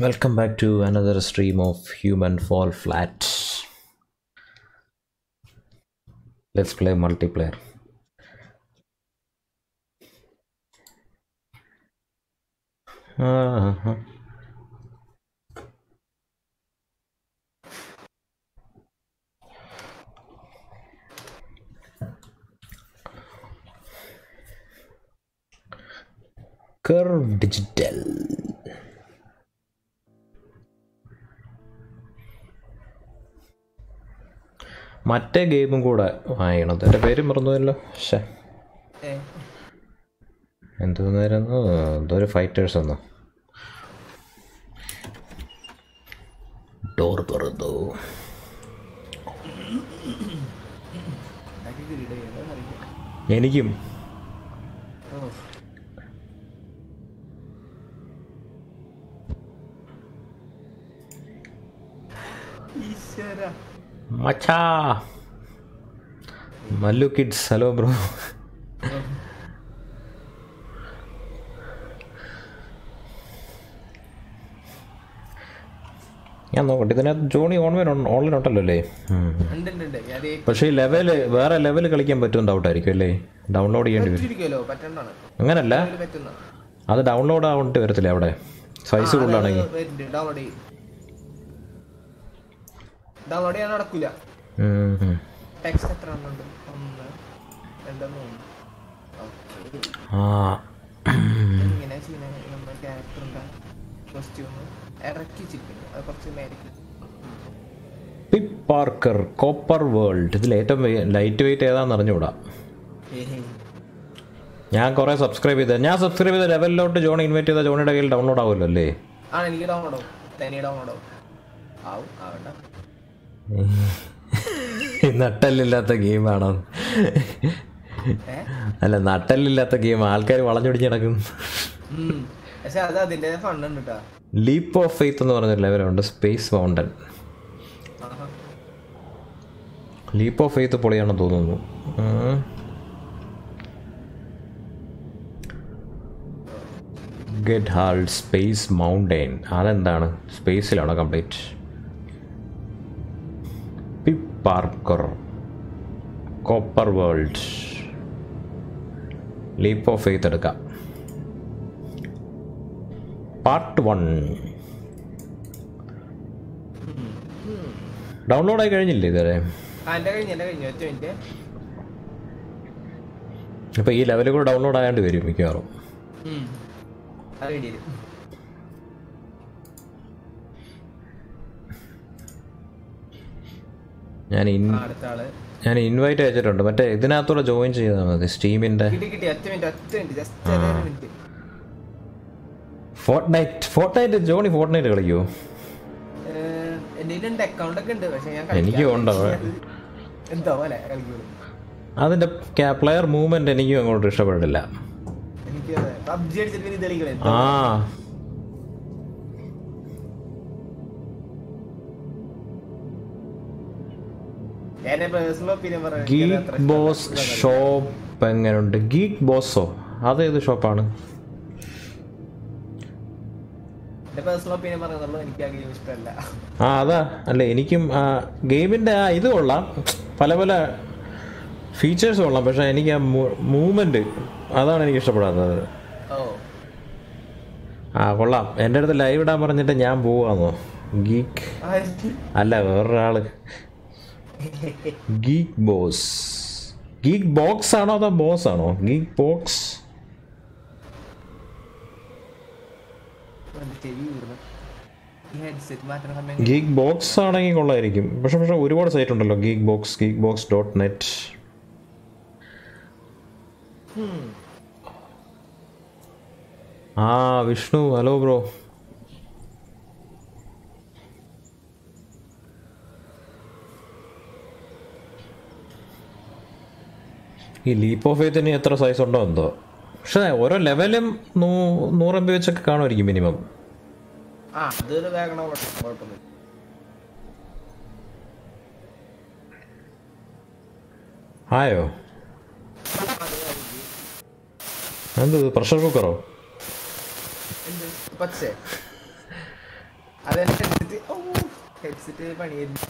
Welcome back to another stream of Human Fall Flat. Let's play multiplayer. Uh-huh. Curve Digital. മറ്റേ ഗെയിമും കൂടെ വാങ്ങിക്കണം എന്റെ പേര് മറന്നുവല്ലോ ഷേ എന്തോ എന്തോന്നായിരുന്നു എന്തോ ഒരു ഫൈറ്റേഴ്സ് ഒന്ന് ഡോർ തുറന്നു. എനിക്കും ഓ. ഈശ്വരാ. മച്ചാ. Mallu kids hello bro. ഞാൻ നോക്കട്ടെ ഇതിനകത്ത് ജോണി ഓൺലൈൻ ഓൺലൈൻ ഉണ്ടല്ലോ അല്ലേ? പക്ഷെ ഈ ലെവൽ വേറെ ലെവൽ കളിക്കാൻ പറ്റും ഡൗട്ടായിരിക്കും അല്ലേ? ഡൗൺലോഡ് ചെയ്യേണ്ടി വരും. അങ്ങനല്ല. അത് ഡൗൺലോഡ് ആവേണ്ടി വരത്തില്ലേ അവിടെ? സൈസ് കൂടുതലാണെങ്കിൽ. Download ചെയ്യാൻ നടക്കൂല. ഉം, ഉം. ടെക്സ്റ്റ് എത്ര എണ്ണുണ്ട്? ഒന്ന് രണ്ട് മൂന്ന്. ഇങ്ങനെ ചെയ്യുന്ന? നമ്മുടെ ക്യാരക്ടർ ഉണ്ട് കോസ്റ്റ്യൂം ഇറക്കി വെച്ചിരിക്കുന്നു അത് കുറച്ച് മേടിക്കും പിപ് പാർക്കർ കോപ്പർ വേൾഡ് ഇതിൽ ഏറ്റവും ലൈറ്റ് വെയിറ്റ് ഏതാണെന്ന് അറിഞ്ഞുകൂടാ? ഞാൻ കുറെ സബ്സ്ക്രൈബ് ചെയ്ത ഞാൻ സബ്സ്ക്രൈബ് ചെയ്ത ലെവലിലോട്ട് ജോൺ ഇൻവൈറ്റ് ചെയ്ത ജോണിയുടെ കയ്യിൽ ഡൗൺലോഡ് ആവുമല്ലോ അല്ലേ? ആണ് എനിക്ക് ഡൗൺലോഡ് ആവും. തനിയെ ഡൗൺലോഡ് ആവും ആവണ്ട. നട്ടല്ലില്ലാത്ത ഗെയിമാണോ അല്ല നട്ടല്ലില്ലാത്ത ഗെയിം ആൾക്കാർ വളഞ്ഞൊടിച്ച് നടക്കും. ലീപ്പ് ഓഫ് ഫെയ്ത്ത് എന്ന് പറഞ്ഞ ലെവലുണ്ട് space mountain leap of faith പൊളിയാണെന്ന് തോന്നുന്നു. ഗെറ്റ് ഹാൾ സ്പേസ് മൗണ്ടൈൻ അതെന്താണ്? സ്പേസിലാണോ complete pip Parker copper world leap of faith എടുക്കാം. പാർട്ട് വൺ ഡൗൺലോഡ് ആയി കഴിഞ്ഞില്ലേ ഇതുവരെ? അപ്പൊ ഈ ലെവലിൽ കൂടെ ഡൗൺലോഡ് ആയാണ്ട് വരും മിക്കവാറും. ഞാൻ ഞാൻ ഇൻവൈറ്റ് അയച്ചിട്ടുണ്ട്. മറ്റേ ഇതിനകത്തൂടെ ജോയിൻ ചെയ്താൽ മതി. സ്റ്റീമിന്റെ Fortnite Fortnite Johnny Fortnite കളിക്കുമോ എനിക്കും ഉണ്ടോ? അതിന്റെ പ്ലെയർ മൂവ്മെന്റ് എനിക്കും അങ്ങോട്ട് ഇഷ്ടപ്പെട്ടില്ല ആ. ഗീക്ക് ബോസ് ഷോപ്പ് എങ്ങനെയുണ്ട്? ഗീക്ക് ബോസോ അതേത് ഷോപ്പാണ് ആ അതാ. അല്ല എനിക്കും ഗെയിമിന്റെ ആ ഇത് കൊള്ളാം. പല പല ഫീച്ചേഴ്സ് കൊള്ളാം. പക്ഷെ എനിക്ക് ആ മൂവ്മെന്റ് അതാണ് എനിക്ക് ഇഷ്ടപ്പെടാത്തത്. ആ കൊള്ളാം. എന്റെ അടുത്ത് ലൈവ് ഇടാൻ പറഞ്ഞിട്ട് ഞാൻ പോവാന്നോ? ഗീക്ക് അല്ല വേറൊരാൾ. ഗീക്ക് ബോസ് ഗീക്ക് ബോക്സ് ആണോ അതോ ബോസ് ആണോ? ഗീക്ക് ബോക്സ് ഗീക്ക് ബോക്സ് ആണെങ്കിൽ കൊള്ളായിരിക്കും. പക്ഷെ പക്ഷെ ഒരുപാട് സൈറ്റ് ഉണ്ടല്ലോ. Geek box geek box dot net ആ വിഷ്ണു ഹലോ ബ്രോ ഈ ലീപ്പ് ഓഫ് ഫെയ്ത്തിന് എത്ര സൈസ് ഉണ്ടോ എന്തോ? പക്ഷെ ഓരോ ലെവലും നൂ നൂറ് എം ബി വെച്ചൊക്കെ കാണുമായിരിക്കും മിനിമം ആയോ? എന്ത് പ്രഷർ കുക്കറോ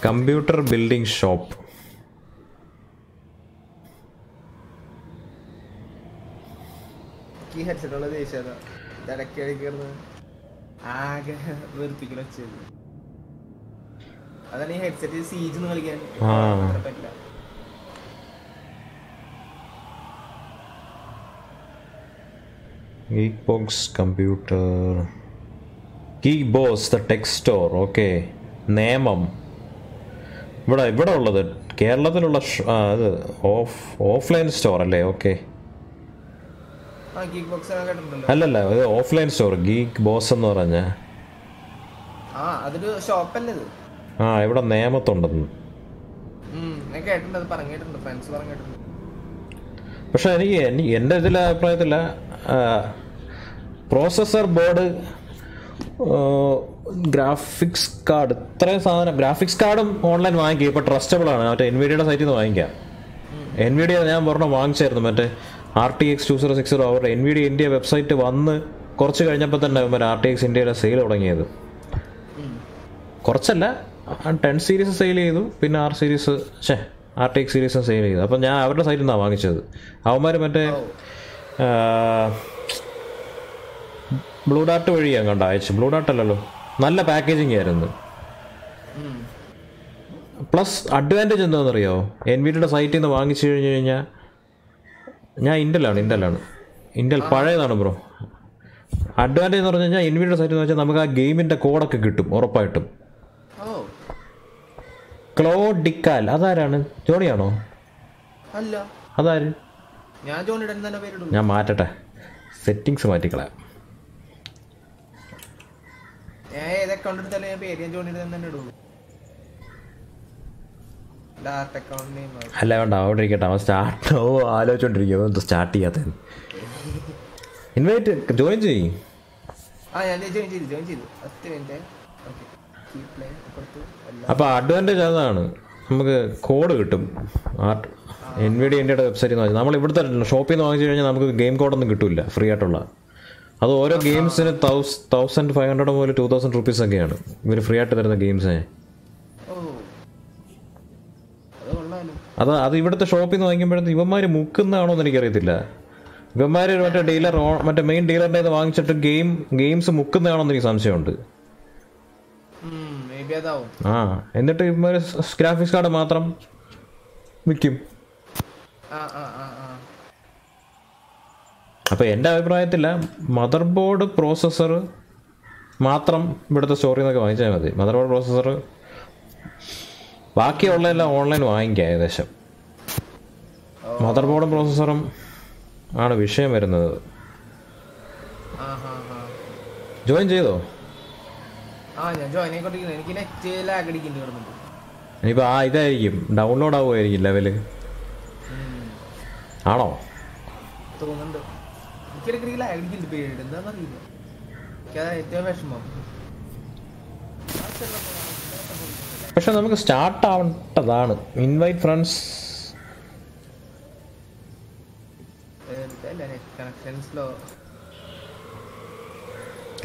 കമ്പ്യൂട്ടർ ബിൽഡിംഗ് ഷോപ്പ്. ഈ ഹെഡ്സെറ്റ് ഉള്ള ദേഷ്യം ഇടയ്ക്കിടയ്ക്ക് കിടന്ന് ആകെ വെറുപ്പിക്കണ വെച്ചത് അതാണ് ഈ ഹെഡ്സെറ്റ് സീജ് എന്ന് കളിക്കാൻ. പറ്റില്ല. Computer geek box the tech store okay Nemom ഇവിടെ ഇവിടെ ഉള്ളത്. കേരളത്തിലുള്ള ഓഫ് ഓഫ്ലൈൻ സ്റ്റോർ അല്ലേ? ഓക്കെ ആ കിക്ക് ബോക്സ് കേട്ടിട്ടുണ്ടല്ലോ അല്ലല്ല ഇത് ഓഫ്ലൈൻ സ്റ്റോർ ഗീക്ക് ബോസ് എന്ന് പറഞ്ഞ. ആ ഇവിടെ നേമത്തുണ്ടെന്ന്. പക്ഷെ എനിക്ക് എന്റെ എന്റെ ഇതിൽ അഭിപ്രായത്തില്ല പ്രോസസ്സർ ബോർഡ് ഗ്രാഫിക്സ് കാർഡ് ഇത്രയും സാധനം ഗ്രാഫിക്സ് കാർഡും ഓൺലൈൻ വാങ്ങിക്കുക. ഇപ്പോൾ ട്രസ്റ്റബിൾ ആണ്. മറ്റേ എൻവിഡിയുടെ സൈറ്റിൽ നിന്ന് വാങ്ങിക്കാം. എൻവിഡിയ ഞാൻ പറഞ്ഞ വാങ്ങിച്ചായിരുന്നു. മറ്റേ R T X two zero six zero അവരുടെ N V D India website വന്ന് കുറച്ച് കഴിഞ്ഞപ്പോൾ തന്നെ അവന്മാർ ആർ ടി എക്സ് ഇന്ത്യയുടെ സെയിൽ തുടങ്ങിയത്. കുറച്ചല്ല ടെൻ സീരീസ് സെയിൽ ചെയ്തു പിന്നെ ആർ സീരീസ് ഛേ ആർ ടി എക്സ് സീരീസും സെയിൽ ചെയ്തു. അപ്പം ഞാൻ അവരുടെ സൈറ്റിൽ നിന്നാണ് വാങ്ങിച്ചത്. അവന്മാർ മറ്റേ ബ്ലൂ ഡാർട്ട് വഴി ഞാൻ കണ്ട അയച്ചു. ബ്ലൂ ഡാർട്ട് അല്ലല്ലോ. നല്ല പാക്കേജിങ് ആയിരുന്നു. പ്ലസ് അഡ്വാന്റേജ് എന്താണെന്നറിയോ എൻ വി ഡിയുടെ സൈറ്റിൽ നിന്ന് വാങ്ങിച്ചു കഴിഞ്ഞു കഴിഞ്ഞാൽ ഞാൻ ഇന്റലാണ് ഇന്റലാണ് ഇന്റൽ പഴയതാണ് ബ്രോ. അഡ്വാന്റേജ് എന്ന് പറഞ്ഞു കഴിഞ്ഞാൽ എൻവിഡിയുടെ സൈറ്റ് എന്ന് വെച്ചാൽ നമുക്ക് ആ ഗെയിമിന്റെ കോഡൊക്കെ കിട്ടും ഉറപ്പായിട്ടും. ക്ലോ ഡിക്കാൽ അതാരാണ്? ജോണിയാണോ? അല്ല. അതാര്? ഞാൻ ജോണിയുടെ ഞാൻ മാറ്റട്ടെ. സെറ്റിങ്സ് മാറ്റിക്കളയാം ഞാൻ ഏത് അക്കൗണ്ട് ഞാൻ പേര് ഞാൻ ജോണിയുടെ തന്നെ ഇടുള്ളൂ അല്ല വേണ്ട അവിടെ ഇരിക്കട്ടെ. അവൻ സ്റ്റാർട്ട് ഓ ആലോചിച്ചോണ്ടിരിക്കും എന്താ സ്റ്റാർട്ട് ചെയ്യാത്ത? ഇൻവൈറ്റ് ജോയിൻ ചെയ്യും. അപ്പൊ അഡ്വാന്റേജ് അതാണ്. നമുക്ക് കോഡ് കിട്ടും. എൻവിഡി എന്റെ വെബ്സൈറ്റിൽ നിന്ന് നമ്മൾ ഇവിടുത്തെ ഷോപ്പിൽ നിന്ന് വാങ്ങിച്ചു കഴിഞ്ഞാൽ നമുക്ക് ഗെയിം കോഡൊന്നും കിട്ടില്ല. ഫ്രീ ആയിട്ടുള്ള. അത് ഓരോ ഗെയിംസിന് തൗസ് തൗസൻഡ് ഫൈവ് ഹൺഡ്രഡ് മുതൽ ടു തൗസൻഡ് റുപ്പീസ് ഒക്കെയാണ്. ഇവർ ഫ്രീ ആയിട്ട് തരുന്ന ഗെയിംസിന് അത് അത് ഇവിടുത്തെ ഷോപ്പിൽ നിന്ന് വാങ്ങിക്കുമ്പോഴത്തേക്ക് ഇവന്മാർ മുക്കുന്നതാണോ എന്ന് എനിക്കറിയത്തില്ല. ഇവന്മാർ മറ്റേ ഡീലർ മറ്റേ മെയിൻ ഡീലറിന്റെ ഇത് വാങ്ങിച്ചിട്ട് ഗെയിം ഗെയിംസ് മുക്കുന്നതാണോ എന്ന് എനിക്ക് സംശയമുണ്ട്. ആ എന്നിട്ട് ഇവന്മാർ ഗ്രാഫിക്സ് കാർഡ് മാത്രം വിൽക്കും. അപ്പോൾ എന്റെ അഭിപ്രായത്തിൽ മദർ ബോർഡ് പ്രോസസ്സർ മാത്രം ഇവിടുത്തെ സ്റ്റോറിൽ നിന്നൊക്കെ വാങ്ങിച്ചാൽ മതി. മദർ ബോർഡ് പ്രോസസ്സർ ബാക്കിയുള്ളതെല്ലാം ഓൺലൈൻ വാങ്ങിക്കാം ഏകദേശം. മദർ ബോർഡും പ്രോസസ്സറും ആണ് വിഷയം വരുന്നത്. ജോയിൻ ചെയ്തോ? ആ ഞാൻ ജോയിൻ ആയിക്കൊണ്ടിരിക്കുന്നു. എനിക്ക് നെറ്റ് ലാഗ് അടിക്കേണ്ടി വരുന്നുണ്ട്. ഇനിയിപ്പോൾ ആ ഇതായിരിക്കും. ഡൗൺലോഡ് ആവുമായിരിക്കും ലെവൽ ആണോ? തോന്നുന്നുണ്ട്. എനിക്കിടയ്ക്ക് എന്താണെന്നറിയില്ല ഏറ്റവും വിഷമം. പക്ഷെ നമുക്ക് സ്റ്റാർട്ട് ആവേണ്ടതാണ്. ഇൻവൈറ്റ് ഫ്രണ്ട്സ്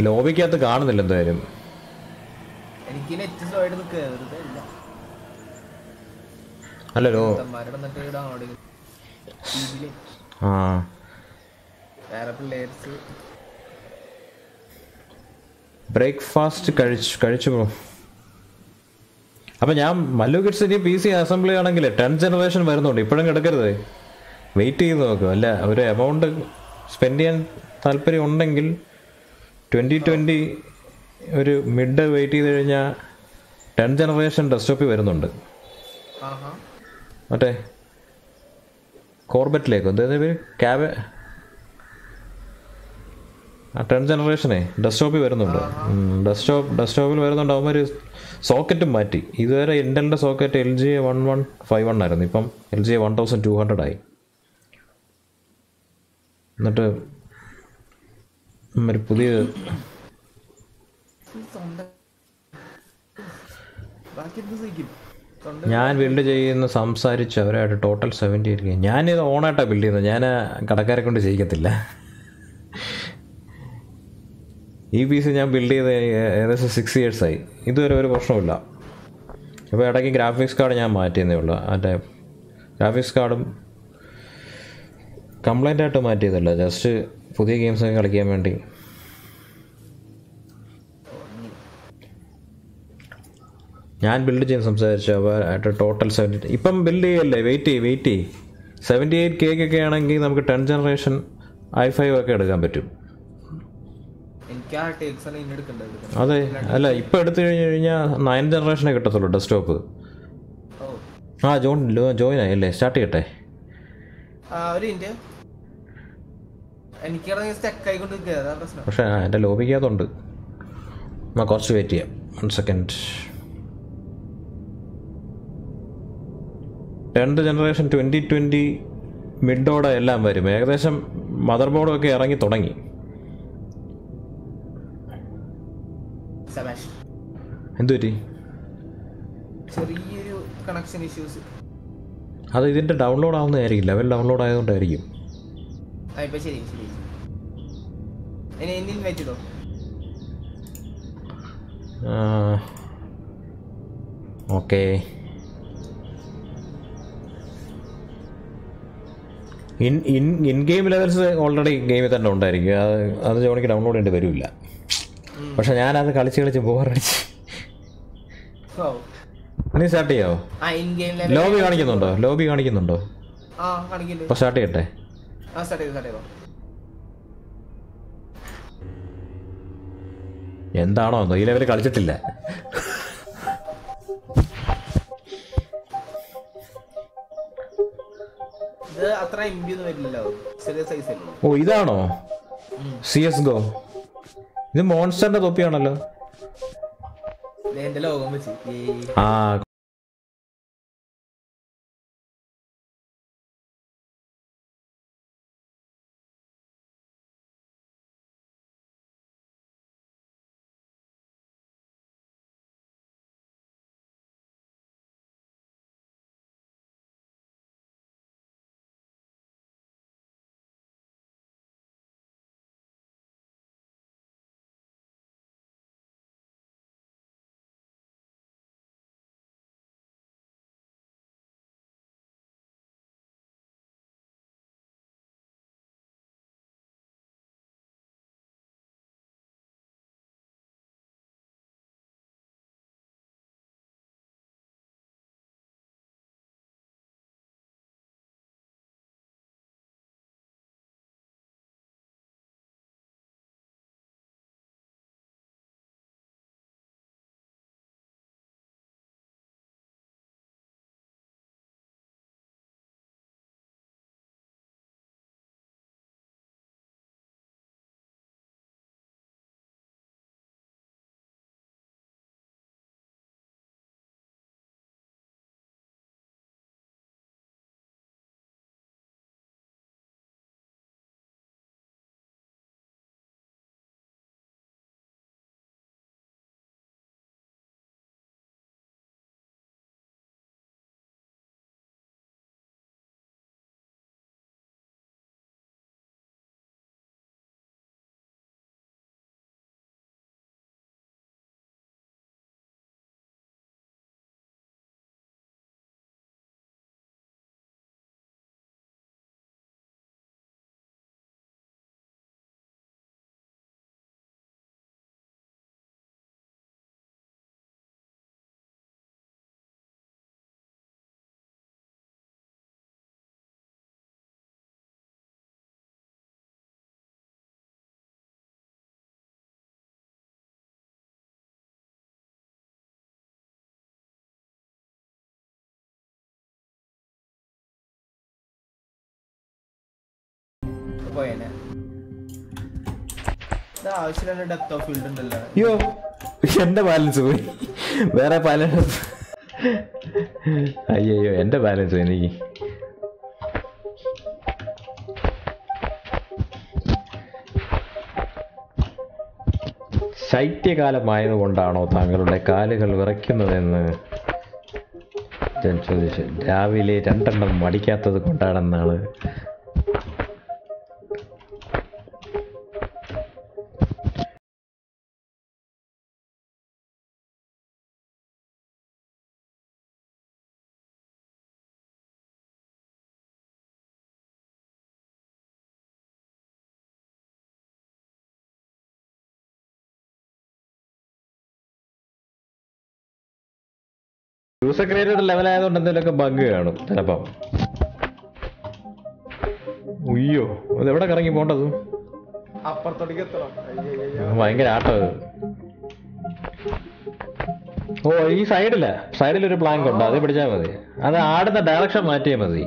ലോബിക്കകത്ത് കാണുന്നില്ല എന്തായാലും. എനിക്ക് നെറ്റ് സ്ലോ ആയിട്ട് നിൽക്കുക വെറുതെ ഇല്ല. അല്ലല്ലോ ആ. വേറെ ബ്രേക്ക്ഫാസ്റ്റ് കഴിച്ചു കഴിച്ചു ബ്രോ അപ്പം ഞാൻ മല്ലു കിഡ്സ് ഇനി പി സി അസംബ്ലി ആണെങ്കിൽ ടെൻ ജനറേഷൻ വരുന്നുണ്ട്. ഇപ്പോഴും കിടക്കരുത്. വെയിറ്റ് ചെയ്ത് നോക്കും. അല്ല ഒരു എമൗണ്ട് സ്പെൻഡ് ചെയ്യാൻ താല്പര്യം ഉണ്ടെങ്കിൽ ട്വന്റി ട്വന്റി ഒരു മിഡ് വെയിറ്റ് ചെയ്ത് കഴിഞ്ഞാൽ ടെൻ ജനറേഷൻ ഡെസ്ക്ടോപ്പിൽ വരുന്നുണ്ട്. മറ്റേ കോർബറ്റിലേക്കോ എന്താ പേര് ക്യാബ് ആ ടെൻ ജനറേഷനെ ഡെസ്ക്ടോപ്പിൽ വരുന്നുണ്ട്. ഡെസ്ക്ടോപ്പ് ഡെസ്ക്ടോപ്പിൽ വരുന്നുണ്ട് അവന്മാർ സോക്കറ്റും മാറ്റി. ഇതുവരെ ഇൻഡലിന്റെ socket L G one one five one ആയിരുന്നു. ഇപ്പം L G one thousand two hundred ആയി. എന്നിട്ട് ഒരു പുതിയ ഞാൻ ബിൽഡ് ചെയ്യുന്ന സംസാരിച്ച് അവരായിട്ട് ടോട്ടൽ സെവന്റി ഇരിക്കുക ഞാനിത് ഓണായിട്ടാണ് ബിൽഡ് ചെയ്യുന്നത്. ഞാൻ കടക്കാരെ കൊണ്ട് ചെയ്യിക്കത്തില്ല. ഈ പി സി ഞാൻ ബിൽഡ് ചെയ്ത് ഏകദേശം സിക്സ് ഇയേഴ്സായി ഇതുവരെ ഒരു പ്രശ്നമില്ല അപ്പോൾ ഇടയ്ക്ക് ഗ്രാഫിക്സ് കാർഡ് ഞാൻ മാറ്റിയെന്നേ ഉള്ളൂ. മറ്റേ ഗ്രാഫിക്സ് കാർഡും കംപ്ലൈന്റ് ആയിട്ട് മാറ്റിയതല്ല. ജസ്റ്റ് പുതിയ ഗെയിംസ് കളിക്കാൻ വേണ്ടി. ഞാൻ ബിൽഡ് ചെയ്യാൻ സംസാരിച്ചു. അപ്പോൾ ടോട്ടൽ സെവന്റി ഇപ്പം ബിൽഡ് ചെയ്യല്ലേ? വെയിറ്റ് ചെയ്യ് വെയിറ്റ് ചെയ്യ്. സെവന്റി എയ്റ്റ് കേക്കൊക്കെ ആണെങ്കിൽ നമുക്ക് ടെൻ ജനറേഷൻ ഐ ഫൈവ് ഒക്കെ എടുക്കാൻ പറ്റും എനിക്ക് ആ ടേക്സ് ആണ് ഇന്നെ എടുക്കേണ്ടത് എടുക്കണം അതെ അല്ല ഇപ്പൊ എടുത്തു കഴിഞ്ഞു കഴിഞ്ഞാൽ നയൻ ജനറേഷനെ കിട്ടത്തുള്ളൂ ഡെസ്ക്ടോപ്പ് ആ ജോൺ ജോയിൻ ആയില്ലേ? സ്റ്റാർട്ട് ചെയ്യട്ടെ. പക്ഷേ ആ, എന്റെ ലോബിക്കകത്തുണ്ട് എന്നാൽ കുറച്ച് വെയിറ്റ് ചെയ്യാം. One second tenth generation twenty twenty മിഡോടെ എല്ലാം വരും. ഏകദേശം മദർ ബോർഡൊക്കെ ഇറങ്ങി തുടങ്ങി. സമാഷ് എന്തുപറ്റി ചെറിയൊരു കണക്ഷൻ ഇഷ്യൂസ് അത് ഇതിന്റെ ഡൗൺലോഡ് ആവുന്നതായിരിക്കും ലെവൽ ഡൗൺലോഡ് ആയതുകൊണ്ടായിരിക്കും. ശരി ശരി. ഇൻവൈറ്റ് ചെയ്തോ okay. In in in game levels already ഗെയിമിൽ തന്നെ ഉണ്ടായിരിക്കും. അത് അത് ജോണിക്ക് ഡൗൺലോഡ് ചെയ്യേണ്ടി വരില്ല. പക്ഷെ ഞാനത് കളിച്ച് കളിച്ച് ബോറടിച്ച് നീ സ്റ്റാർട്ട് ചെയ്യാവോ ലോബി കാണിക്കുന്നുണ്ടോ? ലോബി കാണിക്കുന്നുണ്ടോ? സ്റ്റാർട്ട് ചെയ്യട്ടെ. എന്താണോ എന്തോ ഈ ലെവൽ കളിച്ചിട്ടില്ല. ഓ ഇതാണോ? സി എസ് ഗോ ഇത് മോൺസ്റ്ററിന്റെ തൊപ്പിയാണല്ലോ. ആ പോയേനെ. ഇത് ആവശ്യമില്ലാണ്ട് ഡെപ്ത് ഓഫ് ഫീൽഡ് ഉണ്ടല്ലോ. അയ്യോ എന്റെ ബാലൻസ് പോയി. വേറെ ബാലൻസ് അയ്യോ എന്റെ ബാലൻസ് പോയി എനിക്ക്. ശൈത്യകാലമായതുകൊണ്ടാണോ താങ്കളുടെ കാലുകൾ വിറയ്ക്കുന്നതെന്ന് ഞാൻ ചോദിച്ചു. രാവിലെ രണ്ടെണ്ണം മടിക്കാത്തത് കൊണ്ടാണെന്നാണ് യൂസർ ക്രിയേറ്റഡ് ലെവൽ ആയതുകൊണ്ട് എന്തെങ്കിലുമൊക്കെ ബഗ് കാണും ചിലപ്പം. ഉയ്യോ അത് എവിടെ കറങ്ങി പോണ്ടത്. ഭയങ്കര ആട്ടം അത്. ഓ ഈ സൈഡില്ല സൈഡിൽ ഒരു പ്ലാങ്ക് ഉണ്ട് അത് പിടിച്ചാൽ മതി. അത് ആടുന്ന ഡയറക്ഷൻ മാറ്റിയാൽ മതി.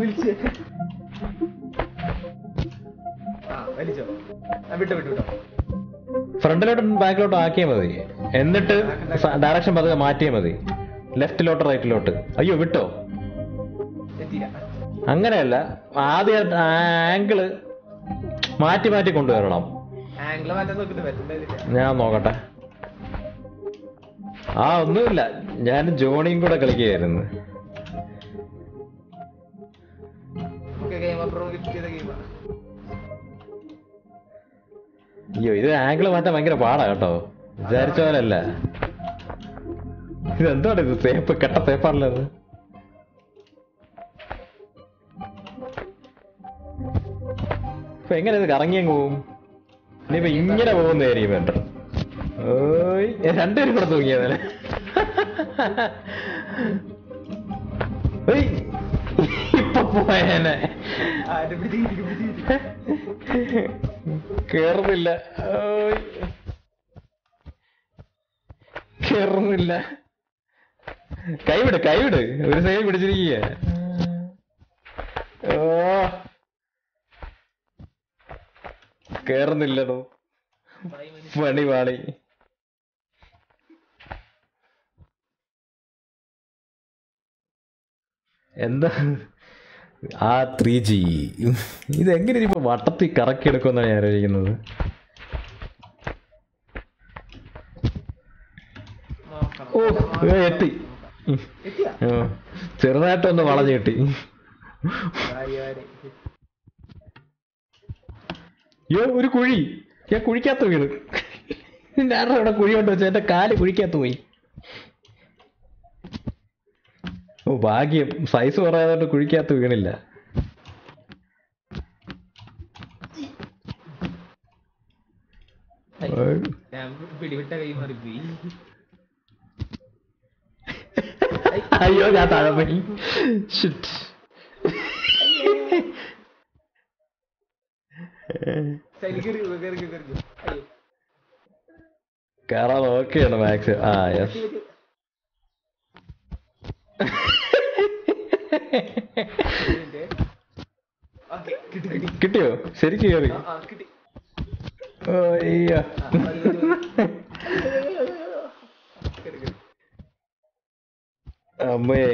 വിളിച്ച്. വിട്ടോ വിട്ടോ. ഫ്രണ്ടിലോട്ടും ബാക്കിലോട്ടും ആക്കിയാൽ മതി. എന്നിട്ട് ഡയറക്ഷൻ പതുക്കെ മാറ്റിയാൽ മതി. ലെഫ്റ്റിലോട്ട് റൈറ്റിലോട്ട് അയ്യോ വിട്ടോ? അങ്ങനെയല്ല. ആദ്യ ആംഗിൾ മാറ്റി മാറ്റി കൊണ്ടുവരണം. ഞാൻ നോക്കട്ടെ. ആ ഒന്നുമില്ല. ഞാൻ ജോണിയും കൂടെ കളിക്കുകയായിരുന്നു. ഗെയിം അപ്പുറം ഗിഫ്റ്റ് ചെയ്ത ഗെയിമാണ് അയ്യോ ഇത് ആംഗിൾ മാറ്റാൻ ഭയങ്കര പാടാ കേട്ടോ. വിചാരിച്ച പോലല്ല ഇതെന്താണ് ഇത് തേപ്പ് കെട്ട തേപ്പാണല്ലോ എങ്ങനെ ഇത് കറങ്ങിയങ്ങ് പോവും? ഇനിയിപ്പൊ ഇങ്ങനെ പോകുന്നതായിരിക്കും വേണ്ട ഓയ് രണ്ടുപേരും കൂടെ തൂങ്ങിയതല്ലേ ഇപ്പൊ പോയേനെ. കേറുന്നില്ല. കേറുന്നില്ല. കൈവിട് കൈവിട്. ഒരു സൈഡ് പിടിച്ചിരിക്കുക ഓ. കേറുന്നില്ലടോ. പണി പാളി എന്താ? ആ ത്രീ ജി എങ്ങനെ ഇപ്പൊ വട്ടത്തിൽ കറക്കി എടുക്കുമെന്നാണ് ഞാൻ ആലോചിക്കുന്നത്? ഓ എത്തി. ചെറുതായിട്ടൊന്ന് വളഞ്ഞു കിട്ടി. യോ ഒരു കുഴി. ഞാൻ കുഴിക്കാത്ത വീണ്. ഞാൻ അവിടെ കുഴി കൊണ്ട് വെച്ചാൽ എന്റെ കാൽ കുഴിക്കാത്ത പോയി. ഓ ഭാഗ്യം. സൈസ് കുറയാതായിട്ട് കുഴിക്കകത്ത് വീണില്ല. അയ്യോ ഞാൻ താഴെ പോയി. കേറാൻ ഓക്കെയാണ് മാക്സിമം ആ യെസ് കയറി, കയറി. ചെയ്യാറ് അമ്മയെ.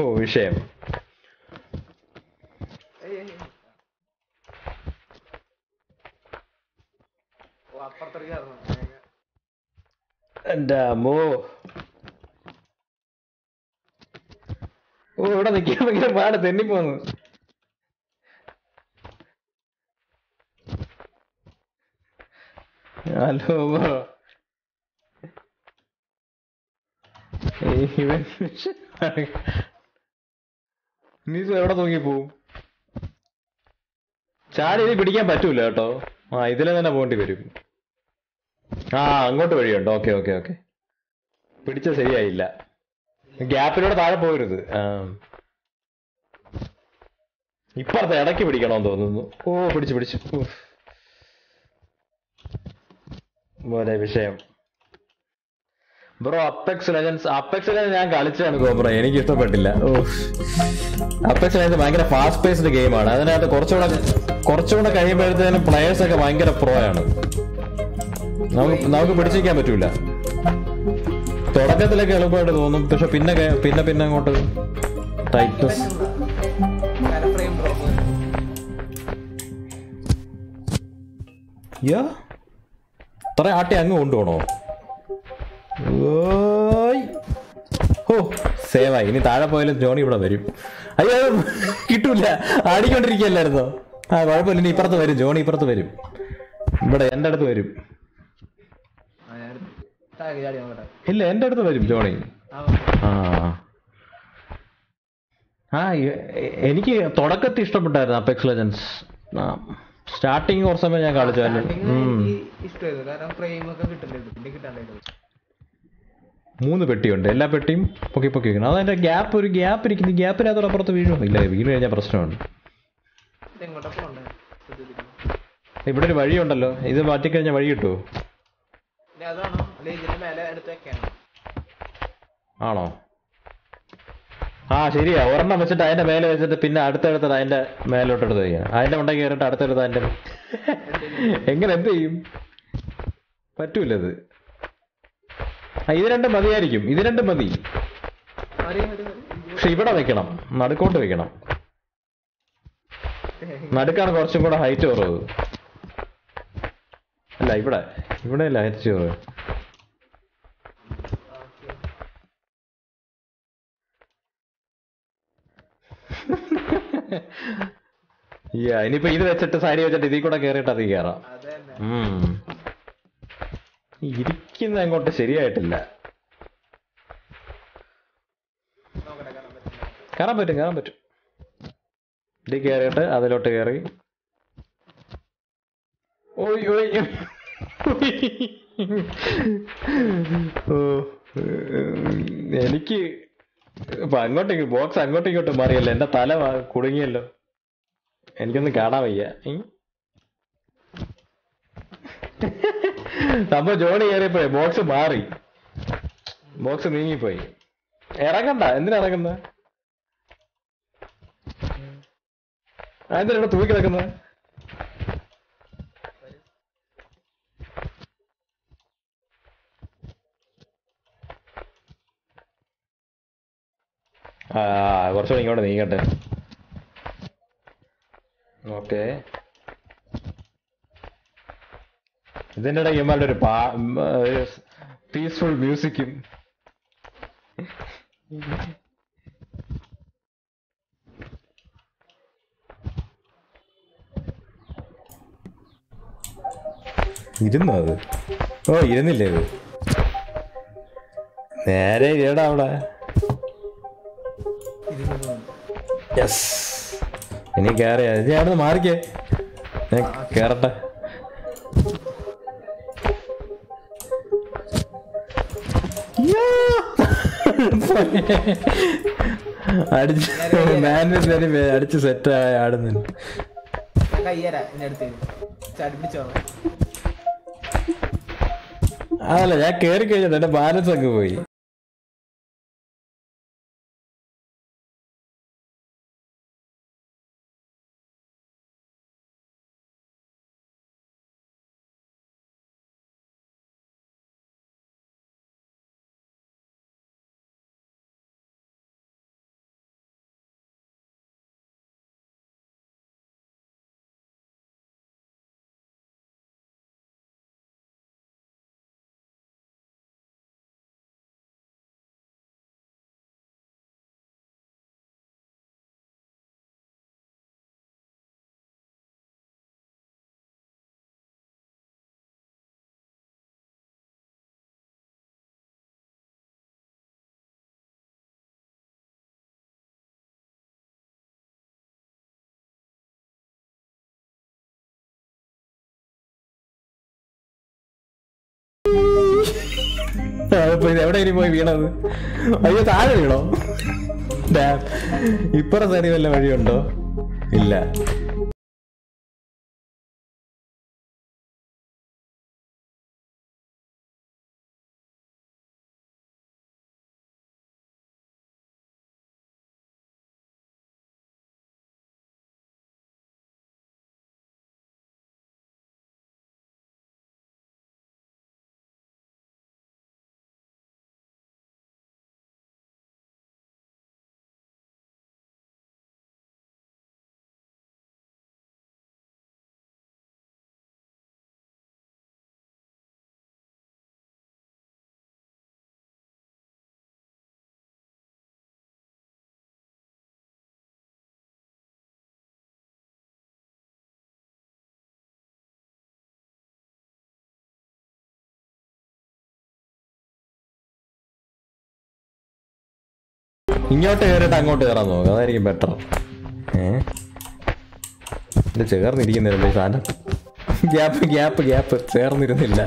ഓ വിഷയം ഏയ്, ഏയ്, ഏയ്. ഓ, അപ്പുറത്തേക്ക് കയറണം. എന്റെ അമ്മോ. ഓ ഇവിടെ നിൽക്കാൻ ഭയങ്കര പാട് തെന്നിപ്പോന്നു ഹലോ. ഇവൻ നീ എവിടെ തൂങ്ങി പോവും? ചാടി പിടിക്കാൻ പറ്റൂല കേട്ടോ. ആ ഇതിലെ തന്നെ പോണ്ടി വരും. ആ അങ്ങോട്ട് വഴിയുണ്ട്. Okay okay okay. പിടിച്ച ശരിയായില്ല. ഗ്യാപ്പിലൂടെ താഴെ പോകരുത്. ഇപ്പുറത്തെ ഇടയ്ക്ക് പിടിക്കണമെന്ന് തോന്നുന്നു. ഓ പിടിച്ചു പിടിച്ചു. പോലെ വിഷയം. Bro Apex Legends Apex Legends ഞാൻ കളിച്ചാണ് ബ്രോ എനിക്ക് ഇഷ്ടപ്പെട്ടില്ല. ഓ അപ്പെക്സ് ലെജൻസ് ഭയങ്കര ഫാസ്റ്റ് പേസ്ഡ് ഗെയിമാണ് അതിനകത്ത് കുറച്ചുകൂടെ കുറച്ചുകൂടെ കഴിയുമ്പോഴത്തേനും പ്ലെയേഴ്സ് ഒക്കെ ഭയങ്കര പ്രോ ആണ്. നമുക്ക് പിടിച്ചിരിക്കാൻ പറ്റൂല. തുടക്കത്തിലൊക്കെ എളുപ്പമായിട്ട് തോന്നും. പക്ഷെ പിന്നെ പിന്നെ പിന്നെ അങ്ങോട്ട് ടൈറ്റ്നസ് ഇത്ര ആട്ടി അങ്ങ് കൊണ്ടുപോണോ. ഓ സേവായി ഇനി താഴെ പോയാലും ജോണി ഇവിടെ വരും. അയ്യോ കിട്ടൂല. ആടിക്കൊണ്ടിരിക്കുകയല്ലായിരുന്നോ? ആ കുഴപ്പമില്ല. ഇനി ഇപ്പുറത്ത് വരും. ജോണി ഇപ്പുറത്ത് വരും. ഇവിടെ എന്റെ അടുത്ത് വരും. ഇല്ല എന്റെ അടുത്ത് വരും ജോണി. ആ, ആ. എനിക്ക് തുടക്കത്തിൽ ഇഷ്ടപ്പെട്ടായിരുന്നു അപെക്സ് ലെജൻസ്. സ്റ്റാർട്ടിങ് കുറച്ച് സമയം ഞാൻ കളിച്ചു അതിന്. Starting ഉം. കാരണം ഫ്രെയിം ഒക്കെ കിട്ടുന്നുണ്ട് പിന്നെ കിട്ടാണ്ടായിരുന്നു. മൂന്ന് പെട്ടിയുണ്ട് എല്ലാ പെട്ടിയും പൊക്കി പൊക്കി വെക്കണം. അതതിന്റെ ഗ്യാപ്പ് ഒരു ഗ്യാപ്പ് ഇരിക്കുന്നു. ഗ്യാപ്പിനകത്തോടെ അപ്പുറത്ത് വീഴും ഇല്ല വീണ് കഴിഞ്ഞാൽ പ്രശ്നമാണ്. ഇവിടെ ഒരു വഴിയുണ്ടല്ലോ. ഇത് മാറ്റിക്കഴിഞ്ഞാൽ വഴി കിട്ടുമോ ആണോ? ആ ശരിയാ. ഒരെണ്ണം വെച്ചിട്ട് അതിന്റെ മേലെ വെച്ചിട്ട് പിന്നെ അടുത്തടുത്തത് അതിന്റെ മേലോട്ട് എടുത്ത് വയ്ക്കുക അതിന്റെ ഉണ്ടെങ്കിൽ കയറിട്ട് അടുത്തടുത്ത് അതിന്റെ എങ്ങനെ എന്ത് ചെയ്യും? പറ്റൂല ഇത് ആ ഇത് രണ്ടും മതിയായിരിക്കും. ഇത് രണ്ടും മതി. പക്ഷെ ഇവിടെ വെക്കണം. നടുക്കോട്ട് വെക്കണം. നടുക്കാണ് കുറച്ചും കൂടെ ഹൈറ്റ് കുറവ്. അല്ല ഇവിടെ. ഇവിടെ അല്ല ഹൈറ്റ് കുറവ്. ഇനിയിപ്പോ ഇത് വെച്ചിട്ട് സാരി വെച്ചിട്ട് ഇതിൽ കൂടെ കേറിയിട്ട് അത് കയറാം. ഇരിക്കുന്ന അങ്ങോട്ട് ശരിയായിട്ടില്ല. കയറാൻ പറ്റും. കയറാൻ പറ്റും ഇതിൽ കയറിയിട്ട് അതിലോട്ട് കയറി ഓയ് ഓയ്. എനിക്ക് ഇപ്പൊ അങ്ങോട്ടേക്ക് ബോക്സ് അങ്ങോട്ടും ഇങ്ങോട്ടും മാറിയല്ലോ? എന്റെ തല കുടുങ്ങിയല്ലോ. എനിക്കൊന്നും കാണാൻ വയ്യ. സംഭവം ജോണി കയറിയപ്പോഴേ ബോക്സ് മാറി. ബോക്സ് നീങ്ങിപ്പോയി. ഇറങ്ങണ്ട. എന്തിനാ ഇറങ്ങുന്നത് എന്തിനാ തൂക്കി കിടക്കുന്നത് കുറച്ചുകൂടി ഇങ്ങോട്ട് നീങ്ങട്ടെ. ഓക്കെ. ഇതിന്റെ ഇടയ്ക്ക് ഇമാരുടെ ഒരു പാ പീസ്ഫുൾ മ്യൂസിക്കും ഇരുന്നോ അത്? ഓ ഇരുന്നില്ലേ ഇത്? നേരെ ഇരടാ അവിടെ. യെസ് ഇനി കയറിയാ അവിടെ മാറിക്കേ. ഞാൻ അടിച്ച് അടിച്ച് സെറ്റ് ആയ പിടിച്ചോ അതല്ല ഞാൻ കേറി കഴിഞ്ഞത് എന്റെ ബാലൻസ് അങ്ങ് പോയി. അതിപ്പോ ഇത് എവിടെ ഇനി പോയി വീണത്? അയ്യോ താഴെ വീണോ? ഇപ്പുറം സൈഡിൽ വല്ല വഴിയുണ്ടോ? ഇല്ല. ഇങ്ങോട്ട് കയറിയിട്ട് അങ്ങോട്ട് കയറാൻ നോക്കാം. അതായിരിക്കും ബെറ്റർ ഏ? ഇത് ചേർന്നിരിക്കുന്നില്ല സാധനം. ഗ്യാപ്പ് ഗ്യാപ്പ് ഗ്യാപ്പ് ചേർന്നിരുന്നില്ല.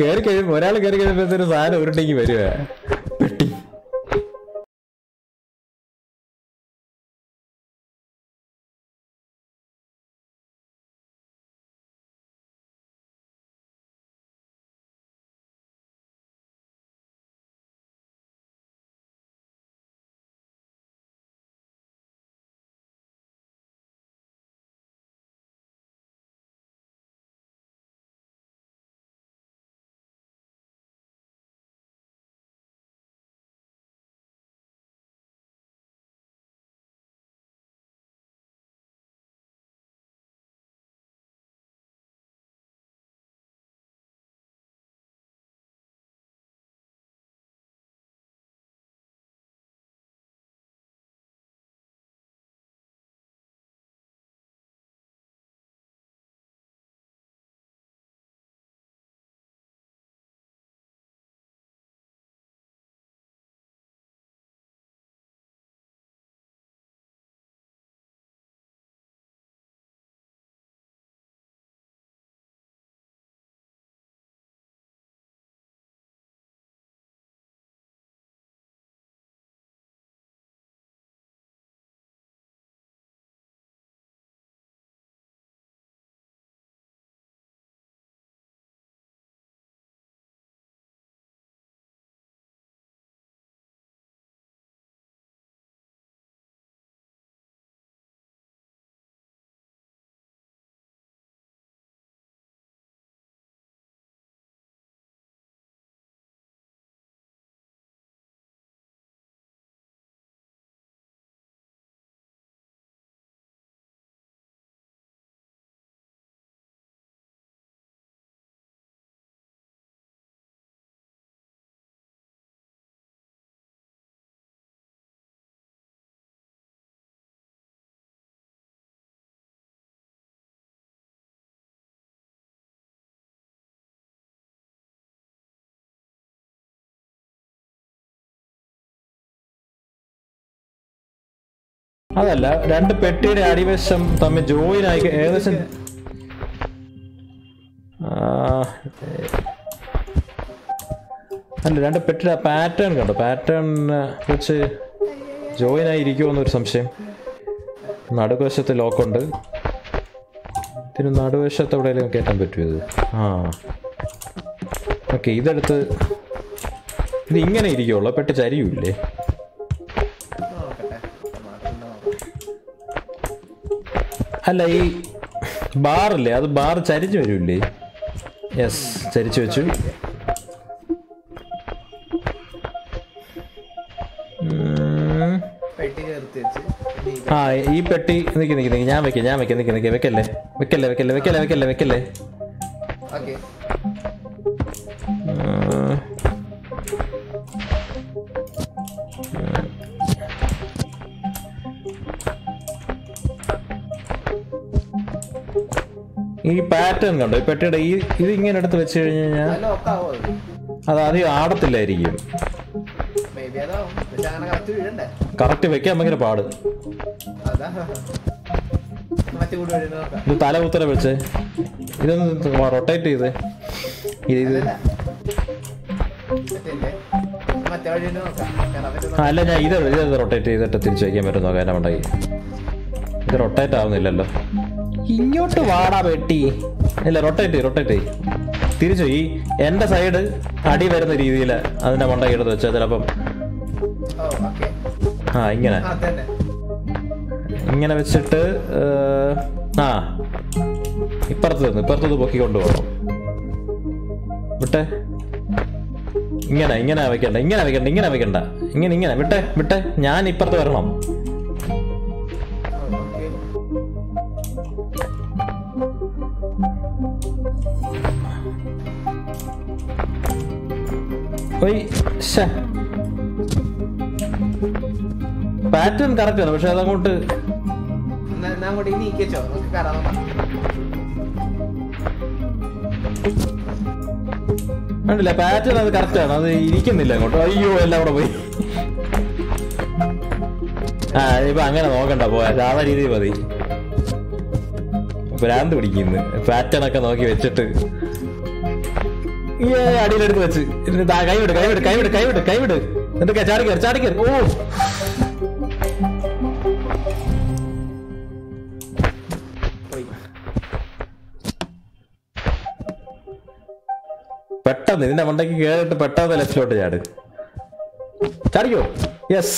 കയറി കഴിയുമ്പോ ഒരാൾ കയറി കഴിയുമ്പോ സാധനം ഉരുട്ടേക്ക് വരുവേ. അതല്ല രണ്ട് പെട്ടിയുടെ അടിവശം തമ്മിൽ ജോയിൻ ആയി ഏകദേശം അല്ല രണ്ട് പെട്ടിയുടെ പാറ്റേൺ കണ്ടോ? പാറ്റേൺ വെച്ച് ജോയിൻ ആയി എന്നൊരു സംശയം. നടുവശത്ത് ലോക്കുണ്ട് ഇതിന് നടുവശത്ത് എവിടെയെങ്കിലും കയറ്റാൻ പറ്റുമോ ഇത്? ആ. ഓക്കെ ഇതെടുത്ത് ഇത് ഇങ്ങനെ ഇരിക്കുള്ളൂ പെട്ടി ചരിയൂല്ലേ അല്ല ഈ ബാറില്ലേ? അത് ബാർ ചരിച്ചു വരൂല്ലേ യെസ് ചരിച്ചു വെച്ചു. ആ ഈ പെട്ടി നിക്ക് നിക്ക് നിക്ക്. ഞാൻ വെക്കാം ഞാൻ വെക്കാം നിക്ക് നിക്ക്. വെക്കല്ലേ? വെക്കല്ലേ വെക്കല്ലേ വെക്കല്ലേ വെക്കല്ലേ വെക്കല്ലേ? ഈ പാറ്റേൺ കണ്ടോ? ഈ പെട്ടിയുടെ ഈ ഇത് ഇങ്ങനെ എടുത്ത് വെച്ച് കഴിഞ്ഞ് കഴിഞ്ഞാൽ അത്? ആദ്യം ആടത്തില്ലായിരിക്കും. കറക്റ്റ് വെക്കാൻ ഭയങ്കര പാട്. ഇത് തല ഉത്തര വെച്ച്. ഇതൊന്ന് റൊട്ടേറ്റ് ചെയ്ത്. ഇത് കാരണം അല്ല ഞാൻ ഇത് ഇത് റൊട്ടേറ്റ് ചെയ്തിട്ട് തിരിച്ചു വയ്ക്കാൻ പറ്റും നോക്കാം എന്നെ ഉണ്ടായി ഇത് റൊട്ടേറ്റ് ആവുന്നില്ലല്ലോ. ഇങ്ങോട്ട് വാടാ വെട്ടി ഇല്ല റൊട്ടേറ്റ് റൊട്ടേറ്റ് തിരിച്ചു ഈ എന്റെ സൈഡ് അടി വരുന്ന രീതിയിൽ അതിന്റെ മണ്ട എടുത്ത് വെച്ചാൽ ചിലപ്പം. ആ ഇങ്ങനെ. ഇങ്ങനെ വെച്ചിട്ട് ആ ഇപ്പുറത്ത് നിന്ന് ഇപ്പുറത്തത് പൊക്കി കൊണ്ടുപോകണം. വിട്ടെ? ഇങ്ങനെ ഇങ്ങനെ വെക്കണ്ട ഇങ്ങനെ വെക്കണ്ട ഇങ്ങനെ വെക്കണ്ട. ഇങ്ങനെ ഇങ്ങനെ. വിട്ടെ വിട്ടെ. ഞാൻ ഇപ്പുറത്ത് വരണം. ശ്ശെ. പാറ്റേൺ കറക്റ്റ് ആണ് പക്ഷെ അതങ്ങോട്ട് വേണ്ടില്ല കണ്ടില്ല പാറ്റേൺ അത് കറക്റ്റ് ആണ് അത് ഇരിക്കുന്നില്ല അങ്ങോട്ട്. അയ്യോ എല്ലാം കൂടെ പോയി. ആ ഇപ്പൊ അങ്ങനെ നോക്കണ്ട പോയാ സാധാ രീതി മതി. ഭ്രാന്ത് പിടിക്കുന്നു. പാറ്റേൺ ഒക്കെ നോക്കി വെച്ചിട്ട്. ഈ അടിയിലെടുത്ത് വെച്ച്. കൈവിട് കൈവിട് കൈവിട് കൈവിട് കൈവിട് എന്നിട്ട് ചാടി ചാടിക്കർ ഓ. പോയി പെട്ടെന്ന് ഇതിന്റെ മണ്ടയ്ക്ക് കേറിട്ട് പെട്ടെന്ന് ലെഫ്റ്റിലോട്ട് ചാട്. ചാടിക്കോ? യെസ്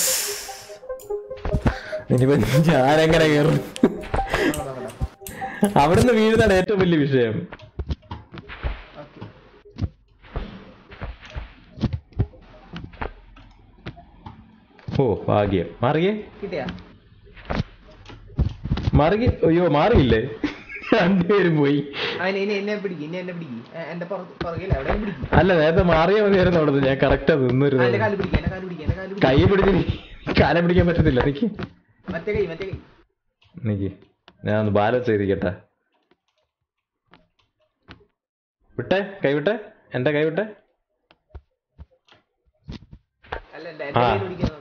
ഇനിയിപ്പോ ഞാനെങ്ങനെ കേറും? അവിടുന്ന് വീഴുന്നതാണ് ഏറ്റവും വലിയ വിഷയം. ഓ ഭാഗ്യം. മാറിയേ? മാറി അയ്യോ മാറിയില്ലേ? രണ്ടുപേരും പോയി. അല്ല നേരത്തെ മാറിയ മതിയായിരുന്നു അവിടെ ഞാൻ കറക്റ്റ് നിന്നിരുന്നു. കൈ പിടിച്ച് കാലം പിടിക്കാൻ പറ്റത്തില്ല. എനിക്ക് മറ്റേ കൈ മറ്റേ കൈ. ഞാൻ ഒന്ന് ബാലൻസ് ചെയ്തിരിക്കട്ടെ. വിട്ടെ? കൈ വിട്ടെ? എന്റെ കൈ വിട്ടെ? ആ.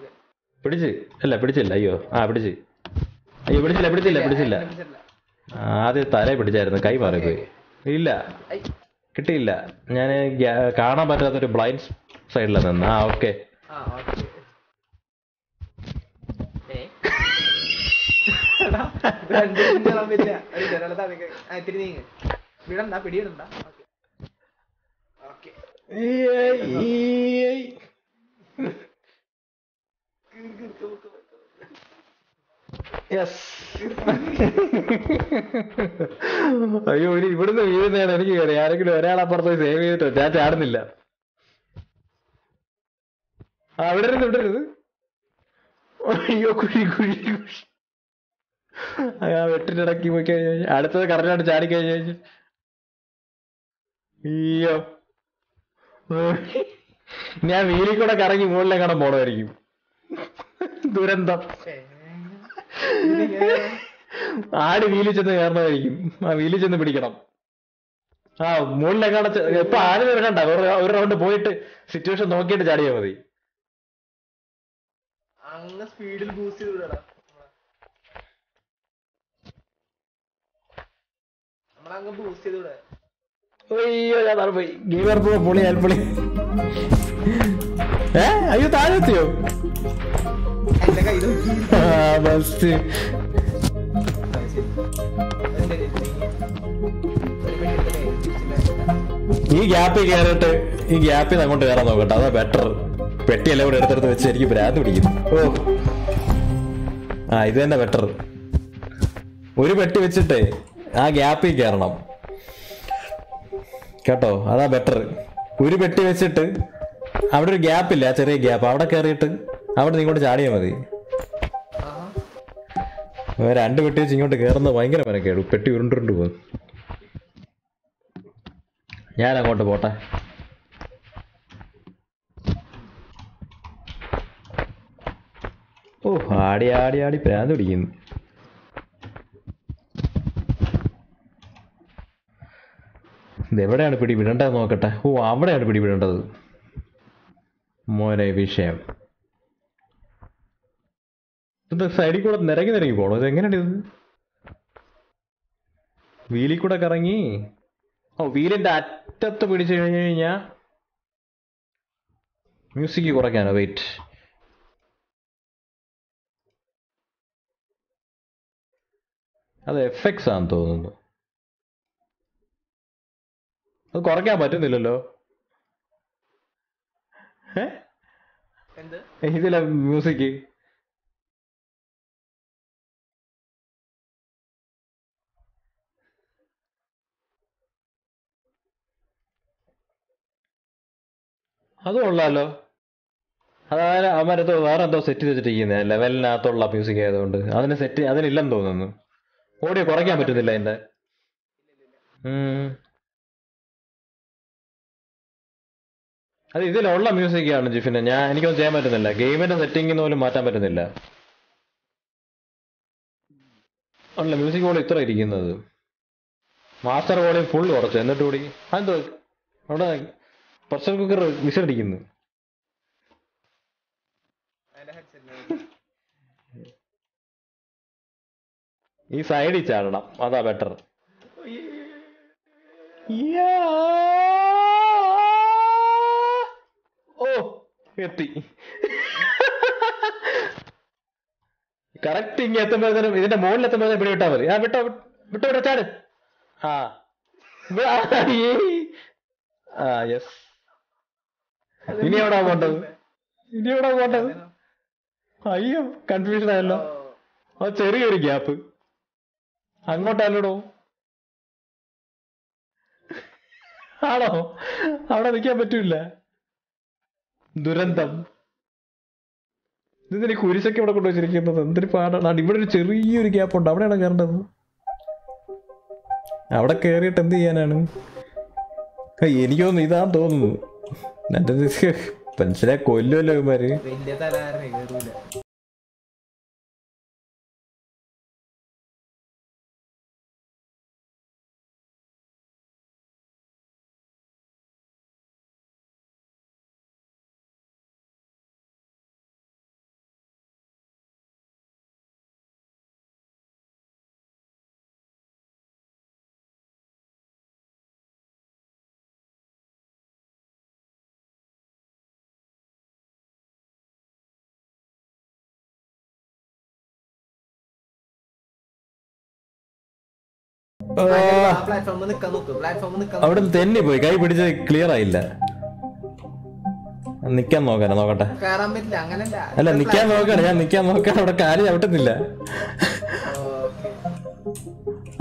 പിടിച്ച്. അല്ല പിടിച്ചില്ല. അയ്യോ. ആ പിടിച്ച്. അയ്യോ പിടിച്ചില്ല പിടിച്ചില്ല പിടിച്ചില്ല. ആദ്യം തല പിടിച്ചായിരുന്നു. കൈ മാറിപ്പോയി ഇല്ല. കിട്ടിയില്ല. ഞാൻ കാണാൻ പറ്റാത്തൊരു ബ്ലൈൻഡ് സൈഡിലാണ് നിന്ന്. ആ ഓക്കെ. വിടണ്ട ഓക്കെ അയ്യോ ഇനി ഇവിടുന്ന് വീഴുന്നതാണ് എനിക്ക് കയറി ആരെങ്കിലും ഒരാളപ്പുറത്ത് പോയി സേവ് ചെയ്തിട്ടോ ഞാൻ ചാടുന്നില്ല. ആ ഇവിടെ ഇരുന്ന് അയ്യോ കുഴി കുഴി കുഴി. ആ വെട്ടിനിടക്കി പോയി കഴിഞ്ഞാൽ അടുത്തത് കറക്റ്റായിട്ട് ചാടി കഴിഞ്ഞു അയ്യോ. ഞാൻ വീലിൽ കൂടെ കറങ്ങി മുകളിലേക്കാണ് പോണമായിരിക്കും ദുരന്തം. ആട് വീലിൽ ചെന്ന് കയറണമായിരിക്കും ആ വീലിൽ ചെന്ന് പിടിക്കണം. ആ മുകളിലേക്കാണ് ഇപ്പൊ ആരും ഇറങ്ങണ്ട ഒരു റൗണ്ട് പോയിട്ട് സിറ്റുവേഷൻ നോക്കിയിട്ട് ചാടിയാ മതി. സ്പീഡിൽ ബൂസ്റ്റ് ചെയ്ത് അയ്യോ ഞാൻ പോയി ഗെയിമർ പ്രോ പൊളി അൽപ്പൊളി എത്തിയോ എന്റെ കൈ ബസ് ഈ ഗ്യാപ്പിൽ കയറിട്ട് ഈ ഗ്യാപ്പിൽ അങ്ങോട്ട് കയറാൻ നോക്കട്ടെ. അതാ ബെറ്റർ പെട്ടിയെല്ലാം കൂടെ എടുത്തെടുത്ത് വെച്ച് എനിക്ക് ഭ്രാന്ത് പിടിക്കും ഓ. ആ ഇത് തന്നെ ബെറ്റർ ഒരു പെട്ടി വെച്ചിട്ട് ആ ഗ്യാപ്പിൽ കയറണം. കേട്ടോ? അതാ ബെറ്റർ ഒരു പെട്ടി വെച്ചിട്ട് അവിടെ ഒരു ഗ്യാപ്പ് ഇല്ല ചെറിയ ഗ്യാപ്പ് അവിടെ കയറിയിട്ട് അവിടെ ഇങ്ങോട്ട് ചാടിയാൽ മതി. രണ്ട് പെട്ടി വെച്ച് ഇങ്ങോട്ട് കയറുന്നത് ഭയങ്കര മനക്കേടു. പെട്ടി ഉരുണ്ടുരുണ്ട് പോകും ഞാൻ അങ്ങോട്ട് പോട്ടെ. ഓ ആടി ആടി ആടി പ്രാന്ത് പിടിക്കുന്നു. ഇതെവിടെയാണ് പിടി വിടേണ്ടത് നോക്കട്ടെ. ഓ അവിടെയാണ് പിടി വിടേണ്ടത്. മോനെ വിഷയം. സൈഡിൽ കൂടെ നിരങ്ങി നിരങ്ങി പോണോ. ഇത് എങ്ങനെയാണ് ഇത്? വീലിൽ കൂടെ കറങ്ങി ഓ വീലിന്റെ അറ്റത്ത് പിടിച്ചു കഴിഞ്ഞു കഴിഞ്ഞാ മ്യൂസിക് കുറയ്ക്കാനോ? വെയിറ്റ് അത് എഫക്ട്സ് ആണെന്ന് തോന്നുന്നു. അത് കുറയ്ക്കാൻ പറ്റുന്നില്ലല്ലോ. ഇതിലെ മ്യൂസിക് അത് കൊള്ളാലോ. അതായത് അവരെന്തോ വേറെ എന്തോ സെറ്റ് ചെയ്ത് വെച്ചിട്ടിരിക്കുന്നത് ലെവലിനകത്തുള്ള മ്യൂസിക് ആയതുകൊണ്ട്. അതിന് സെറ്റ് അതിനില്ലെന്ന് തോന്നുന്നു. ഓഡിയോ കുറയ്ക്കാൻ പറ്റുന്നില്ല അതിന്റെ. അത് ഇതിലുള്ള മ്യൂസിക് ആണ് ജിഫിന്. ഞാൻ എനിക്കൊന്നും ചെയ്യാൻ പറ്റുന്നില്ല. ഗെയിമിന്റെ സെറ്റിംഗ് പോലും മാറ്റാൻ പറ്റുന്നില്ല. അല്ല മ്യൂസിക് വോളി ഇത്ര ഇരിക്കുന്നത്. മാസ്റ്റർ വോളിയം ഫുൾ കുറച്ചു. എന്നിട്ട് കൂടി അതെന്തോ അവിടെ പ്രഷർ കുക്കർ ഹെഡ്സെറ്റ് ഈ സൈഡിൽ ചാടണം. അതാ ബെറ്റർ ഓ എത്തി. കറക്റ്റ് ഇങ്ങനെ എത്തുമ്പോഴത്തേനും ഇതിന്റെ മുകളിൽ എത്തുമ്പോഴത്തേനും ഇവിടെ വിട്ടാ മതി. ആ വിട്ടോ വിട്ടോ ചാട്. ആ. ആ, യെസ് ഇനി എവിടാ പോണ്ടത്? ഇനി എവിടാ പോണ്ടത്? അയ്യോ കൺഫ്യൂഷൻ ആയല്ലോ. അത് ചെറിയൊരു ഗ്യാപ്പ് അങ്ങോട്ടല്ലടോ. ആണോ? അവിടെ നിൽക്കാൻ പറ്റൂല. ദുരന്തം. ഇതിന് കുരിശൊക്കെ ഇവിടെ കൊണ്ടുവച്ചിരിക്കുന്നത്? എന്തൊരു പാടാണ്. ഇവിടെ ഒരു ചെറിയൊരു ഗ്യാപ്പ് ഉണ്ട്. അവിടെയാണ് കയറേണ്ടത്? അവിടെ കയറിയിട്ട് എന്ത് ചെയ്യാനാണ്? എനിക്കൊന്നും ഇതാന്ന് തോന്നുന്നു. എന്റെ പെൻസിലെ കൊല്ലുമല്ലോ ഇവന്മാര്. അവിടെ തന്നെ പോയി കൈ പിടിച്ച് ക്ലിയർ ആയില്ല. നിക്കാൻ നോക്കാനാ നോക്കട്ടെ. അല്ല നിക്കാൻ നോക്കാണ് ഞാൻ നിക്കാൻ നോക്കാൻ അവിടെ കാൽ ചവിട്ടുന്നില്ല.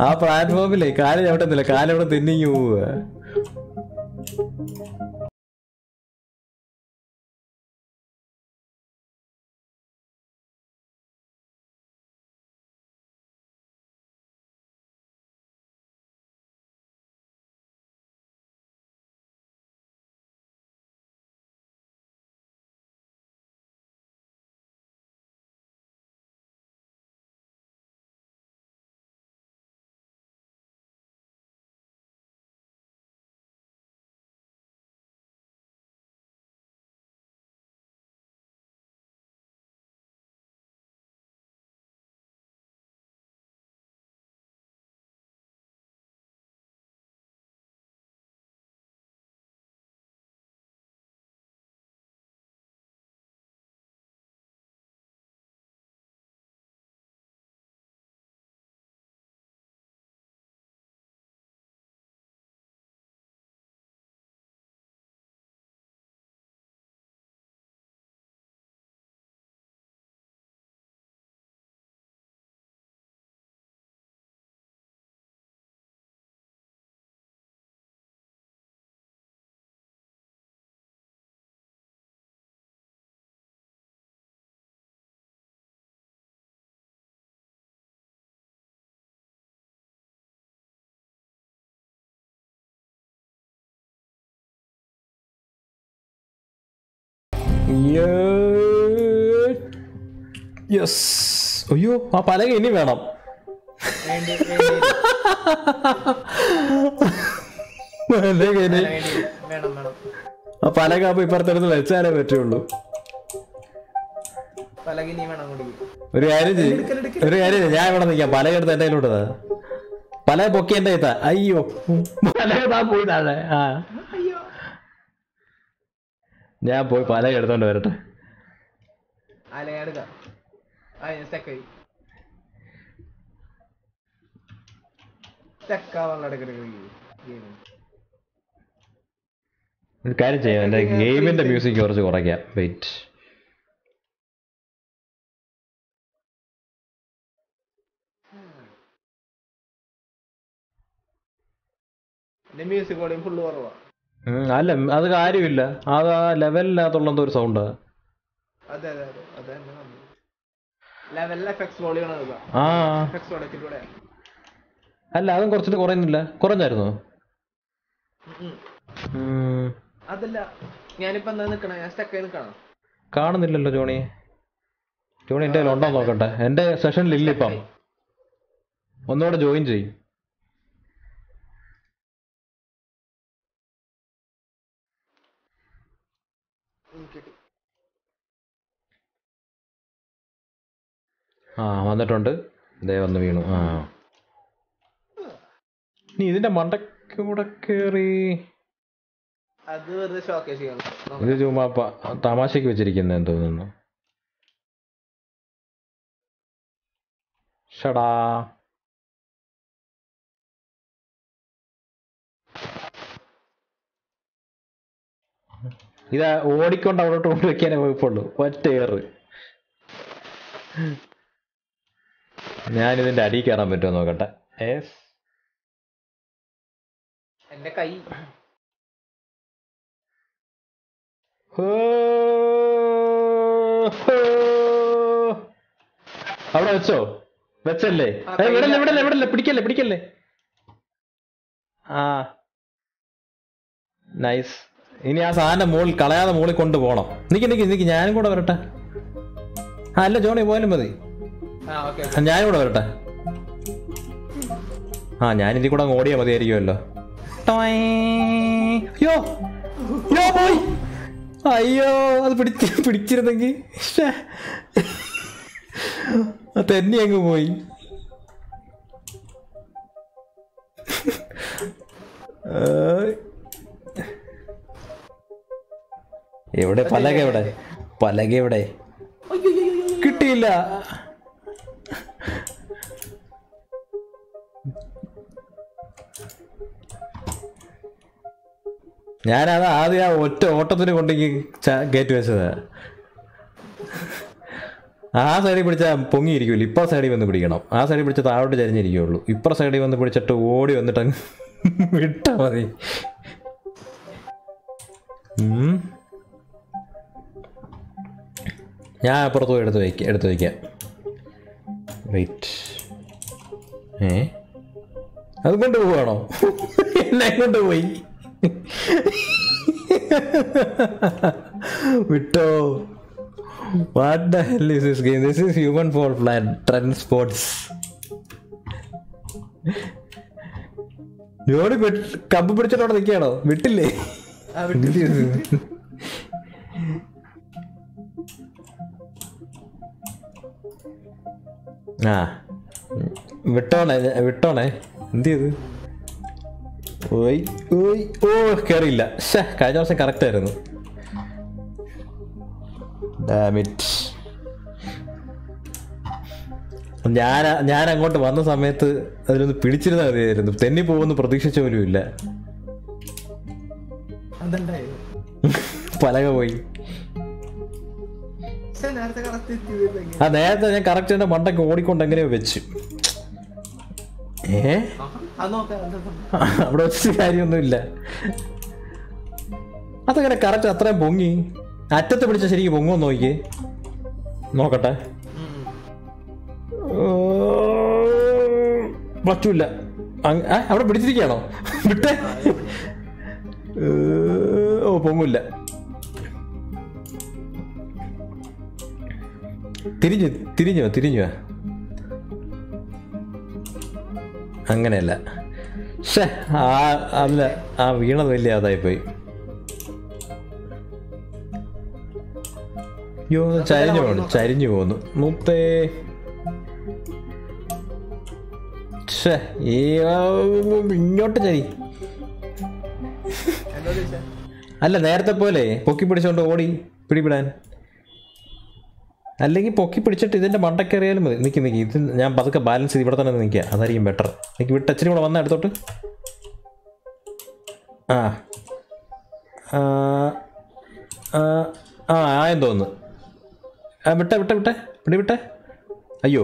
ആ പ്ലാറ്റ്ഫോമിലേ കാൽ ചവിട്ടുന്നില്ല കാലവിടെ തെന്നിങ്ങി പോവുക യെസ് അയ്യോ ആ പലക ഇനി വേണം. പലക അപ്പൊ ഇപ്പുറത്തെടുത്ത് വെച്ചാലേ പറ്റുള്ളൂ. ഒരു കാര്യം ചെയ്യും. ഒരു കാര്യം. ഞാൻ ഇവിടെ നിൽക്കാം. പലക എടുത്ത് എന്റെ കയ്യിലോട്ട് പല പൊക്കി എന്റെ അയ്യോ. പലക താ പോയി താഴെ. ആ. ഞാൻ പോയി പല എടുത്തോണ്ട് വരട്ടെ. ഒരു കാര്യം ചെയ്യാം എന്റെ ഗെയിമിന്റെ മ്യൂസിക് കുറച്ച് കുറയ്ക്കാം. വെയിറ്റ് എന്റെ മ്യൂസിക് വോളിയം ഫുള്ള് കുറവാ. അല്ല അത് കാര്യമില്ല. അത് ആ ലെവലിനകത്തുള്ള എന്തോ ഒരു സൗണ്ട് അതെ അതെ അതെ. അതെ തന്നെ ലെവലിൽ എഫക്ട്സ് ആ. എഫക്ട്സ് വോളിയത്തിലൂടെ അല്ല അതും കുറച്ചിട്ട് കുറയുന്നില്ല. കുറഞ്ഞായിരുന്നോ? അതല്ല ഞാനിപ്പോ എന്താ നിക്കണേ? ഞാൻ സ്റ്റക്കായി നിക്കണം? കാണുന്നില്ലല്ലോ ജോണി. ജോണി എന്റെ കയ്യിൽ ഉണ്ടോ നോക്കട്ടെ. എന്റെ സെഷനിൽ ഇല്ല ഇപ്പം. ഒന്നുകൂടെ ജോയിൻ ചെയ്യും ഉം, കിട്ടി ആ വന്നിട്ടുണ്ട്. ദേ വന്ന് വീണു. ആ. നീ ഇതിന്റെ മണ്ടക്കൂടെ കേറി. അത് വെറുതെ ഷോക്കേസ് ഇത് ചുമ്മാ പ- തമാശക്ക് വെച്ചിരിക്കുന്നതെന്ന് തോന്നുന്നു. ഷടാ. ഇതാ ഓടിക്കൊണ്ട് അവിടോട്ട് കൊണ്ടുവയ്ക്കാനേ കുഴപ്പമുള്ളൂ ഒറ്റ ഏറ്. ഞാനിതിന്റെ അടി കയറാൻ പറ്റുമോ നോക്കട്ടെ. എസ് എന്റെ കൈ. അവിടെ വെച്ചോ? വെച്ചല്ലേ? ഇവിടെ ഇവിടെ വിടല്ലേ പിടിക്കല്ലേ പിടിക്കല്ലേ. ആ. നൈസ് ഇനി ആ സാധനം മുകളിൽ കളയാതെ മുകളിൽ കൊണ്ടുപോകണം നിക്ക് നിക്ക് നിക്ക് ഞാനും കൂടെ വരട്ടെ. ആ അല്ല ജോണി പോയാലും മതി. ഞാനും കൂടെ വരട്ടെ. ആ ഞാനിതിൽ കൂടെ അങ്ങ് ഓടിയാ മതിയായിരിക്കുമല്ലോ. അയ്യോ അയ്യോ പോയി. അയ്യോ അത് പിടിച്ച് പിടിച്ചിരുന്നെങ്കിൽ. അത് തന്നെ അങ്ങ് പോയി. എവിടെ? പലക എവിടെ? പലക എവിടെ? കിട്ടിയില്ല. ഞാനത് ആദ്യം ആ ഒറ്റ ഓട്ടത്തിന് കൊണ്ടെങ്കിൽ കയറ്റി വെച്ചത്. ആ സൈഡിൽ പിടിച്ചാൽ പൊങ്ങിയിരിക്കുമല്ലോ. ഇപ്പുറ സൈഡിൽ വന്ന് പിടിക്കണം. ആ സൈഡിൽ പിടിച്ച താഴോട്ട് ചരിഞ്ഞിരിക്കുള്ളൂ ഇപ്പുറ സൈഡിൽ വന്ന് പിടിച്ചിട്ട് ഓടി വന്നിട്ട് അങ്ങ് വിട്ടാ മതി. ഞാൻ അപ്പുറത്ത് പോയി എടുത്ത് വയ്ക്കാം എടുത്ത് വയ്ക്കാം. വെയിറ്റ് ഏ? അത് കൊണ്ട് പോവാണോ? എന്നെ കൊണ്ട് പോയി. വിട്ടോ? What the hell is this game this is human for plan transports Johnny കമ്പ് പിടിച്ചിട്ടോടെ നിൽക്കുകയാണോ? വിട്ടില്ലേ? ആ വിട്ടു ആ. വിട്ടോണേ വിട്ടോണേ. എന്ത് ചെയ്ത്? ഓയ് ഓയ് ഓ കയറിയില്ല കഴിഞ്ഞ വർഷം കറക്റ്റ് ആയിരുന്നു. ഡാമിറ്റ് ഞാൻ ഞാൻ അങ്ങോട്ട് വന്ന സമയത്ത് അതിലൊന്ന് പിടിച്ചിരുന്ന മതിയായിരുന്നു. തെന്നി പോകുമെന്ന് പ്രതീക്ഷിച്ച പോലും ഇല്ല. പലക പോയി. ആ നേരത്തെ ഞാൻ കറക്റ്റ് എന്റെ മണ്ടൊക്കെ ഓടിക്കൊണ്ട് എങ്ങനെയോ വെച്ചു. ഏ? അവിടെ വെച്ച് കാര്യമൊന്നുമില്ല. അതങ്ങനെ കറക്റ്റ് അത്രയും പൊങ്ങി. അറ്റത്ത് പിടിച്ച ശരിക്ക് പൊങ്ങോ നോക്കി നോക്കട്ടെ. പറ്റൂല. അവിടെ പിടിച്ചിരിക്കുകയാണോ? വിട്ടേ. ഓ പൊങ്ങൂല. തിരിഞ്ഞു തിരിഞ്ഞോ തിരിഞ്ഞോ അങ്ങനെയല്ല. ഷേ ആ അല്ല ആ വീണത് വലിയ അതായിപ്പോയി. അയ്യോ ചരിഞ്ഞു പോണു ചരിഞ്ഞു പോന്നു മുത്തേ ഇങ്ങോട്ട് ചരി. അല്ല നേരത്തെ പോലെ പൊക്കി പിടിച്ചോണ്ട് ഓടി പിടിപിടാൻ. അല്ലെങ്കിൽ പൊക്കി പിടിച്ചിട്ട് ഇതിന്റെ മണ്ടക്കേറിയാലും മതി. നിൽക്കി നിൽക്കി ഇത് ഞാൻ പതുക്കെ ബാലൻസ് ചെയ്ത് ഇവിടെ തന്നെ നിൽക്കുക അതായിരിക്കും ബെറ്റർ എനിക്ക് വിട്ട് അച്ഛനും കൂടെ വന്ന അടുത്തോട്ട്. ആ. ആ ആയെന്ന് തോന്നുന്നു. ആ വിട്ടെ വിട്ടെ വിട്ടെ. പിടി വിട്ടെ. അയ്യോ.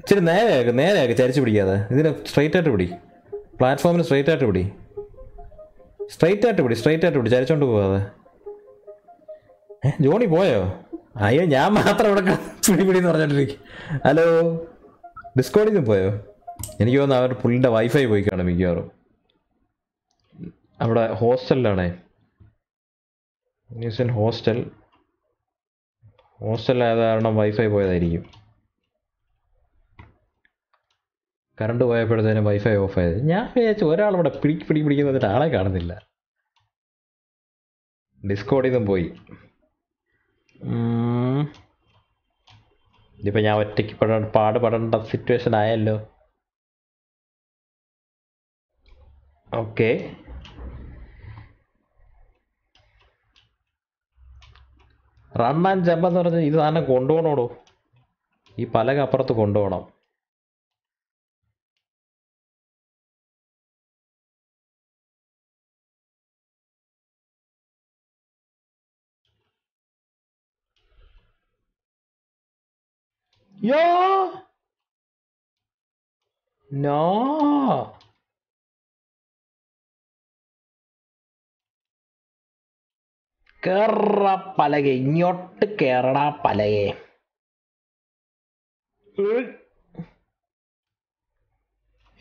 ഇച്ചിരി നേരെയാക്ക് നേരെയാക്ക് ചരിച്ച് പിടിക്കാതെ. ഇതിന് സ്ട്രൈറ്റ് ആയിട്ട് പിടി. പ്ലാറ്റ്ഫോമിന് സ്ട്രൈറ്റ് ആയിട്ട് പിടി. സ്ട്രൈറ്റ് ആയിട്ട് പിടി സ്ട്രൈറ്റ് ആയിട്ട് പിടി. ചരിച്ചോണ്ട് പോവാതെ ഏ, ജോണി പോയോ? അയ്യോ ഞാൻ മാത്രം ഇവിടെ പിടിപിടി പിടി പിടി എന്ന് പറഞ്ഞോണ്ടിരിക്കും. ഹലോ ഡിസ്കോഡിൽ നിന്ന് പോയോ? എനിക്ക് തോന്നുന്നു അവരുടെ പുള്ളിന്റെ വൈഫൈ പോയി കാണും മിക്കവാറും. അവിടെ ഹോസ്റ്റലിലാണേ. News hostel. ഹോസ്റ്റലായത് കാരണം വൈഫൈ പോയതായിരിക്കും. കറണ്ട് പോയപ്പോഴത്തേനും വൈഫൈ ഓഫ് ആയത്. ഞാൻ വിചാരിച്ചു ഒരാളിവിടെ പിടിക്ക് പിടി പിടിക്കുന്നതിന്റെ ആളെ കാണുന്നില്ല. ഡിസ്കോഡിൽ നിന്നും പോയി. ഇതിപ്പോ ഞാൻ ഒറ്റയ്ക്ക് പെട പാടുപെടേണ്ട സിറ്റുവേഷൻ ആയല്ലോ. ഓക്കെ റണ്ണാൻ ജമ്പ് എന്ന് പറഞ്ഞാൽ ഇത് സാധനം കൊണ്ടുപോകണോടോ? ഈ പലക അപ്പുറത്ത് കൊണ്ടുപോകണം. യോ നോ കേറ പലക ഇങ്ങോട്ട് കേറടാ പലകെ.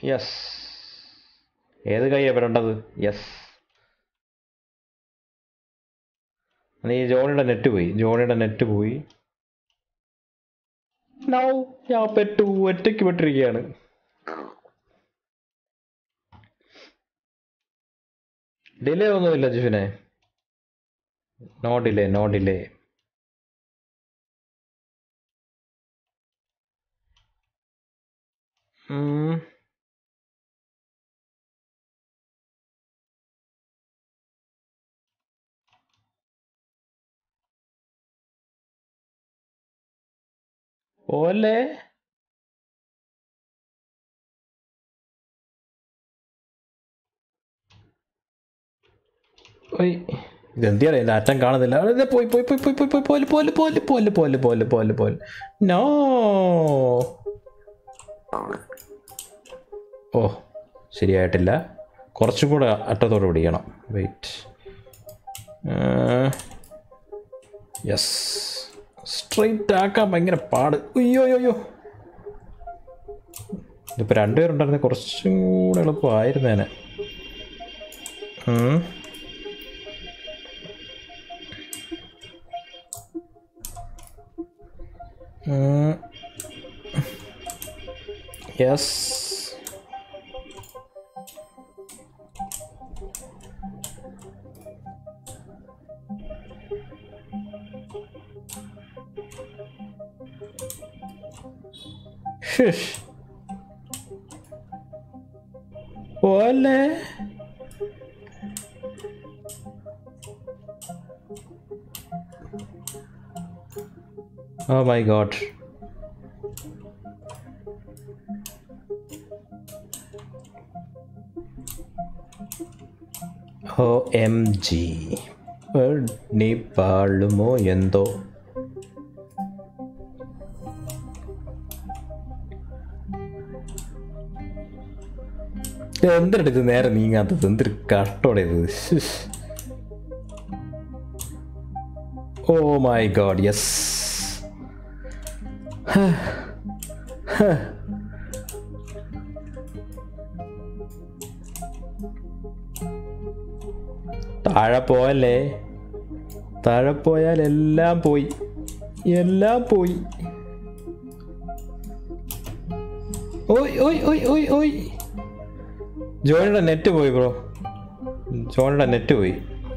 യെസ് ഏത് കൈയാ വരേണ്ടത് യെസ് നീ ജോണിയുടെ നെറ്റ് പോയി. ജോണിയുടെ നെറ്റ് പോയി. നൗ ഞാൻ പെട്ടു ഒറ്റയ്ക്ക് പെട്ടിരിക്കുകയാണ്. ഡിലേ ഒന്നുമില്ല ജിഫിനെ. നോ ഡിലേ നോ ഡിലേ ഓയ് ഇതെന്തിയാണ് എന്റെ അറ്റം കാണുന്നില്ല. ദേ പോയി പോയി പോയി പോയി പോയി പോയി പോലെ പോലെ പോലെ പോലെ പോലെ പോലെ പോലെ പോലെ. നോ. ഓ ശരിയായിട്ടില്ല. കുറച്ചും കൂടെ അറ്റത്തോട് പിടിക്കണം. വെയിറ്റ്. യെസ്. സ്ട്രെയിറ്റ് ആക്കാൻ ഭയങ്കര പാട്. അയ്യോ അയ്യോ ഇതിപ്പോൾ രണ്ടുപേരുണ്ടായിരുന്നെ കുറച്ചും കൂടെ എളുപ്പമായിരുന്നേനെ. Yes. fish. Olé. Oh my god. OMG. Nepal mo yendo. എന്തിനാണ് നേരെ നീങ്ങാത്തത്? എന്തൊരു കട്ടോടെ ഓ മൈ ഗോഡ് യെസ്. താഴെ പോയല്ലേ? താഴെ പോയാൽ എല്ലാം പോയി. എല്ലാം പോയി. ഓയ് ഓയ് ഓയ് ഓയ് ഓയ്. ജോണിയുടെ നെറ്റ് പോയി ബ്രോ ജോണിയുടെ നെറ്റ് പോയി.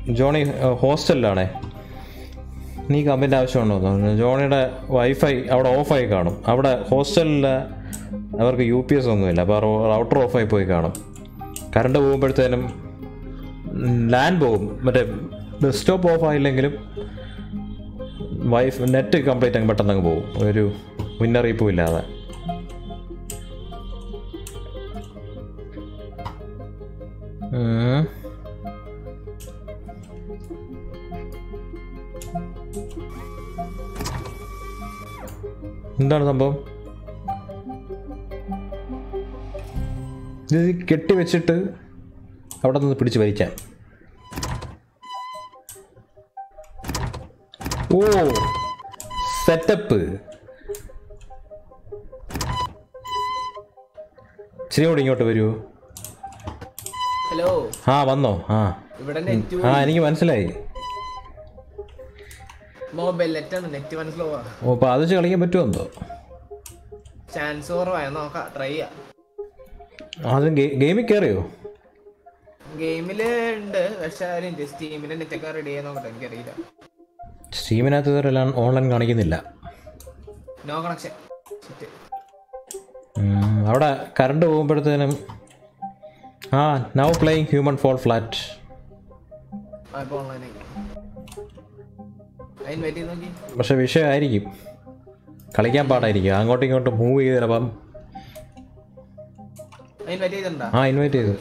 ജോണി ഹോസ്റ്റലിലാണേ. നീ കമ്പിന്റെ ആവശ്യമുണ്ടോ ജോണിയുടെ വൈഫൈ അവിടെ ഓഫായി കാണും. അവിടെ ഹോസ്റ്റലിൽ അവർക്ക് യു പി എസ് ഒന്നുമില്ല. അപ്പോൾ റൗട്ടർ ഓഫായി പോയി കാണും. കറണ്ട് പോകുമ്പോഴത്തേനും ലാൻഡ് പോകും. മറ്റേ ബസ് സ്റ്റോപ്പ് ഓഫായില്ലെങ്കിലും വൈഫ് നെറ്റ് കംപ്ലീറ്റ് അങ്ങ് പെട്ടെന്ന് അങ്ങ് പോകും. ഒരു മുന്നറിയിപ്പും ഇല്ലാതെ. എന്താണ് സംഭവം? ഇത് കെട്ടി വെച്ചിട്ട് അവിടെ നിന്ന് പിടിച്ച് വലിക്കാൻ. ഓ സെറ്റപ്പ് ശരി ഇങ്ങോട്ട് വരൂ ഹലോ ആ വന്നോ. ആ. ഇവിടെ നെറ്റ് ആ എനിക്ക് മനസ്സിലായി. മൊബൈൽ നെറ്റാണ് നെറ്റ് മനസ്സിലാവാ ഓ അപ്പൊ അത് വെച്ച് കളിക്കാൻ പറ്റുമോ എന്തോ? ചാൻസ് കുറവായ? നോക്കാം ട്രൈ ചെയ്യാം. അത് ഗെയിമിൽ കയറിയോ ഗെയിമിൽ ഉണ്ട് പക്ഷെ സ്റ്റീമിന്റെ നെറ്റൊക്കെ റെഡി ചെയ്യാൻ നോക്കട്ടെ എനിക്കറിയില്ല. സ്റ്റീമിനകത്ത് ഇതുവരെ ഓൺലൈൻ കാണിക്കുന്നില്ല. നോ കണക്ഷൻ അവിടെ കറണ്ട് പോകുമ്പോഴത്തേനും ആ now playing human fall flat ഇപ്പൊ ഓൺലൈനായി ഇൻവൈറ്റ് ചെയ്ത് നോക്കി. പക്ഷെ വിഷയമായിരിക്കും. കളിക്കാൻ പാടായിരിക്കും. അങ്ങോട്ടും ഇങ്ങോട്ടും മൂവ് ചെയ്ത് ചിലപ്പം ആ ഇൻവൈറ്റ് ചെയ്തു.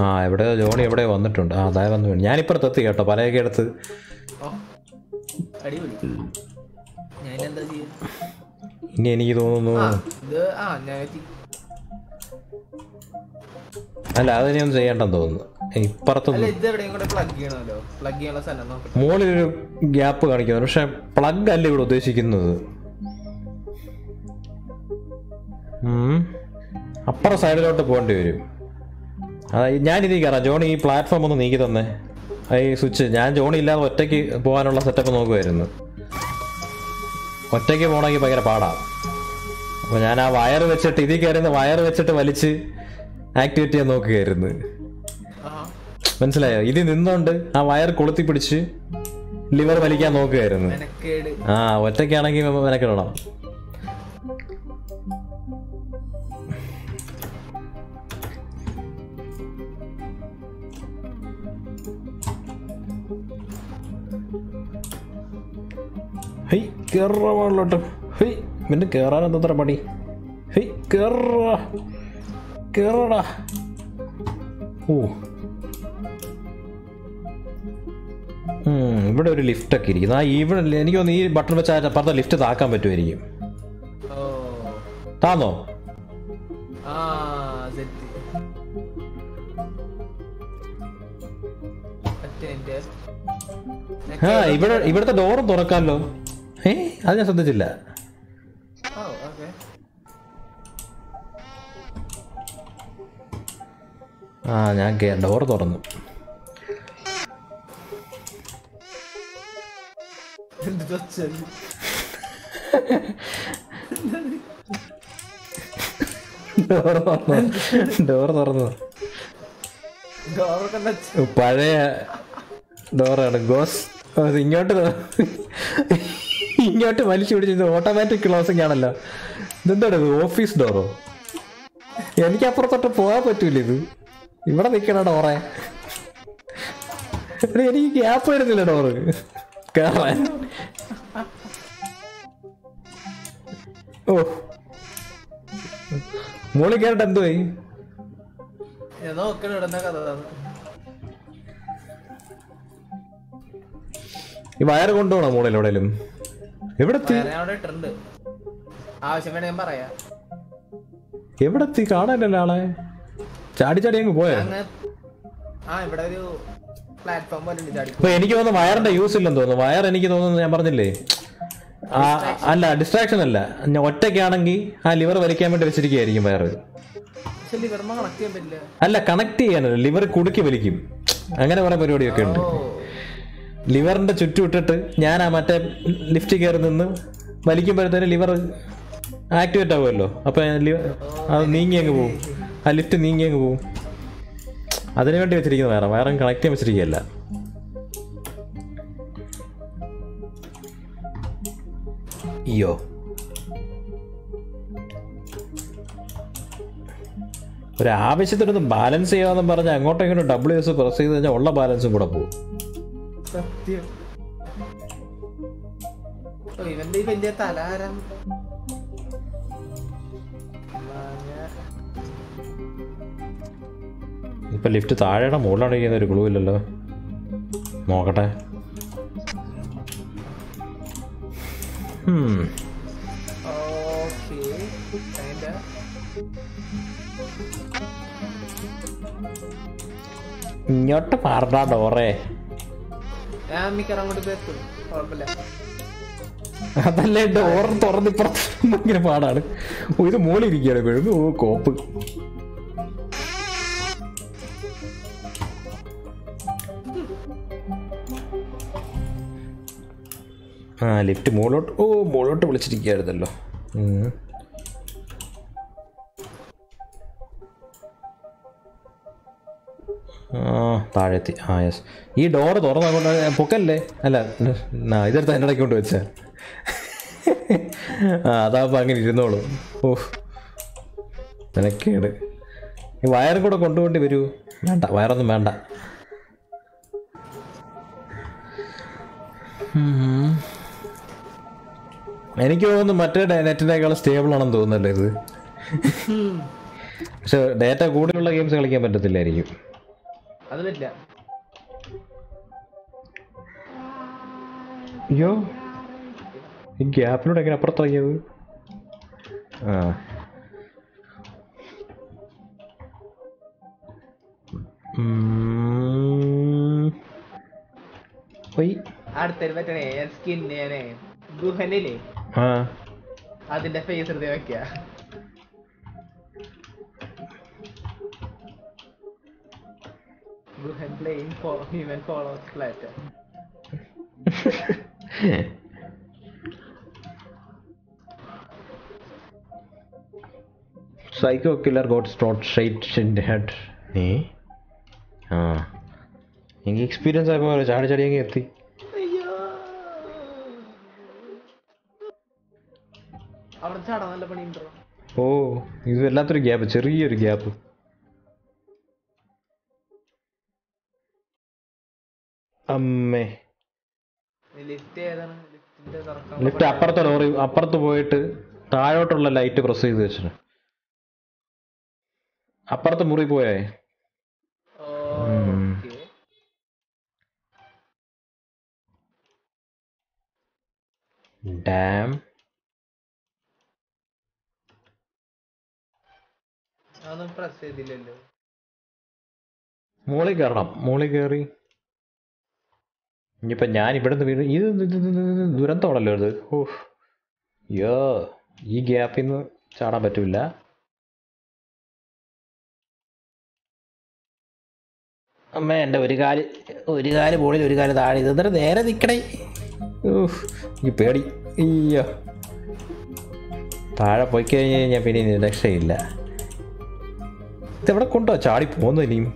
ആ എവിടെ ജോണി എവിടെ വന്നിട്ടുണ്ട്? ആ അതായത് വന്നു വീണു. ഞാനിപ്പുറത്ത് എത്തി കേട്ടോ പലയൊക്കെ എടുത്ത്. അടിപൊളി. ഇനി എനിക്ക് തോന്നുന്നു അല്ല അത് ഇനി ഒന്നും ചെയ്യണ്ടെന്ന് തോന്നുന്നു. ഇപ്പുറത്തൊന്നും മുകളിലൊരു ഗ്യാപ്പ് കാണിക്കുന്നു. പക്ഷെ പ്ലഗ് അല്ല ഇവിടെ ഉദ്ദേശിക്കുന്നത്. അപ്പുറ സൈഡിലോട്ട് പോകേണ്ടി വരും. ഞാനിതി കയറാം ജോണി ഈ പ്ലാറ്റ്ഫോം ഒന്ന് നീക്കി തന്നെ. ഈ സ്വിച്ച് ഞാൻ ജോണി ഇല്ലാതെ ഒറ്റയ്ക്ക് പോകാനുള്ള സെറ്റപ്പ് നോക്കുമായിരുന്നു ഒറ്റയ്ക്ക് പോകണമെങ്കിൽ ഭയങ്കര പാടാണ് അപ്പോൾ ഞാൻ ആ വയർ വെച്ചിട്ട് ഇതിൽ കയറുന്ന വയർ വെച്ചിട്ട് വലിച്ച് ആക്ടിവിറ്റി ചെയ്യാൻ നോക്കുകയായിരുന്നു. മനസ്സിലായോ? ഇത് നിന്നോണ്ട് ആ വയർ കൊളുത്തി പിടിച്ച് ലിവർ വലിക്കാൻ നോക്കുകയായിരുന്നു. ആ ഒറ്റയ്ക്കാണെങ്കിൽ മെനക്കിടണം ഹെയ് കേറ മുകളിലോട്ട് ഹെയ് പിന്നെ കേറാൻ എന്തത്ര പണി ഹെയ് കേറ. കേറടാ. ഓ. ഇവിടെ ഒരു ലിഫ്റ്റ് ഒക്കെ ഇരിക്കുന്നു. ആ ഇവിടെ എനിക്ക് തോന്നുന്നു ഈ ബട്ടൺ വെച്ചാൽ അപ്പുറത്തെ ലിഫ്റ്റ് താക്കാൻ പറ്റുമായിരിക്കും. താന്നോ? ആ ഇവിടെ ഇവിടുത്തെ ഡോറും തുറക്കാമല്ലോ. ഏ അത് ഞാൻ ശ്രദ്ധിച്ചില്ല. ആ ഞാൻ ഡോർ തുറന്നു. ഡോർ തുറന്നു. ഡോർ തുറന്നു. പഴയ ഡോറാണ് ഗോസ് ഇങ്ങോട്ട് ഇങ്ങോട്ട് വലിച്ചു പിടിച്ചത് ഓട്ടോമാറ്റിക് ക്ലോസിംഗ് ആണല്ലോ. ഇതെന്താണ് ഇത്? ഓഫീസ് ഡോറോ എനിക്ക് അപ്പുറത്തോട്ട് പോകാൻ പറ്റൂല ഇത്. ഇവിടെ നിൽക്കണ ഡോറേ എനിക്ക് ഗ്യാപ്പ് വരുന്നില്ല ഡോറ് കേറാൻ. ഓ. മോളി കേട്ട എന്തോ. ഈ വയറ് കൊണ്ടുപോകണോ മോളിൽ എവിടെയും എവിടെ കാണാനല്ലേ വേറെ അവിടെ ഇട്ടിട്ടുണ്ട് ആവശ്യം വേണേ ഞാൻ പറയാം. എവിടെ എത്തി? കാണാനല്ലോ ആളെ. ചാടി ചാടി അങ്ങ് പോയോ? അപ്പൊ എനിക്ക് തോന്നുന്നു വയറിന്റെ യൂസ് ഇല്ലെന്ന് തോന്നുന്നു. വയർ എനിക്ക് തോന്നുന്നു ഞാൻ പറഞ്ഞില്ലേ? അല്ല ഡിസ്ട്രാക്ഷൻ അല്ല. ഞാൻ ഒറ്റയ്ക്കാണെങ്കിൽ ആ ലിവർ വലിക്കാൻ വേണ്ടി വെച്ചിരിക്കുകയായിരിക്കും വയറ്. അല്ല കണക്ട് ചെയ്യാനല്ല. ലിവർ കുടുക്കി വലിക്കും. അങ്ങനെ കുറെ പരിപാടിയൊക്കെ ഉണ്ട്. ലിവറിന്റെ ചുറ്റും ഇട്ടിട്ട് ഞാൻ ആ മറ്റേ ലിഫ്റ്റ് കയറി നിന്ന് വലിക്കുമ്പോഴത്തേന് ലിവർ ആക്ടിവേറ്റ് ആവുമല്ലോ. അപ്പൊ അത് നീങ്ങി അങ്ങ് പോവും. ആ ലിഫ്റ്റ് നീങ്ങി അങ്ങ് പോവും. അതിനു വേണ്ടി വെച്ചിരിക്കുന്ന വേറെ വേറെ കണക്ട് ചെയ്യാൻ വെച്ചിരിക്കുകയല്ല. അയ്യോ. ഒരു ആവശ്യത്തിനൊന്ന് ബാലൻസ് ചെയ്യാമെന്ന് പറഞ്ഞാൽ അങ്ങോട്ടും ഇങ്ങോട്ടും ഡബ്ല്യു എസ് പ്രസ് ചെയ്ത് കഴിഞ്ഞാൽ ഉള്ള ബാലൻസും കൂടെ പോകും. സത്യം. ഇവന്റെ ഈ വലിയ തലാരം ഇപ്പൊ ലിഫ്റ്റ് താഴെയാണ് മുകളിലാണ് ചെയ്യുന്ന ഒരു ക്ലൂ ഇല്ലല്ലോ. നോക്കട്ടെ. Hmm. അതിന്റെ ഇങ്ങോട്ട് പാർട്ടാ ഡോറേ ഞാൻ മിക്കവാറും അങ്ങോട്ട് അതല്ലേ ഡോർ തുറന്നിപ്പുറത്ത് ഭയങ്കര പാടാണ്. ഓ ഇത് മോളിൽ ഇരിക്കുകയാണ് ഓ കോപ്പ്. ആ ലിഫ്റ്റ് മോളോട്ട് ഓ മോളോട്ട് വിളിച്ചിരിക്കുകയായിരുന്നല്ലോ. താഴെത്തി. ആ യെസ് ഈ ഡോറ് തുറന്നുകൊണ്ട് പൊക്കല്ലേ? അല്ല ഇതെടുത്ത് എന്റെ ഇടയ്ക്ക് കൊണ്ട് വെച്ച. ആ അതാകുമ്പോൾ അങ്ങനെ ഇരുന്നോളൂ. ഓ നിനക്കേട് ഈ വയറും കൂടെ കൊണ്ടുപോണ്ടി വരൂ. വേണ്ട വയറൊന്നും വേണ്ട. എനിക്ക് തോന്നുന്നു മറ്റേ നെറ്റിനേക്കാൾ സ്റ്റേബിൾ ആണെന്ന് തോന്നുന്നല്ലേ ഇത്? പക്ഷെ ഡേറ്റ കൂടെയുള്ള ഗെയിംസ് കളിക്കാൻ പറ്റത്തില്ലായിരിക്കും. അത് പറ്റില്ല അയ്യോ. ഈ ഗ്യാപ്പിലൂടെ എങ്ങനെ അപ്പുറത്തിറങ്ങിയത് ആ. അടുത്തൊരു പറ്റണേ സ്കിന്നെ ഗുഹനില്ലേ ആ. അതിന്റെ ഫേസ് എടുത്ത് വെക്ക Guhan playing for human follows flat psycho killer got strut shit in head നീ ആ. എനിക്ക് എക്സ്പീരിയൻസ് ആയപ്പോൾ ചാടി ചാടി അങ്ങ് എത്തി. ഓ ഇത് വല്ലാത്തൊരു ഗ്യാപ്പ് ചെറിയൊരു ഗ്യാപ്പ് അമ്മേ. ലിഫ്റ്റ് അപ്പുറത്ത് ലോറി അപ്പുറത്ത് പോയിട്ട് താഴോട്ടുള്ള ലൈറ്റ് പ്രസ് ചെയ്ത് വെച്ചിട്ട് അപ്പുറത്ത് മുറി പോയേ ഡാം പ്രസ് ചെയ്തില്ലല്ലോ. മോളി കയറണം മോളി കയറി ഇനിയിപ്പം ഞാൻ ഇവിടുന്ന് വീട് ഇത് ദുരന്തമാണല്ലോ ഇത്. ഓ യോ ഈ ഗ്യാപ്പിൽ നിന്ന് ചാടാൻ പറ്റില്ല അമ്മ എന്റെ ഒരു കാൽ ഒരു കാൽ ബോളിൽ ഒരു കാൽ താഴെ. ഇത് എന്നിട്ട് നേരെ നിൽക്കണേ ഓഹ് ഈ പേടി. അയ്യോ താഴെ പോയി കഴിഞ്ഞ് കഴിഞ്ഞാൽ പിന്നെ ഇനി രക്ഷയില്ല. ഇതെവിടെ കൊണ്ടോ ചാടി പോകുന്നു ഇനിയും.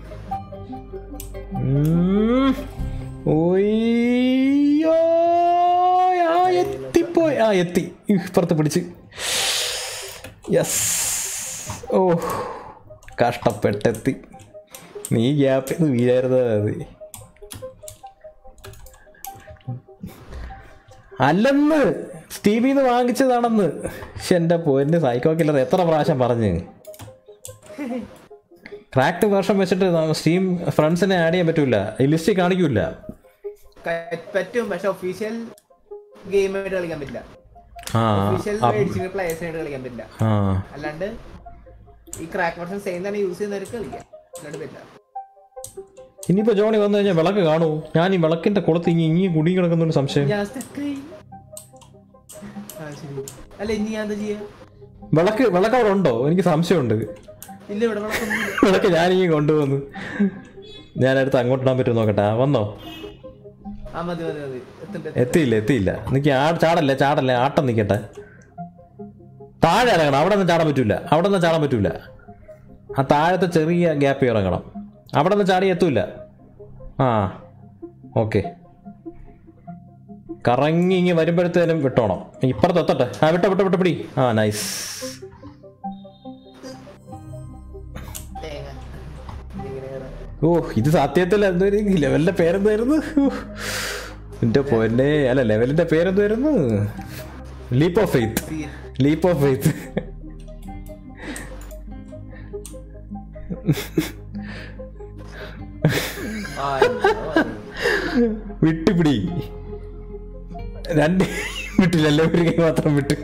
ഒയ്യോ. ആ, ആ എത്തി പുറത്ത് പിടിച്ച്. യെസ് ഓ കഷ്ടപ്പെട്ടെത്തി. നീ ഗ്യാപ്പിൽ നിന്ന് മതി അല്ലെന്ന് സ്റ്റീവിന്ന് വാങ്ങിച്ചതാണെന്ന്. പക്ഷെ എന്റെ പോയിന്റ് സൈക്കോ കില്ലർ എത്ര പ്രാവശ്യം പറഞ്ഞ്. ക്രാക്ട് വേർഷൻ വെച്ചിട്ട് സ്റ്റീം ഫ്രണ്ട്സിനെ ആഡ് ചെയ്യാൻ പറ്റൂല. ഈ ലിസ്റ്റ് കാണിക്കൂല. പറ്റും. പക്ഷെ ഒഫീഷ്യൽ ഗെയിമായിട്ട് കളിക്കാൻ പറ്റില്ല. ഒഫീഷ്യൽ ആ, മേടിച്ചിട്ട് പ്ലേയേഴ്സിനായിട്ട് കളിക്കാൻ പറ്റില്ല. അല്ലാണ്ട് ഈ ക്രാക്ക് വെർഷൻ സെയിം തന്നെ യൂസ് ചെയ്യുന്നവർക്ക് കളിക്കാം. അല്ലാണ്ട് പറ്റില്ല. ഇനിയിപ്പോ ജോണി വന്നു കഴിഞ്ഞാൽ വിളക്ക് കാണൂ. ഞാൻ ഈ വിളക്കിന്റെ കുളത്ത് ഇനി ഇനി കുടി കിടക്കുന്ന ഒരു സംശയം. ഞാൻ. അല്ല ഇനി ഞാൻ എന്താ ചെയ്യാ? വിളക്ക് വിളക്ക് അവിടെ ഉണ്ടോ? എനിക്ക് സംശയമുണ്ട്. ഇല്ല ഇവിടെ വിളക്കൊന്നുമില്ല. വിളക്ക് ഞാനിങ്ങി കൊണ്ടുവന്നു. ഞാൻ അടുത്ത് അങ്ങോട്ട് ഇടാൻ പറ്റും നോക്കട്ടെ വന്നോ. എത്തിയില്ല എത്തിയില്ല. നിക്ക് ആ ചാടല്ലേ ചാടല്ലേ ആട്ടം നിക്കട്ടെ. താഴെ ഇറങ്ങണം അവിടെ നിന്ന് ചാടാൻ പറ്റൂല അവിടെ നിന്ന് ചാടാൻ പറ്റൂല. ആ താഴത്തെ ചെറിയ ഗ്യാപ്പ് ഇറങ്ങണം. അവിടെ നിന്ന് ചാടി എത്തൂല. ആ ഓക്കെ കറങ്ങി ഇങ്ങി വരുമ്പോഴത്തേനും വിട്ടോണം. ഇപ്പുറത്ത് എത്തട്ടെ. ആ വിട്ടോ വിട്ടോ വിട്ടോ പിടി. ആ നൈസ് ഓ ഇത് സത്യത്തിൽ എന്തൊരു ലെവലിന്റെ പേരെന്തായിരുന്നു? എന്റെ പൊന്നെ അല്ല ലെവലിന്റെ പേരെന്തായിരുന്നു? Leap of faith leap of faith വിട്ടുപിടി. രണ്ട് വിട്ടില്ലല്ലേ ഒരു കൈ മാത്രം വിട്ട്.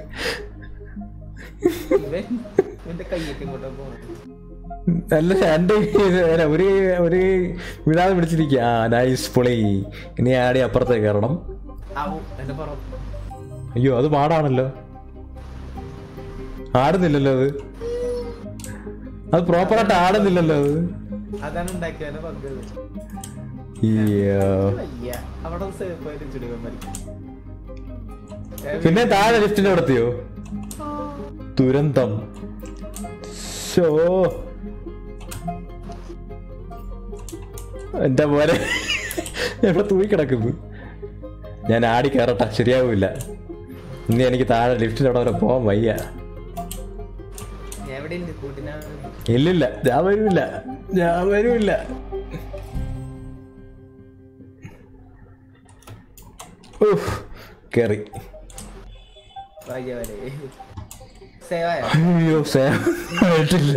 ഇവന്റെ കയ്യൊക്കെ ഇങ്ങോട്ട് അല്ല എന്റെ ഒരു ഒരു വിടാതെ പിടിച്ചിരിക്കുക ആ നൈസ് പൊളി. ഇനി ആടി അപ്പുറത്തേക്ക് കയറണം അയ്യോ അത് പാടാണല്ലോ. ആടുന്നില്ലല്ലോ അത്. അത് പ്രോപ്പറായിട്ട് ആടുന്നില്ലല്ലോ അത്. പിന്നെ താഴെ ലിഫ്റ്റിന്റെ നടത്തിയോ ദുരന്തം. ഷോ എന്താ പോലെ എവിടെ തൂയി കിടക്കുന്നു? ഞാൻ ആടി കയറട്ടെ ശരിയാവില്ല ഇനി എനിക്ക് താഴെ ലിഫ്റ്റിൽ അവിടെ വരെ പോവാൻ വയ്യ. ഇല്ലില്ല ഞാൻ വരൂല്ല ഞാൻ വരൂല്ല. കേറി. ഭാഗ്യ സേവ ആയിട്ടില്ല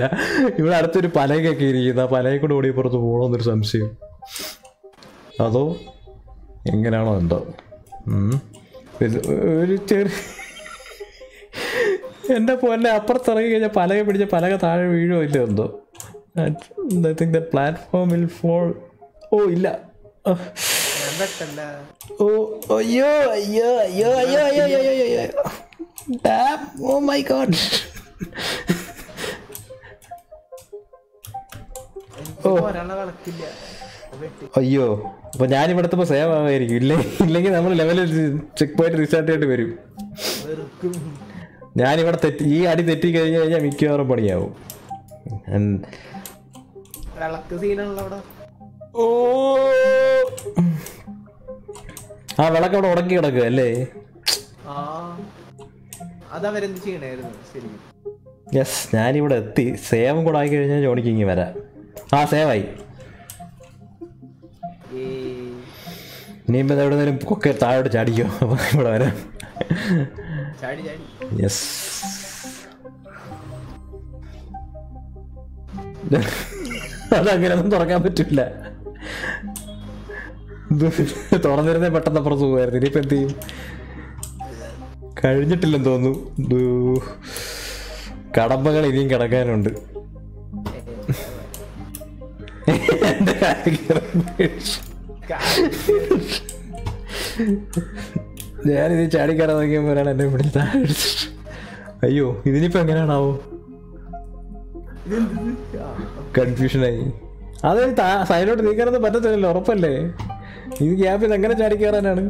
ഇവിടെ അടുത്തൊരു പലകൊക്കെ ഇരിക്കുന്ന ആ പലയെ കൂടെ ഓടി പുറത്ത് പോകണമെന്നൊരു സംശയം. അതോ എങ്ങനെയാണോ എന്തോ? ഒരു ചെറിയ എന്റെ പോലെ അപ്പുറത്തിറങ്ങി കഴിഞ്ഞാൽ പലക പിടിച്ച പലക താഴെ വീഴോ ഇല്ല എന്തോ? I think the platform will fall ഓ ഇല്ല. അയ്യോ ഓ അയ്യോ അയ്യോ അയ്യോ അയ്യോ അയ്യോ അയ്യോ അയ്യോ. Damn, oh my god. ഒരാളെ അയ്യോ. അപ്പൊ ഞാൻ ഇവിടത്തെ സേവ് ആവായിരിക്കും ഇല്ലേ? ഇല്ലെങ്കിൽ നമ്മൾ ലെവൽ ചെക്ക് പോയിട്ട് റീസ്റ്റാർട്ട് ചെയ്തിട്ട് വരും. ഞാൻ ഞാനിവിടെ തെറ്റി ഈ അടി തെറ്റി കഴിഞ്ഞു കഴിഞ്ഞാൽ മിക്കവാറും പണിയാവും. ഓ. ആ വിളക്ക് അവിടെ ഉടക്കി കിടക്കുക അല്ലേ? ആ അതവരെന്ത് ചെയ്യണായിരുന്നു? ശരി. യെസ് ഞാനിവിടെ എത്തി. സേവം കൂടെ ആയി കഴിഞ്ഞാൽ ജോണിക്ക് ഇങ്ങനെ വരാം. ആ സേവായി. ഇനിയിപ്പോ ഇനിയിപ്പോൾ എവിടെ നിന്നും കൊക്കെ താഴോട്ട് ചാടിക്കോ. ഇവിടെ വരാം. യെസ് അതങ്ങനെയൊന്നും തുറക്കാൻ പറ്റില്ല തുറന്നിരുന്നേ പെട്ടെന്ന് അപ്പുറത്ത് പോകുമായിരുന്നു ഇനിയിപ്പോ എന്ത് ചെയ്യും? കഴിഞ്ഞിട്ടില്ലെന്ന് തോന്നുന്നു. കടമ്പകൾ ഇനിയും കിടക്കാനുണ്ട്. ഞാനിത് ചാടിക്കയറാൻ നോക്കിയപ്പോഴാണ് എന്നെ ഇടിച്ചിട്ട്. അയ്യോ ഇതിനിപ്പോ എങ്ങനെയാണാവോ? കൺഫ്യൂഷനായി. അത് സൈഡിലോട്ട് നീക്കാനൊന്നും പറ്റത്തില്ലല്ലോ ഉറപ്പല്ലേ? ഇത് ഗ്യാപ്പിൽ എങ്ങനെ ചാടി കയറാനാണ്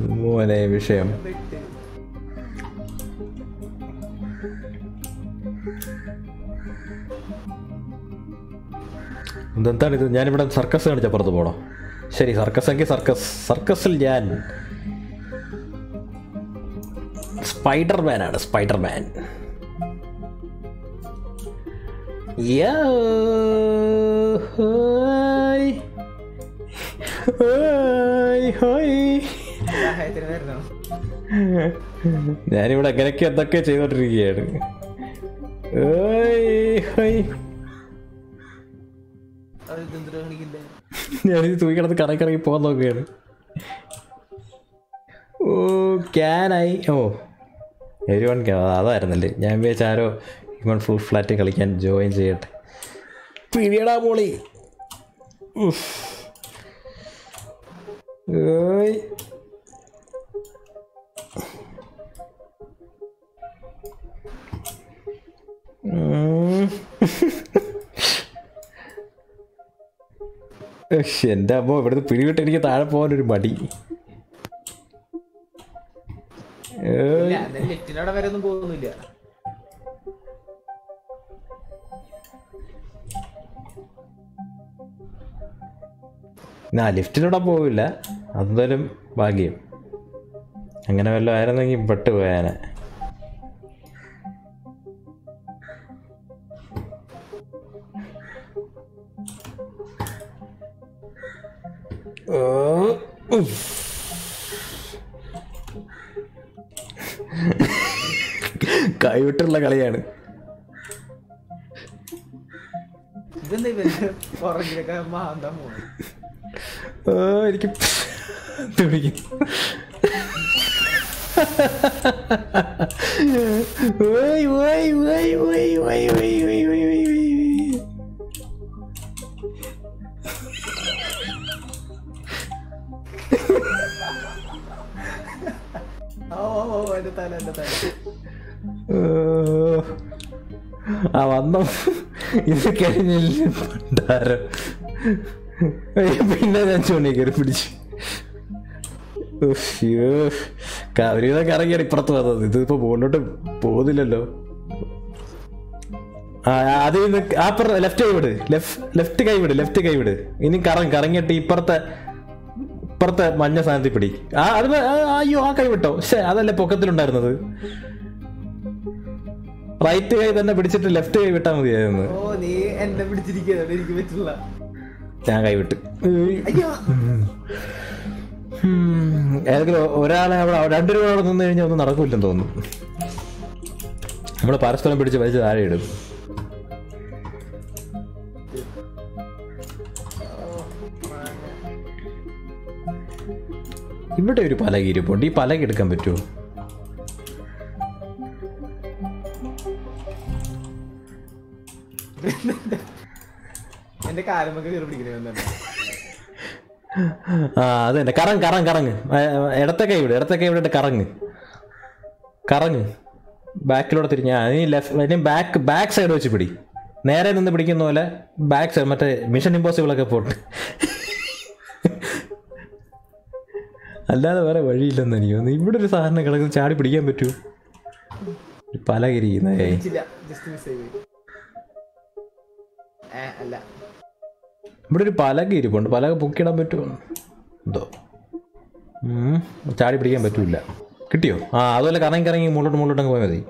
മോനെ വിഷയം. എന്താണിത് ഞാനിവിടെ സർക്കസ് കാണിച്ച പുറത്ത് പോണോ? ശരി സർക്കസ് എങ്കിൽ സർക്കസ്. സർക്കസിൽ ഞാൻ സ്പൈഡർമാൻ. ആണ് സ്പൈഡർമാൻ ഹായ്. ഹോയ് ഹോയ്. ഞാനിവിടെ അങ്ങനെയൊക്കെ എന്തൊക്കെ ചെയ്തോണ്ടിരിക്കുകയാണ്. ഞാനിത് തൂക്കിടത്ത് കറങ്ങി കറങ്ങി പോകാൻ നോക്കുകയാണ്. ഓ ക്യാനായി ഓ എവരി വൺ അതായിരുന്നല്ലേ. ഞാൻ വിചാരിച്ച ആരോ ഇവൺ ഫുൾ ഫ്ലാറ്റ് കളിക്കാൻ ജോയിൻ ചെയ്യട്ടെ. പിടിയടാ പോളി ഉഫ്. എന്റെ അമ്മ ഇവിടുന്ന് പിടിവിട്ട് എനിക്ക് താഴെ പോകാൻ ഒരു മടി ആ ലിഫ്റ്റിലൂടെ പോവില്ല. അതെന്തായാലും ഭാഗ്യം. അങ്ങനെ വല്ലതും ആയിരുന്നെങ്കിൽ പെട്ട് പോയാനെ കൈവിട്ടുള്ള കളിയാണ് എനിക്ക് തുടിക്കും ഓയ് ആ വന്ന. ഇത് കഴിഞ്ഞില്ല? പണ്ടാരം പിന്നെ ഞാൻ ചൂണ്ടി കയറി പിടിച്ചു. കവരിതൊക്കെ ഇറങ്ങിയാണ് ഇപ്പുറത്ത് വന്നത്. ഇതിപ്പോ മുന്നോട്ട് പോകുന്നില്ലല്ലോ. ആ അത് ആ ലെഫ്റ്റ് കൈവിട്. ലെഫ്റ്റ് കൈവിട് ലെഫ്റ്റ് കൈവിട്. ഇനി കറങ്ങി കറങ്ങിയിട്ട് ഇപ്പുറത്തെ ഇപ്പുറത്തെ മഞ്ഞ സാധനത്തിൽ പിടി. ആ അത് അയ്യോ ആ കൈ വിട്ടോ. ശേ അതല്ലേ പൊക്കത്തിലുണ്ടായിരുന്നത്? റൈറ്റ് കൈ തന്നെ പിടിച്ചിട്ട് ലെഫ്റ്റ് കൈ വിട്ടാ മതിയായിരുന്നു. ഞാൻ കൈ വിട്ട്. ഏതെങ്കിലും ഒരാളെ അവിടെ രണ്ടുപേരും അവിടെ നിന്ന് കഴിഞ്ഞാൽ ഒന്നും നടക്കില്ലെന്ന് തോന്നുന്നു. നമ്മൾ പരസ്പരം പിടിച്ച് വലിച്ച് താഴെ ഇടും. ഇവിടെ ഒരു പലക ഇരിപ്പുണ്ട്. ഈ പലക എടുക്കാൻ പറ്റുമോ? എന്റെ കാലമൊക്കെ കയറി പിടിക്കണേ ആ അത് തന്നെ കറങ് കറങ് കറങ്ങ് ആ, ഇടത്തെ കൈ വിട് ഇടത്തെ കൈ വിട്ടിട്ട് കറങ് കറങ് ബാക്കിലൂടെ തിരിഞ്ഞ. നീ ലെഫ്റ്റ് ബാക്ക് ബാക്ക് സൈഡ് വെച്ച് പിടി. നേരെ നിന്ന് പിടിക്കുന്ന പോലെ ബാക്ക് സൈഡ് മറ്റേ മിഷൻ ഇമ്പോസിബിൾ ഒക്കെ പോട്ട്. അല്ലാതെ വേറെ വഴിയില്ലെന്ന് എനിക്ക് തോന്നുന്നു. ഇവിടെ ഒരു സാധനം കിടക്കുന്ന ചാടി പിടിക്കാൻ പറ്റൂ. പല കരിക്കുന്നേ പിടിച്ചില്ല ജസ്റ്റ് മിസ് ആയി പോയി. അല്ല. ഇവിടെ ഒരു പലക ഇരിപ്പുണ്ട് പലക പൊക്കിടാൻ പറ്റുമോ? എന്തോ. ചാടി പിടിക്കാൻ പറ്റൂല. കിട്ടിയോ? ആ അതുപോലെ കറങ്ങി കറങ്ങി മുള്ളോട്ട് മുള്ളോട്ട് അങ്ങ് പോയാൽ മതി.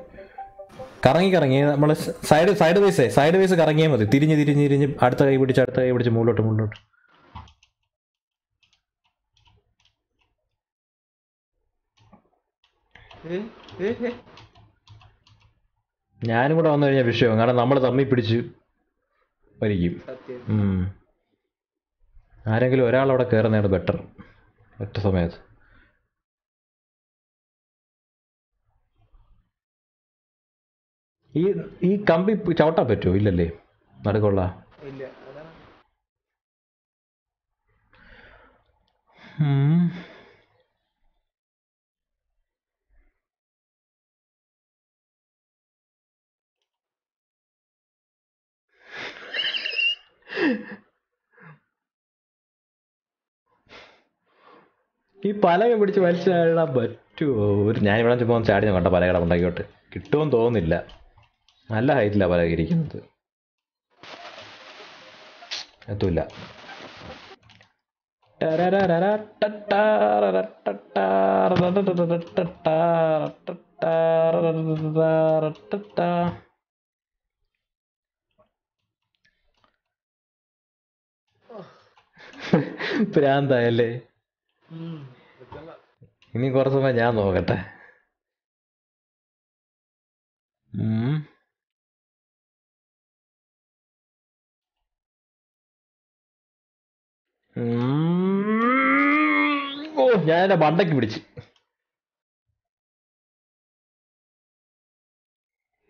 കറങ്ങി കറങ്ങി നമ്മൾ side side wise side wise കറങ്ങിയാൽ മതി. തിരിഞ്ഞ് തിരിഞ്ഞ് തിരിഞ്ഞ് അടുത്ത കൈ പിടിച്ച് അടുത്ത കൈ പിടിച്ച് മുള്ളോട്ട് മുള്ളോട്ട് ഏ, ഏ, ഏ. ഞാനും കൂടെ വന്നു കഴിഞ്ഞ വിഷയം. കാരണം നമ്മൾ തമ്മിൽ പിടിച്ച് വലിക്കും. ആരെങ്കിലും ഒരാൾ അവിടെ കയറുന്നതാണ് ബെറ്റർ ഒറ്റ സമയത്ത്. ഈ ഈ കമ്പി ചവിട്ടാൻ പറ്റുമോ? ഇല്ലല്ലേ? നടുക്കുള്ള. ഇല്ല. ഈ പലക പിടിച്ച് വലിച്ചു പറ്റുമോ ഒരു ഞാൻ ഇവിടെ ചുമ്മാ ഒന്ന് ചാടി കണ്ട പലകട ഉണ്ടാക്കിയോട്ട് കിട്ടുമെന്ന് തോന്നുന്നില്ല നല്ല ഹൈറ്റിലാണ് പലക ഇരിക്കുന്നത് എത്തൂല പ്രാന്തായല്ലേ ഇനി കുറച്ച് സമയം ഞാൻ നോക്കട്ടെ. ഓ ഞാൻ എന്റെ മണ്ടയ്ക്ക് പിടിച്ച്.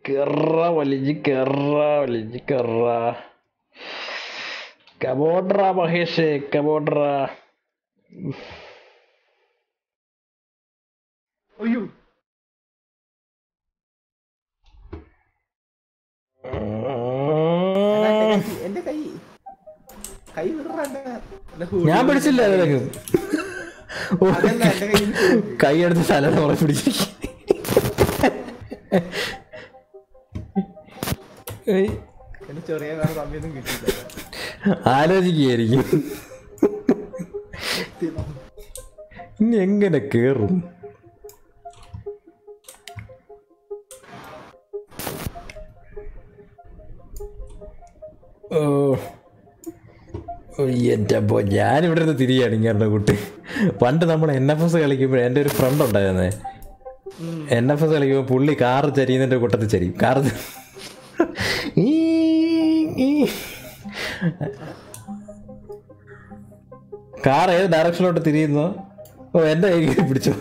കെറ വലിഞ്ഞ് കെറ വലിഞ്ഞ് കെറ. കബോഡ്ര മഹേഷേ കബോഡ്ര. അയ്യോ. എന്റെ കൈ. കൈ. ഞാൻ പിടിച്ചില്ല കൈ. എടുത്ത് സ്ഥലം മുറ പിടിച്ചിരിക്കും. ചെറിയ വേറെ സമയൊന്നും കിട്ടിയില്ല ആലോചിക്കുകയായിരിക്കും. ഇനി എങ്ങനെ കേറും? ഓ എന്റെ അപ്പോ ഞാനിവിടെ നിന്ന് തിരിയാണ് ഇങ്ങനെ കുട്ടി പണ്ട് നമ്മൾ എൻ എഫ് എസ് കളിക്കുമ്പോൾ എന്റെ ഒരു ഫ്രണ്ട് ഉണ്ടായിരുന്നേ. എൻ എഫ് എസ് കളിക്കുമ്പോൾ പുള്ളി കാറ് ചരിയുന്നതിന്റെ കൂട്ടത്തിൽ ചരിയും. കാറ് ഈ. കാർ ഏത് ഡയറക്ഷനിലോട്ട് തിരിയുന്നു? ഓ എന്റെ കൈ പിടിച്ചു.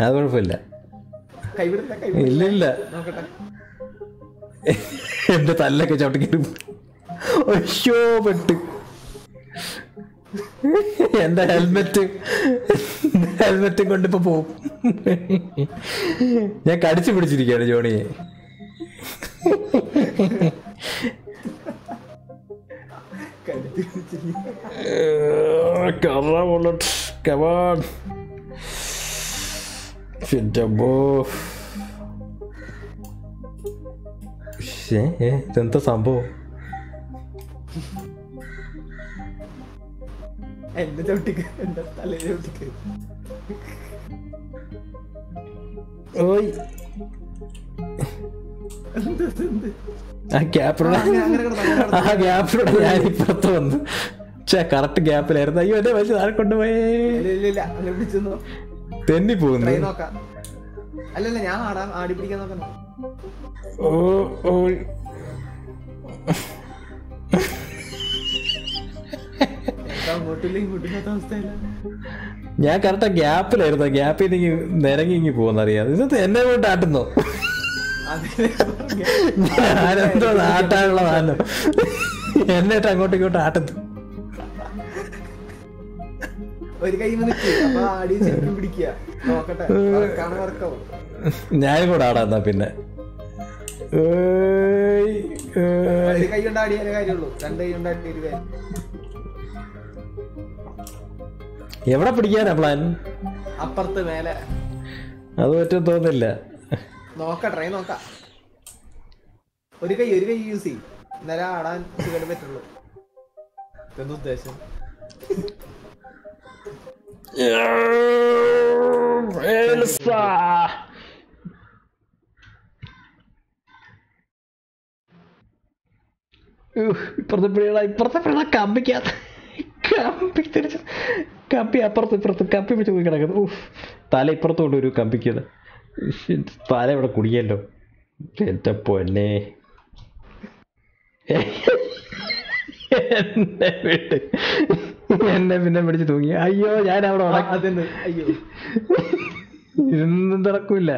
അത് കുഴപ്പമില്ല. ഇല്ല ഇല്ല. എന്റെ തല്ലൊക്കെ ചവിട്ടിക്കിട്ടും അയ്യോ പെട്ട്. എന്റെ ഹെൽമെറ്റ് ഹെൽമെറ്റും കൊണ്ടിപ്പോ പോവും. ഞാൻ കടിച്ചു പിടിച്ചിരിക്കുകയാണ് ജോണിയെ. കറ ബുള്ളറ്റ് കമോൺ ഫിറ്റബോ ഏ, ഇതെന്താ സംഭവം? എന്നെ ചവിട്ടിക്ക് എന്റെ തലയിൽ ചവിട്ടിക്ക് ഓയ്. ആ ഗ്യാപ്പിലൂടെ. ആ ഗ്യാപ്പിലൂടെ ഞാൻ ഇപ്പുറത്ത് വന്നു. ചേ കറക്റ്റ് ഗ്യാപ്പിലായിരുന്നു അയ്യോ എന്നെ വലിയ ആരെ കൊണ്ടുപോയേ? തെന്നി പോകുന്നു. അല്ലല്ല ഞാൻ ആടാം ആടി പിടിക്കാൻ നോക്കണം ഓ ഓ. എന്താ അങ്ങോട്ടില്ല ഞാൻ കറക്റ്റ് ഗ്യാപ്പിലായിരുന്നു ഗ്യാപ്പിൽ നിന്ന് നിരങ്ങി ഇങ്ങി പോകുന്നറിയാം. ഇത് എന്നെ കൊണ്ട് ആട്ടുന്നോ. ഞാനെന്തോ ആട്ടാനുള്ള സാധനം എന്നിട്ട് അങ്ങോട്ടും ഇങ്ങോട്ടും ആട്ടത്തു ഒരു കൈ ഞാനും കൂടെ ആടാ എന്നാ പിന്നെ. എവിടെ പിടിക്കാനാ പ്ലാൻ അപ്പുറത്ത് മേലെ. അത് പറ്റും തോന്നില്ല. നോക്കാം ട്രൈ നോക്കാം. ഒരു കൈ ഒരു കൈ യൂസ് ചെയ്യും. ഇന്നലെ ആടാൻ പറ്റുള്ളൂ. എന്താ ഉദ്ദേശം? ഇപ്പുറത്തെ പിള്ളേടാ ഇപ്പുറത്തെ പിള്ളേ കമ്പിക്കാത്ത കമ്പി തിരിച്ച് കമ്പി അപ്പുറത്ത് ഇപ്പുറത്ത് കമ്പി വെച്ച് പോയി കിടക്കുന്നു. തല ഇപ്പുറത്തോണ്ട് ഒരു കമ്പിക്കത് തല ഇവിടെ കുടിയല്ലോ. എന്റെ പൊന്നെ. എന്നെ വിട്ട്. എന്നെ പിന്നെ പിടിച്ച് തൂങ്ങി. അയ്യോ ഞാൻ അവിടെ ഉടക്കി അയ്യോ. ഇതൊന്നും നടക്കൂല.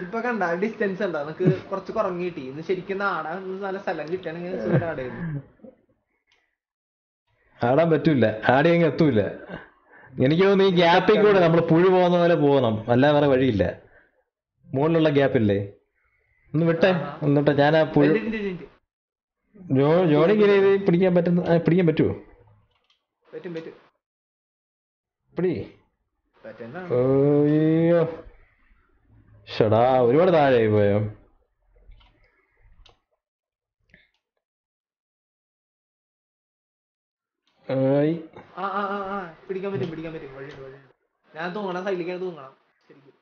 ഇപ്പൊ കണ്ട ഡിസ്റ്റൻസ് ഉണ്ടോ നമുക്ക് കുറച്ച് കുറഞ്ഞു കിട്ടി ഇന്ന് ശരിക്കും നാടാ നല്ല സ്ഥലം കിട്ടണെങ്കിൽ ആടാൻ പറ്റൂല. ആടെ അങ്ങ് എത്തൂല. എനിക്ക് തോന്നുന്നു ഈ ഗ്യാപ്പിൽ കൂടെ നമ്മൾ പുഴു പോകുന്ന പോലെ പോകണം. അല്ലാതെ വേറെ വഴിയില്ല. മുകളിലുള്ള ഗ്യാപ്പില്ലേ ഒന്ന് വിട്ടെ എന്നിട്ട് ഞാൻ ആ പുഴു ജോ ജോണിക്ക് പിടിക്കാൻ പറ്റുന്ന പിടിക്കാൻ പറ്റുമോ പറ്റും പറ്റും. പിടി. ഷടാ ഒരുപാട് താഴെ പോയോ? ആയി ആ ആ പിടിക്കാൻ പറ്റും പിടിക്കാൻ പറ്റും. വഴിയുണ്ട് വഴിയുണ്ട്. ഞാൻ തൂങ്ങണം സൈഡിലേക്ക് തൂങ്ങണം. ശരിക്കും.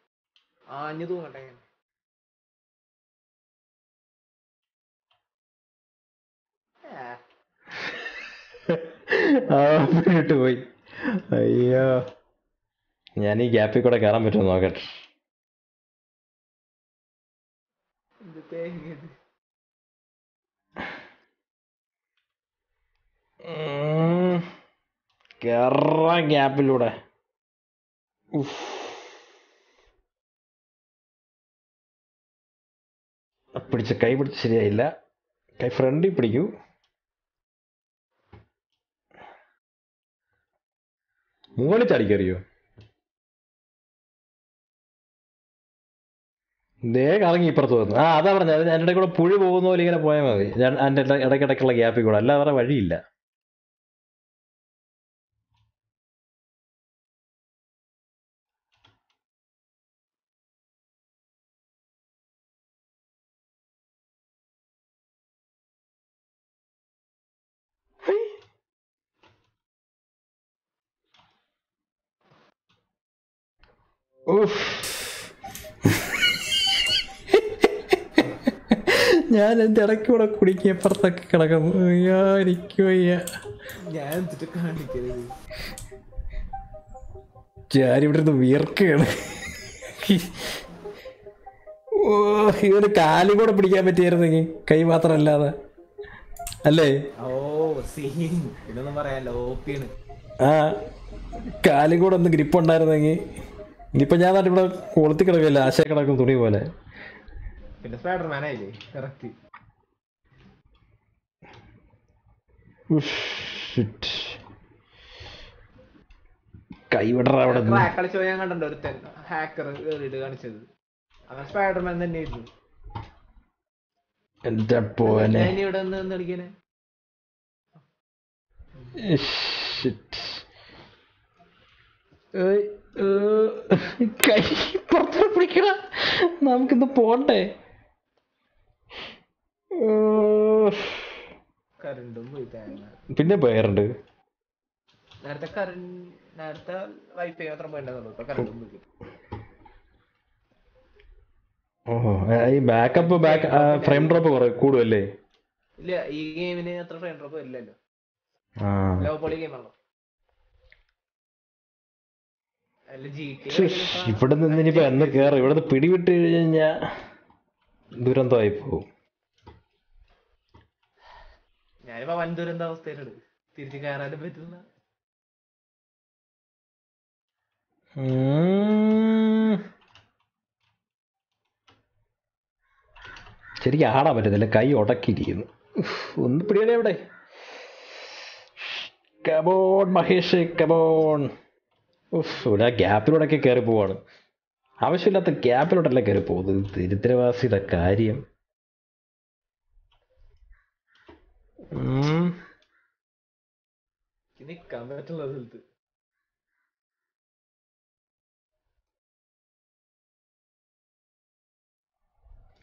ആ അഞ്ഞ് തൂങ്ങട്ടെ ഞാൻ. പോയി. അയ്യോ. ഞാൻ ഈ ഗ്യാപ്പിൽ കൂടെ കയറാൻ പറ്റുമോ നോക്കട്ടെ. എന്ത് കേറാൻ ഗ്യാപ്പിലൂടെ. പിടിച്ച കൈ പിടിച്ച് ശരിയായില്ല. കൈ ഫ്രണ്ടിൽ പിടിക്കൂ. മുകളിൽ ചാടിക്കറിയോ? ദേ കറങ്ങി ഇപ്പുറത്ത് വന്നു. ആ അതാ പറഞ്ഞത്. അത് എന്റെ കൂടെ പുഴു പോകുന്ന പോലെ ഇങ്ങനെ പോയാൽ മതി. ഞാൻ എന്റെ ഇടയ്ക്കിടയ്ക്കുള്ള ഗ്യാപ്പിൽ കൂടെ. അല്ലാതെ വേറെ വഴിയില്ല. ഞാൻ എന്റെ ഇടയ്ക്ക് കൂടെ കുടിക്കുക അപ്പുറത്തൊക്കെ കിടക്കുന്നു. അയ്യോ എനിക്ക് വയ്യ. ഞാൻ കാണിക്കരുത്? ഞാൻ ഇവിടെ നിന്ന് വിയർക്കുകയാണ്. ഓ ഇവന് കാലും കൂടെ പിടിക്കാൻ പറ്റിയായിരുന്നെങ്കിൽ കൈ മാത്രമല്ലാതെ. അല്ലേ? ഓ സീൻ ഇതൊന്നും ആ കാലും കൂടെ ഒന്ന് ഗ്രിപ്പ് ഉണ്ടായിരുന്നെങ്കിൽ. ഇനിയിപ്പോ ഞാൻ ഇവിടെ കൊളുത്തി കിടക്കില്ല ആശയ കിടക്കും തുണി പോലെ. പിന്നെ സ്പൈഡർമാൻ ആയില്ലേ? കറക്റ്റ് ഉഫ്, shit. കൈ വിടറ അവിടെ നിന്ന്. ഹാക്ക് കളിച്ചോ ഞാൻ കണ്ടോ ഒരുത്തൻ. ഹാക്കർ കേറിയിട്ട് കാണിച്ചത്. അവൻ സ്പൈഡർമാൻ തന്നെയായിരുന്നു. എന്റെ പോനെ ഞാൻ ഇവിടെ നിന്ന് എന്ത് കളിക്കാനെ? Shit. ഏയ്, കൈ പുറത്ത് പിടിക്കണ നമുക്കിന്ന് പോയി പിന്നെ പോയാറുണ്ട് നേരത്തെ നേരത്തെ വൈഫൈ മാത്രം പോയിട്ടുണ്ടായിരുന്നു ഓഹോ ഈ ബാക്കപ്പ് ബാക്ക് ഫ്രെയിം ഡ്രോപ്പ് കുറെ കൂടുമല്ലേ ഇല്ല ഈ ഗെയിമിന് അത്ര ഫ്രെയിം ഡ്രോപ്പ് ഇല്ലല്ലോ ആ. ലോ പോളി ഗെയിം ഗെയിമാണല്ലോ ഇവിടെ നിന്ന് ഇനിയിപ്പോ എന്ന് കേറും. ഇവിടെ നിന്ന് പിടിവിട്ട് കഴിഞ്ഞാ ദുരന്തമായി പോകും ഞാനിപ്പോ വൻ ദുരന്ത അവസ്ഥയിലാണ് തിരിച്ചു കയറാനും പറ്റുന്ന. ഉം. ശരിക്കും ആടാൻ പറ്റത്തില്ല. കൈ ഉടക്കിയിരിക്കുന്നു ഒന്ന് പിടിയടേ ഇവിടെ കബോൺ മഹേഷ് കബോൺ ഉഫ് ഇവിടെ ഗ്യാപ്പിലൂടെയൊക്കെ കയറി പോവാണ്. ആവശ്യമില്ലാത്ത ഗ്യാപ്പിലോട്ടല്ല കയറി പോകുന്നത്? ദരിദ്രവാസിയുടെ കാര്യം. എന്റെ നിക്കാൻ പറ്റുള്ള സ്ഥലത്ത്.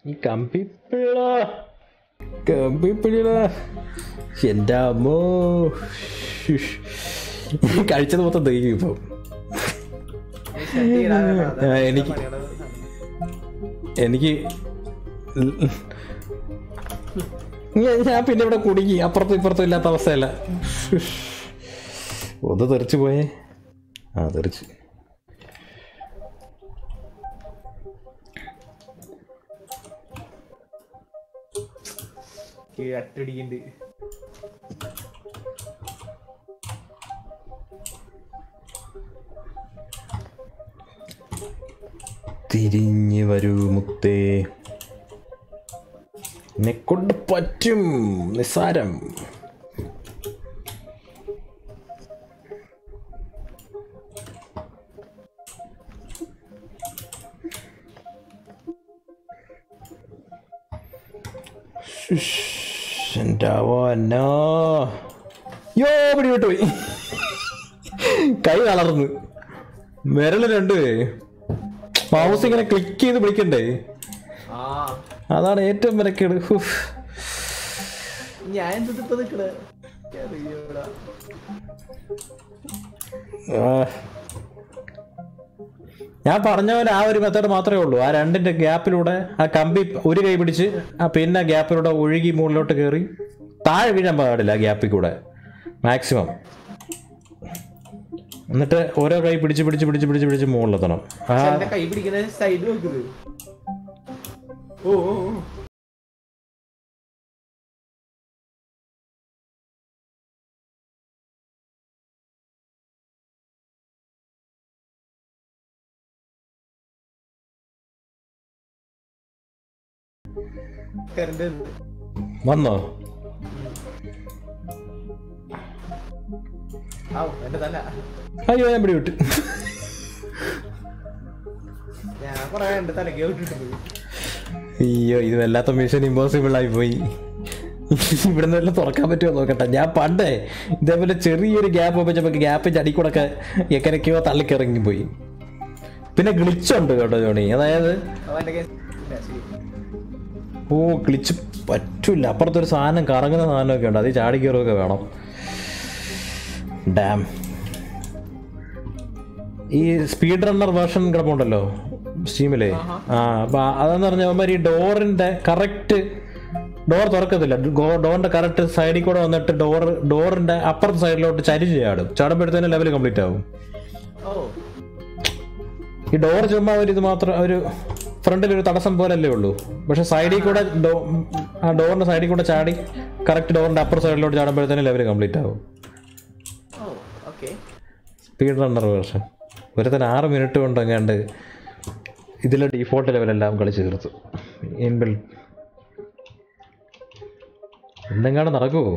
ഈ കമ്പിപ്പിള്ള. കമ്പിപ്പിള്ള. എന്റെ അമ്മോ. കഴിച്ചത് മൊത്തം ദഹിക്കും ഇപ്പം. എനിക്ക് എനിക്ക് ഞാൻ- പിന്നെ ഇവിടെ കുടുങ്ങി. അപ്പുറത്തും ഇപ്പുറത്തും ഇല്ലാത്ത അവസ്ഥയല്ല. ഒന്ന് തെറിച്ചു പോയേ. ആ തെറിച്ച്. അട്ടടിക്കുന്നുണ്ട് തിരിഞ്ഞു വരൂ മുത്തേ. കൊണ്ട് പറ്റും നിസ്സാരം. അവനോ. യോ പിടി വിട്ടുപോയി. കൈ കളർന്ന് വിരൽ രണ്ട്. മൗസ് ഇങ്ങനെ ക്ലിക്ക് ചെയ്ത് പിടിക്കണ്ടേ? അതാണ് ഏറ്റവും വിലക്കേട്. ഞാൻ. ഞാൻ പറഞ്ഞ പോലെ ആ ഒരു മെത്തേഡ് മാത്രമേ ഉള്ളൂ. ആ രണ്ടിന്റെ ഗ്യാപ്പിലൂടെ ആ കമ്പി ഒരു കൈ പിടിച്ച് ആ പിന്നെ ഗ്യാപ്പിലൂടെ ഒഴുകി മുകളിലോട്ട് കയറി താഴെ വീഴാൻ പാടില്ല ആ ഗ്യാപ്പിൽ കൂടെ. മാക്സിമം എന്നിട്ട് ഓരോ കൈ പിടിച്ച് പിടിച്ച് പിടിച്ച് പിടിച്ച് പിടിച്ച് മുകളിലെത്തണം. ആ. കൈ പിടിക്കുന്ന സൈഡ് നോക്കുന്നത് ഓ ഓ. വന്നോ. എന്റെ തല. അയ്യോ ഞാൻ പിടി വിട്ടു. അയ്യോ ഇത് വല്ലാത്ത മിഷൻ ഇമ്പോസിബിൾ ആയി പോയി. ഇവിടുന്ന് വല്ല തുറക്കാൻ പറ്റുമോ നോക്കട്ടെ. ഞാൻ പണ്ടേ ഇതേപോലെ ചെറിയൊരു ഗ്യാപ്പ് വെച്ചപ്പോ ഗ്യാപ്പ് ചടിക്കൂടൊക്കെ എക്കരക്കോ തള്ളിക്കിറങ്ങി പോയി. പിന്നെ ഗ്ലിച്ചുണ്ട് കേട്ടോ ജോണി. അതായത്. ഓ ഗ്ലിച്ച് പറ്റൂല. അപ്പുറത്തൊരു സാധനം കറങ്ങുന്ന സാധനമൊക്കെ ഉണ്ട്. അത് ചാടി കയറുകയൊക്കെ വേണം. ഡാം ഈ സ്പീഡ് റണ്ണർ വേർഷൻ കിടപ്പുണ്ടല്ലോ സ്റ്റീമിലെ ആ അപ്പൊ അതെന്ന് പറഞ്ഞ അവന്മാർ ഈ ഡോറിന്റെ കറക്റ്റ് ഡോർ തുറക്കത്തില്ല. ഡോറിന്റെ കറക്റ്റ് സൈഡിൽ കൂടെ വന്നിട്ട് ഡോർ ഡോറിന്റെ അപ്പുറത്തെ സൈഡിലോട്ട് ചരി ചാടും ചാടുമ്പോഴത്തേനും ലെവൽ കംപ്ലീറ്റ് ആവും. ഈ ഡോർ ചുമ്മാ ഒരു ഇത് മാത്രം ഒരു ഫ്രണ്ടിൽ ഒരു തടസ്സം അല്ലേ ഉള്ളൂ. പക്ഷെ സൈഡിൽ കൂടെ ആ ഡോറിന്റെ സൈഡിൽ കൂടെ ചാടി കറക്റ്റ് ഡോറിന്റെ അപ്പർ സൈഡിലോട്ട് ചാടുമ്പോഴത്തേനും ലെവൽ കംപ്ലീറ്റ് ആവും. സ്പീഡ് റണ്ണർ വേർഷൻ ഒരുത്തൻ ആറ് മിനിറ്റ് കൊണ്ട് എങ്ങാണ്ട് ഇതിലെ ഡീഫോൾട്ട് ലെവലെല്ലാം കളിച്ച് തീർത്തു. ഇൻബിൽ എന്തെങ്കിലും നടക്കുമോ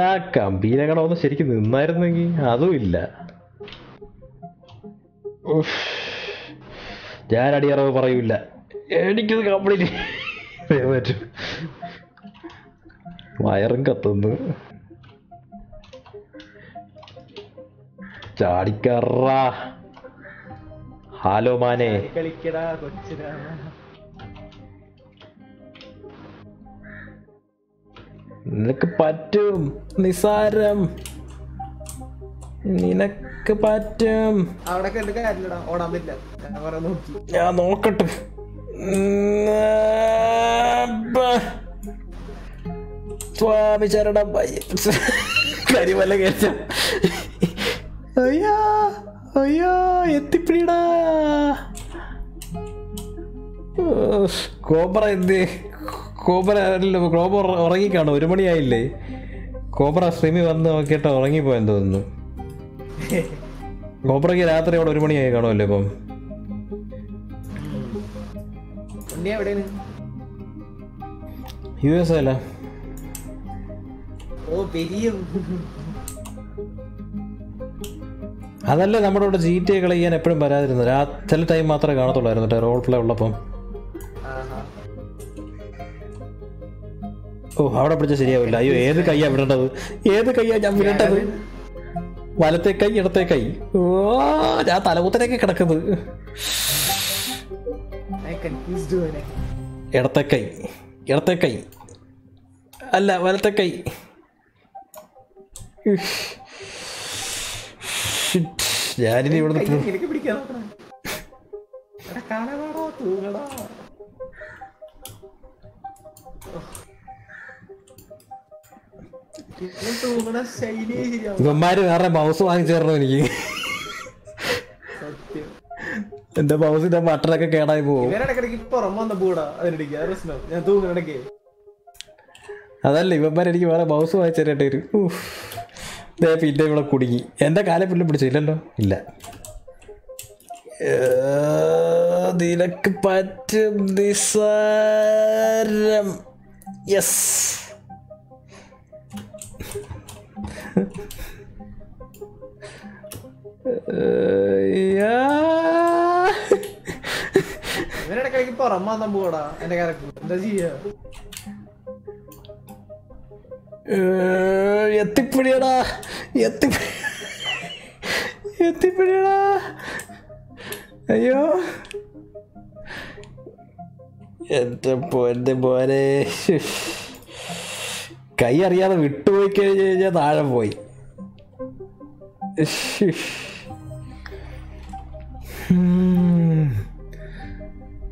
ആ ഒന്ന് ശരിക്കും നിന്നായിരുന്നെങ്കിൽ അതും ഇല്ല. ഞാൻ അടിയറവ് പറയൂല എനിക്കത് കംപ്ലീറ്റ് പറ്റും. വയറും കത്തുന്നു. ചാടിക്കറ. ഹലോ മാനെ. കളിക്കടാ കൊച്ചിടാ നിനക്ക് പറ്റും. നിസാരം. നിനക്ക് പറ്റും. അവിടെ കണ്ട് കാര്യമില്ലടാ. ഓടാൻ പറ്റില്ല. ഞാൻ നോക്കി ഞാൻ നോക്കട്ടെ. സ്വാമി ശരണം കരിമല കയറ്റം അയ്യോ അയ്യോ എത്തിപ്പിടിടാ കോബ്ര എന്ത്? കോബ്ര കോബ്ര ഉറങ്ങിക്കാണോ? ഒരു മണിയായില്ലേ? കോബ്ര സ്ട്രീമി വന്ന് നോക്കിയിട്ട് ഉറങ്ങിപ്പോയെന്ന് തോന്നുന്നു. കോബ്രയ്ക്ക് രാത്രി അവിടെ ഒരു മണിയായി കാണുമല്ലോ ഇപ്പം. യു എസ് അല്ല. അതല്ലേ നമ്മുടെ ഇവിടെ ജി ടി കളിക്കാൻ എപ്പോഴും വരാതിരുന്നു ചില ടൈം മാത്രമേ കാണത്തുള്ളായിരുന്നു റോൾ പ്ലേ ഉള്ളപ്പം. ഓ അവിടെ പിടിച്ച ശരിയാവില്ല. അയ്യോ ഏത് കൈയാ വിടേണ്ടത്? ഏത് കൈയാ ഞാൻ വിടേണ്ടത്? വലത്തെ കൈ ഇടത്തെ കൈ. ഓ ഞാൻ തലകുത്തലേക്ക് കിടക്കുന്നത്. ഇടത്തെ കൈ ഇടത്തെ കൈ. അല്ല വലത്തെ കൈ. ഞാനിനി ഇവിടെ കാണാ തൂങ്ങടാ ഇവൻ തൂങ്ങണ ശൈലിയേ ശരിയാവും ഇവന്മാര് വേറെ മൗസ് വാങ്ങിച്ചേർന്നു എനിക്ക്? എന്റെ മൗസിന്റെ ബട്ടറൊക്കെ കേടായി പോകും അതല്ല ഇവന്മാര് എനിക്ക് വേറെ മൗസ് വാങ്ങിച്ചേരട്ടെ വരും പിന്നെ ഇവിടെ കുടുങ്ങി. എന്റെ കാലം പിന്നെ പിടിച്ചില്ലല്ലോ? ഇല്ല. നിനക്ക് പറ്റും നിസാരം. യെസ്. ഇവനിടക്കിടക്ക് പുറം വന്ന പൂടാ എന്റെ കറക്റ്റ് എന്താ ചെയ്യാ? എത്തിപ്പിടിയടാ എത്തി എത്തിപ്പിടിയടാ. അയ്യോ. എന്റെ പൊന്റെ ശ്ശ്. കൈ അറിയാതെ വിട്ടുപോയി കഴിഞ്ഞു കഴിഞ്ഞാൽ താഴെ പോയി.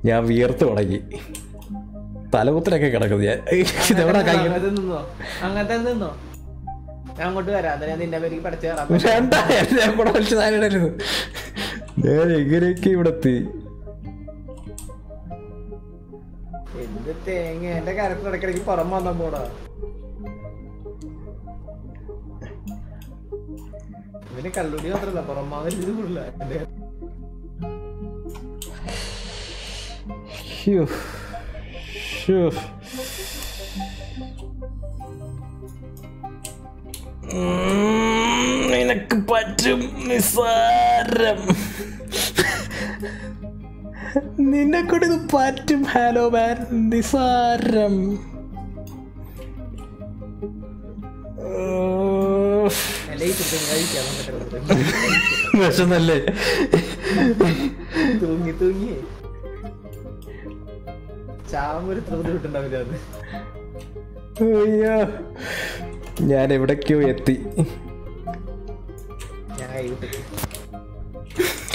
ഞാൻ വിയർത്ത് തുടങ്ങി. തലപുത്തിലൊക്കെ കിടക്കുന്നത് ഞാൻ ഇതെവിടാ കൈ? അങ്ങനത്തെ നിന്നോ? ഞാൻ അങ്ങോട്ട് വരാം. ഞാൻ നിന്റെ പേര് പഠിച്ചു ഞാൻ കൂടെ വലിച്ചു താനിടരുത് ഞാൻ എങ്ങനെയൊക്കെ ഇവിടെ എത്തി? എന്ത് തേങ്ങ? എന്റെ കരത്തിൽ ഇടയ്ക്കിടയ്ക്ക് പുറം വന്ന ഇവന് കള്ളുടി മാത്രല്ല പുറം മാവൽ ഇത് കൂടുതല. നിനക്ക് പറ്റും നിസാരം. നിന്നെ കൊണ്ട് ഇത് പറ്റും ഹലോ മാൻ നിസാരം. ഉഫ്. വിശന്നല്ലേ? തൂങ്ങി തൂങ്ങി. ചാമൊരു ബുദ്ധിമുട്ടുണ്ടാവില്ല അത്. അയ്യോ. ഞാൻ എവിടേക്കോ എത്തി.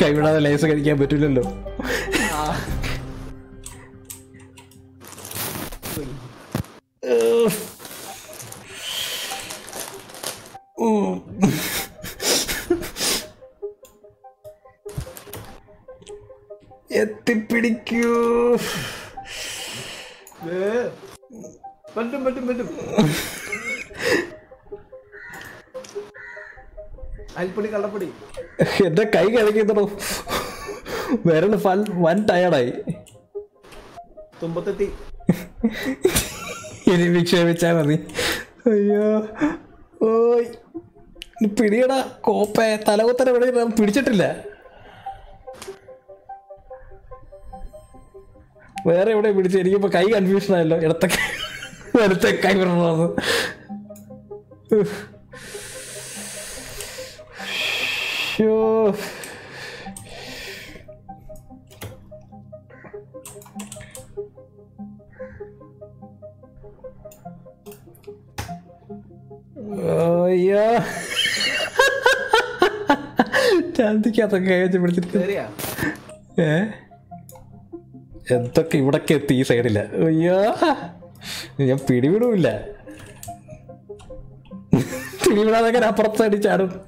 കൈവിടാതെ ലൈസ് കഴിക്കാൻ പറ്റില്ലല്ലോ ആ. എത്തിപ്പിടിക്കൂ. പറ്റും പറ്റും പറ്റും. അൽപ്പൊടി കള്ളപ്പൊടി. എന്റെ കൈ കഴിക്കുന്നോ വേറെ ഫൽ വൻ ടയർഡായി തുമ്പത്തെത്തി. ഇനി വിക്ഷേപിച്ചാൽ മതി. അയ്യോ. ഓയ് നീ പിടിയടാ കോപ്പെ തലകുത്തനെ പിടി പിടിച്ചിട്ടില്ല. വേറെ എവിടെ പിടിച്ചു എനിക്കിപ്പോ കൈ കൺഫ്യൂഷൻ ആയല്ലോ ഇടത്തെ വലത്തെ കൈ വിടണമെന്ന് ഷോ അയ്യോ. ചാന്തിക്കകത്തൊക്കെ കൈ വെച്ച് പിടിച്ചിട്ട്. ഏ? എന്തൊക്കെ ഇവിടൊക്കെ എത്തി ഈ സൈഡില്ല അയ്യോ. ഞാൻ പിടിവിടൂല്ല. പിടിവിടാതെ അപ്പുറത്ത് സൈഡിൽ ചാടും?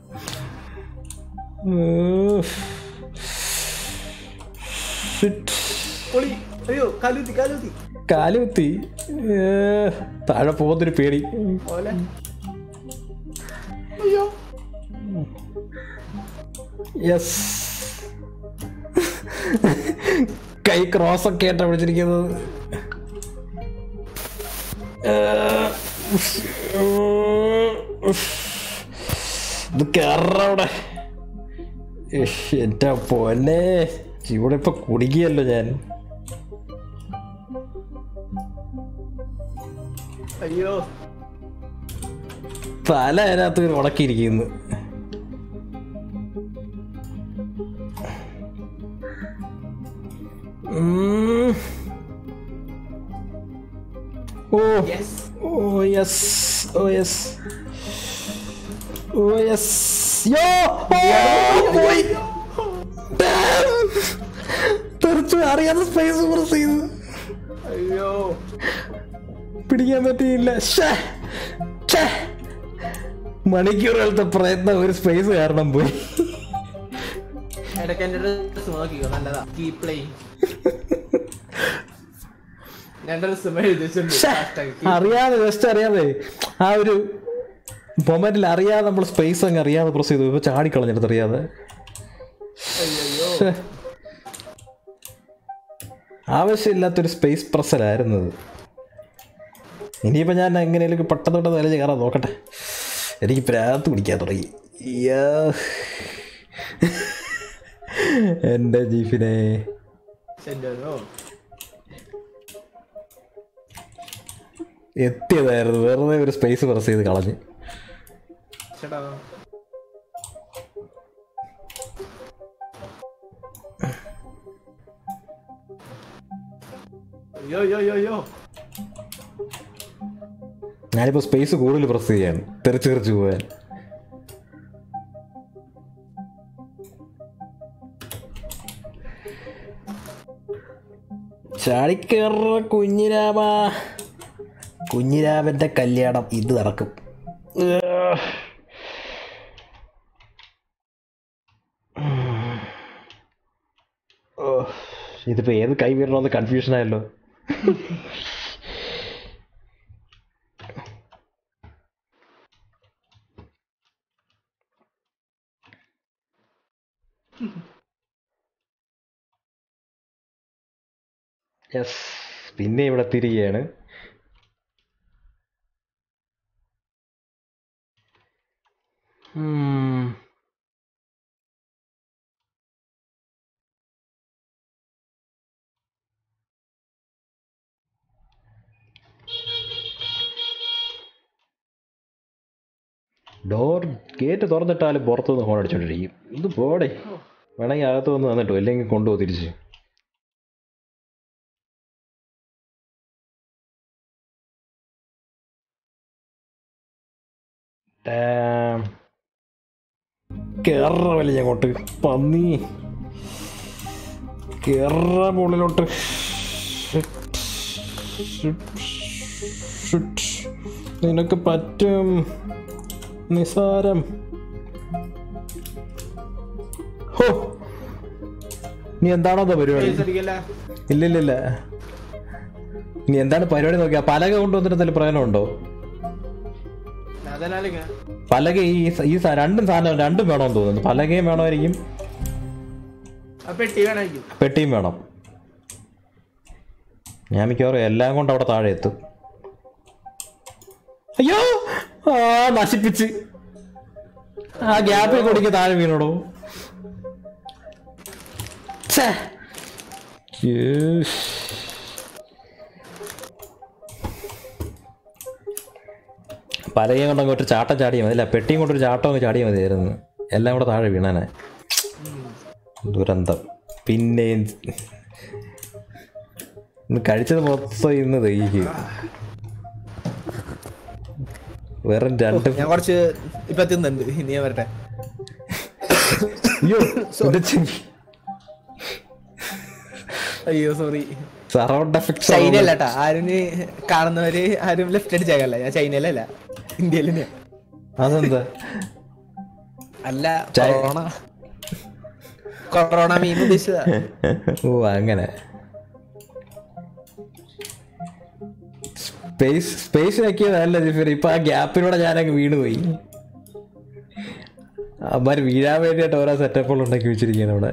ഊഫ്. Shit. പൊളി അയ്യോ കാലുത്തി താഴെ പോകുന്നൊരു പേടി. അയ്യോ. യെസ് കൈ ക്രോസ് ഒക്കെ ആയിട്ട് പിടിച്ചിരിക്കുന്നത്. ഉഫ്. ഇത് കേറവിടെ എന്റെ പൊന്നെ. ഇവിടെ ഇപ്പൊ കുടുങ്ങിയല്ലോ ഞാൻ. അയ്യോ. തല അതിനകത്ത് ഉടക്കിയിരിക്കുന്നു. ഓ. ഓ യെസ് ഓ യെസ് ഓ യെസ് യോ! പോയി. തെറിച്ചു. അറിയാതെ സ്പേസ് പ്രസ് ചെയ്തു. അയ്യോ. പിടിക്കാൻ പറ്റിയില്ല. ഷേ ഛേ. മണിക്കൂറുകളത്തെ പ്രയത്നം ഒരു സ്പേസ് കാരണം പോയി. ഇടയ്ക്ക് എന്റെ നോക്കിക്കോ നല്ലതാ. കീപ് പ്ലേയിങ് അറിയാതെ ജസ്റ്റ് അറിയാതെ. ആ ഒരു മൊമെന്റിൽ അറിയാതെ നമ്മൾ സ്പേസ് അങ്ങ് അറിയാതെ പ്രസ് ചെയ്തു. ഇപ്പൊ ചാടിക്കളഞ്ഞെടുത്ത് അറിയാതെ. ആവശ്യമില്ലാത്തൊരു സ്പേസ് പ്രസലായിരുന്നത് ഇനിയിപ്പോൾ ഞാൻ എങ്ങനെയെങ്കിലും പെട്ടെന്ന് പെട്ടെന്ന് നിലച്ച് കയറാൻ നോക്കട്ടെ. എനിക്ക് പ്രാന്ത് പിടിക്കാൻ തുടങ്ങി. എന്റെ ജീഫിനെ. എത്തിയതായിരുന്നു. വെറുതെ ഒരു സ്പേസ് പ്രസ് ചെയ്ത് കളഞ്ഞ്. യോ യോ യോ അയ്യോ. ഞാനിപ്പോൾ സ്പേസ് കൂടുതൽ പ്രസ് ചെയ്യാൻ. തെറിച്ച് തെറിച്ച് പോവാൻ. ചാടിക്കേറ കുഞ്ഞിരാമ. കുഞ്ഞിരാമന്റെ കല്യാണം ഇത് നടക്കും. ഇതിപ്പോ ഏത് കൈ വീഴണമെന്ന് കൺഫ്യൂഷൻ യെസ് പിന്നെ ഇവിടെ തിരികെയാണ്. ഡോർ ഗേറ്റ് തുറന്നിട്ടാലും പുറത്തുനിന്ന് ഹോൺ അടിച്ചോണ്ടിരിക്കും. ഇത് പോടെ. വേണമെങ്കിൽ അകത്ത് വന്ന് തന്നിട്ടോ അല്ലെങ്കിൽ കൊണ്ടുപോ തിരിച്ച്. കേറ വലിയ അങ്ങോട്ട് പന്നി കേറ മുകളിലോട്ട്. നിനക്ക് പറ്റും നിസാരം നീ എന്താണോ എന്താ പരിപാടി? Space ഇല്ല ഇല്ല ഇല്ല നീ എന്താണ് പരിപാടി നോക്കിയാ? പലക കൊണ്ടുവന്നിട്ട് എന്തെങ്കിലും പ്രയോജനമുണ്ടോ പലക ഈ ഈ രണ്ടും സാധനം രണ്ടും വേണമെന്ന് തോന്നുന്നു. പലകയും വേണമായിരിക്കും. പെട്ടിയും വേണം. ഞാൻ മിക്കവാറും എല്ലാം കൊണ്ട് അവിടെ താഴെ എത്തും. അയ്യോ! ആ നശിപ്പിച്ച്. ആ ഗ്യാപ്പിൽ കുടിക്ക് താഴെ വീണോടോ? ഛേ. പലകയും കൊണ്ട് അങ്ങോട്ട് ചാട്ടം ചാടിയാൽ മതി. അല്ല പെട്ടിയും കൊണ്ടൊരു ചാട്ടം അങ്ങ് ചാടിയാൽ മതിയായിരുന്നു. എല്ലാം കൂടെ താഴെ വീണാനെ. ദുരന്തം. പിന്നെ ഇന്ന് കഴിച്ചത് മൊത്തം ഇന്ന് ദഹിക്കും. വെറും രണ്ട് ഞാൻ കുറച്ച് ഇപ്പൊ തിന്നുണ്ട് ഇനി ഞാൻ വരട്ടെ. അയ്യോ. അയ്യോ സോറി സറൗണ്ട് എഫക്ട് ചൈന അല്ല ട്ടാ ആരും കാണുന്നവര് ആരും ലെഫ്റ്റ് അടിച്ചേക്കല്ല ഞാൻ ചൈനയിലല്ല. ഇന്ത്യയിൽ തന്നെയാ അതെന്താ? അല്ല കൊറോണ. കൊറോണ മീൻ ഉദ്ദേശിച്ചതാ. ഓ അങ്ങനെ. സ്പേസ് സ്പേസ് ആക്കിയതല്ല ജിഫിർ ഇപ്പൊ ആ ഗ്യാപ്പിലൂടെ ഞാനങ്ങ് വീണുപോയി. അമ്മാര് വീഴാൻ വേണ്ടിയിട്ട് ഓരോ സെറ്റപ്പുകൾ ഉണ്ടാക്കി വെച്ചിരിക്കുകയാണ് അവിടെ.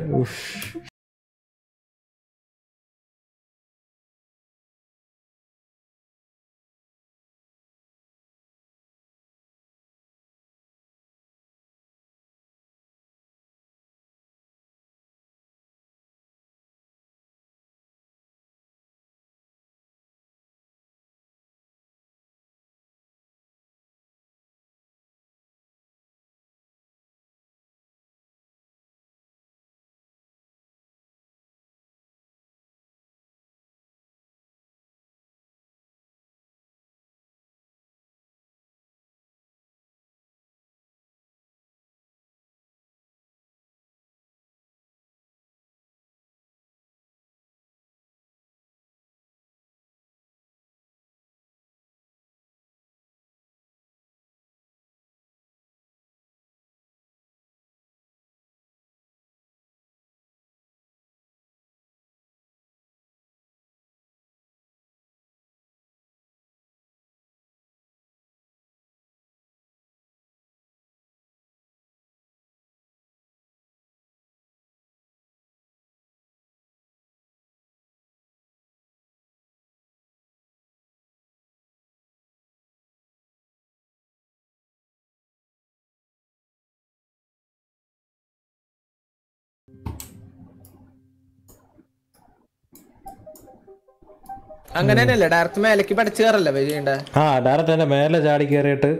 അങ്ങനെ തന്നെയല്ലേ ഡയറക്റ്റ് മേലേക്ക് പഠിച്ചു കയറല്ലേ ചെയ്യണ്ടേ? ആ ഡയറക്റ്റ് തന്നെ മേലെ ചാടി കയറിയിട്ട്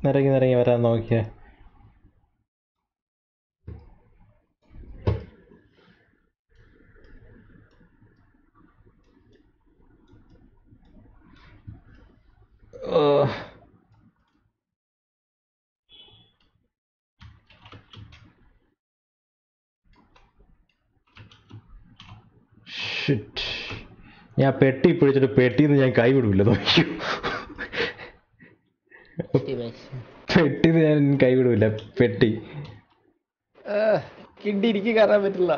നിരങ്ങി നിരങ്ങി വരാൻ നോക്കിയേ. ഓ. ഞാൻ പെട്ടി പിടിച്ചിട്ട് പെട്ടി ഞാൻ കൈ വിടൂല നോക്കിയോ പെട്ടിന്ന് ഞാൻ കൈ വിടൂല പെട്ടി. കിണ്ടി എനിക്ക് കയറാൻ പറ്റില്ല.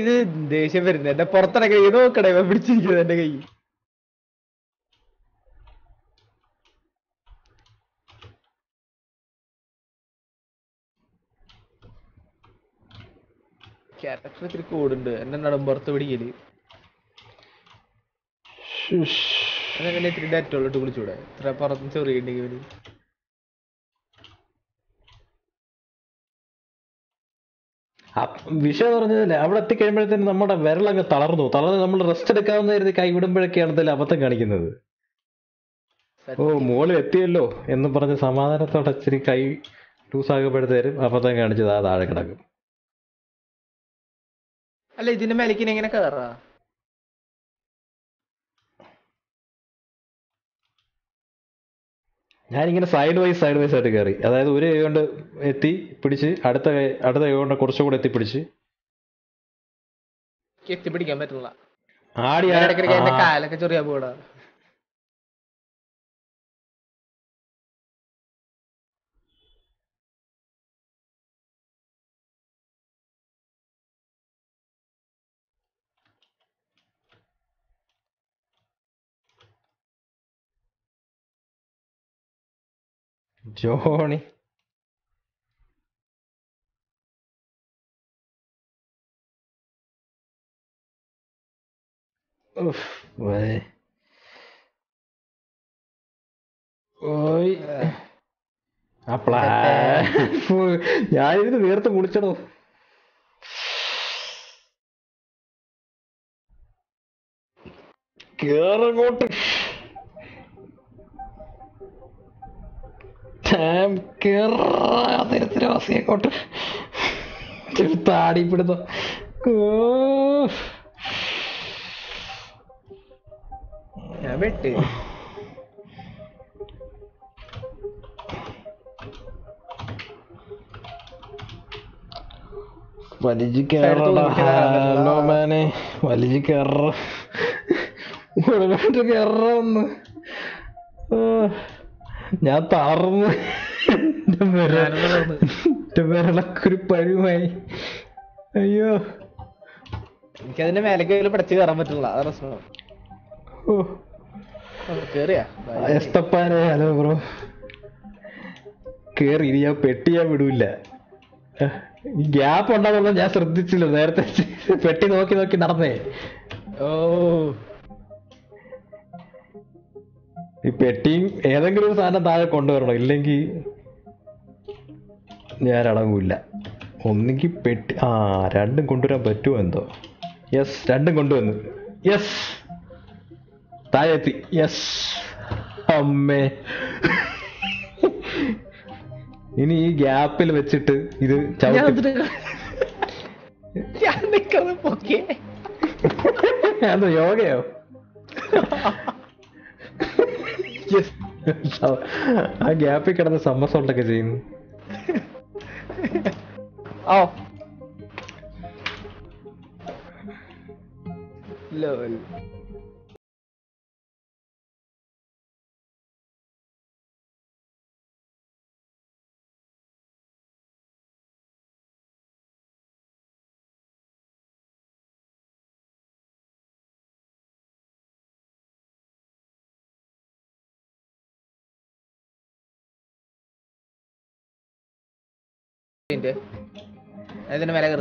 ഇത് ദേഷ്യം വരുന്നത് എന്റെ പുറത്തിറങ്ങി നോക്കണേ പിടിച്ചിരിക്കുന്നത് എന്റെ കൈ ക്യാരക്ടർ ഇത്തിരി കൂടുണ്ട്. എന്റെ നടമ്പുറത്ത് പിടിക്കൽ? അതെങ്ങനെ ഇത്തിരി ഡേറ്റോളിട്ട് വിളിച്ചൂടെ? ഇത്ര പുറത്ത് ചെറിയുണ്ടെങ്കിൽ ആ, വിഷയം പറഞ്ഞതല്ലേ അവിടെ എത്തിക്കഴിയുമ്പോഴത്തേനും നമ്മുടെ വിരലങ്ങ് തളർന്നു. തളർന്ന് നമ്മൾ റെസ്റ്റ് എടുക്കാവുന്ന കരുതി കൈ വിടുമ്പോഴൊക്കെയാണ് ഇതിൽ അബദ്ധം കാണിക്കുന്നത്. ഓ മോൾ എത്തിയല്ലോ എന്ന് പറഞ്ഞ് സമാധാനത്തോടെ ഇച്ചിരി കൈ ലൂസാകുമ്പോഴത്തേരും അബദ്ധം കാണിച്ചത് ആ താഴെ കിടക്കും. അല്ല ഇതിന്റെ മേലേക്ക് എങ്ങനെ കയറാ ഞാനിങ്ങനെ സൈഡ് വൈസ് സൈഡ് വൈസ് ആയിട്ട് കയറി അതായത് ഒരു കൈ കൊണ്ട് എത്തി പിടിച്ച് അടുത്ത കൈ അടുത്ത കൈ കൊണ്ട് കുറച്ചുകൂടെ എത്തി പിടിച്ച്. എനിക്ക് എത്തിപ്പിടിക്കാൻ പറ്റുന്നില്ല. ആടി കാലൊക്കെ ചെറിയ പോടാ. ജോണി. ഞാനിത് നേരത്തെ കുടിച്ചണോ കേറങ്ങോട്ട്. കേറങ്ങോട്ട് ടാം കേറാതിരത്തിരവാസിയെക്കോട്ട് താടിപ്പിടുന്നു ഞാൻ വെട്ട് വലിച്ചു. ഹലോ മാനെ വലിച്ചു കേറ ഉടലോട്ട് കേറന്ന് ഞാൻ തറന്നു എന്റെ. ഒരു പരുവായി. അയ്യോ. എനിക്കതിന്റെ മേലേക്ക് പഠിച്ചു പിടച്ച് കയറാൻ പറ്റില്ല അതാ പ്രശ്നം. ഓ. കേറിയാ? Hello bro. കേറി ഇനി ഞാൻ പെട്ടി ഞാൻ വിടൂല ഗ്യാപ്പ് ഉണ്ടാകുന്ന ഞാൻ ശ്രദ്ധിച്ചില്ല. നേരത്തെ പെട്ടി നോക്കി നോക്കി നടന്നേ. ഓ. ഈ പെട്ടിയും ഏതെങ്കിലും ഒരു സാധനം താഴെ കൊണ്ടുവരണം. ഇല്ലെങ്കിൽ ഞാൻ അടങ്ങൂല ഒന്നെങ്കിൽ പെട്ടി ആ രണ്ടും കൊണ്ടുവരാൻ പറ്റുമോ എന്തോ? യെസ് രണ്ടും കൊണ്ടുവന്നു. യെസ് താഴെ എത്തി. യെസ് അമ്മേ. ഇനി ഈ ഗ്യാപ്പിൽ വെച്ചിട്ട് ഇത് ഞാൻ അത് യോഗയോ. ആ ഗ്യാപ്പിൽ കിടന്ന് സമ്മസോൾട്ടൊക്കെ ചെയ്യുന്നു. ഓ. ലോൽ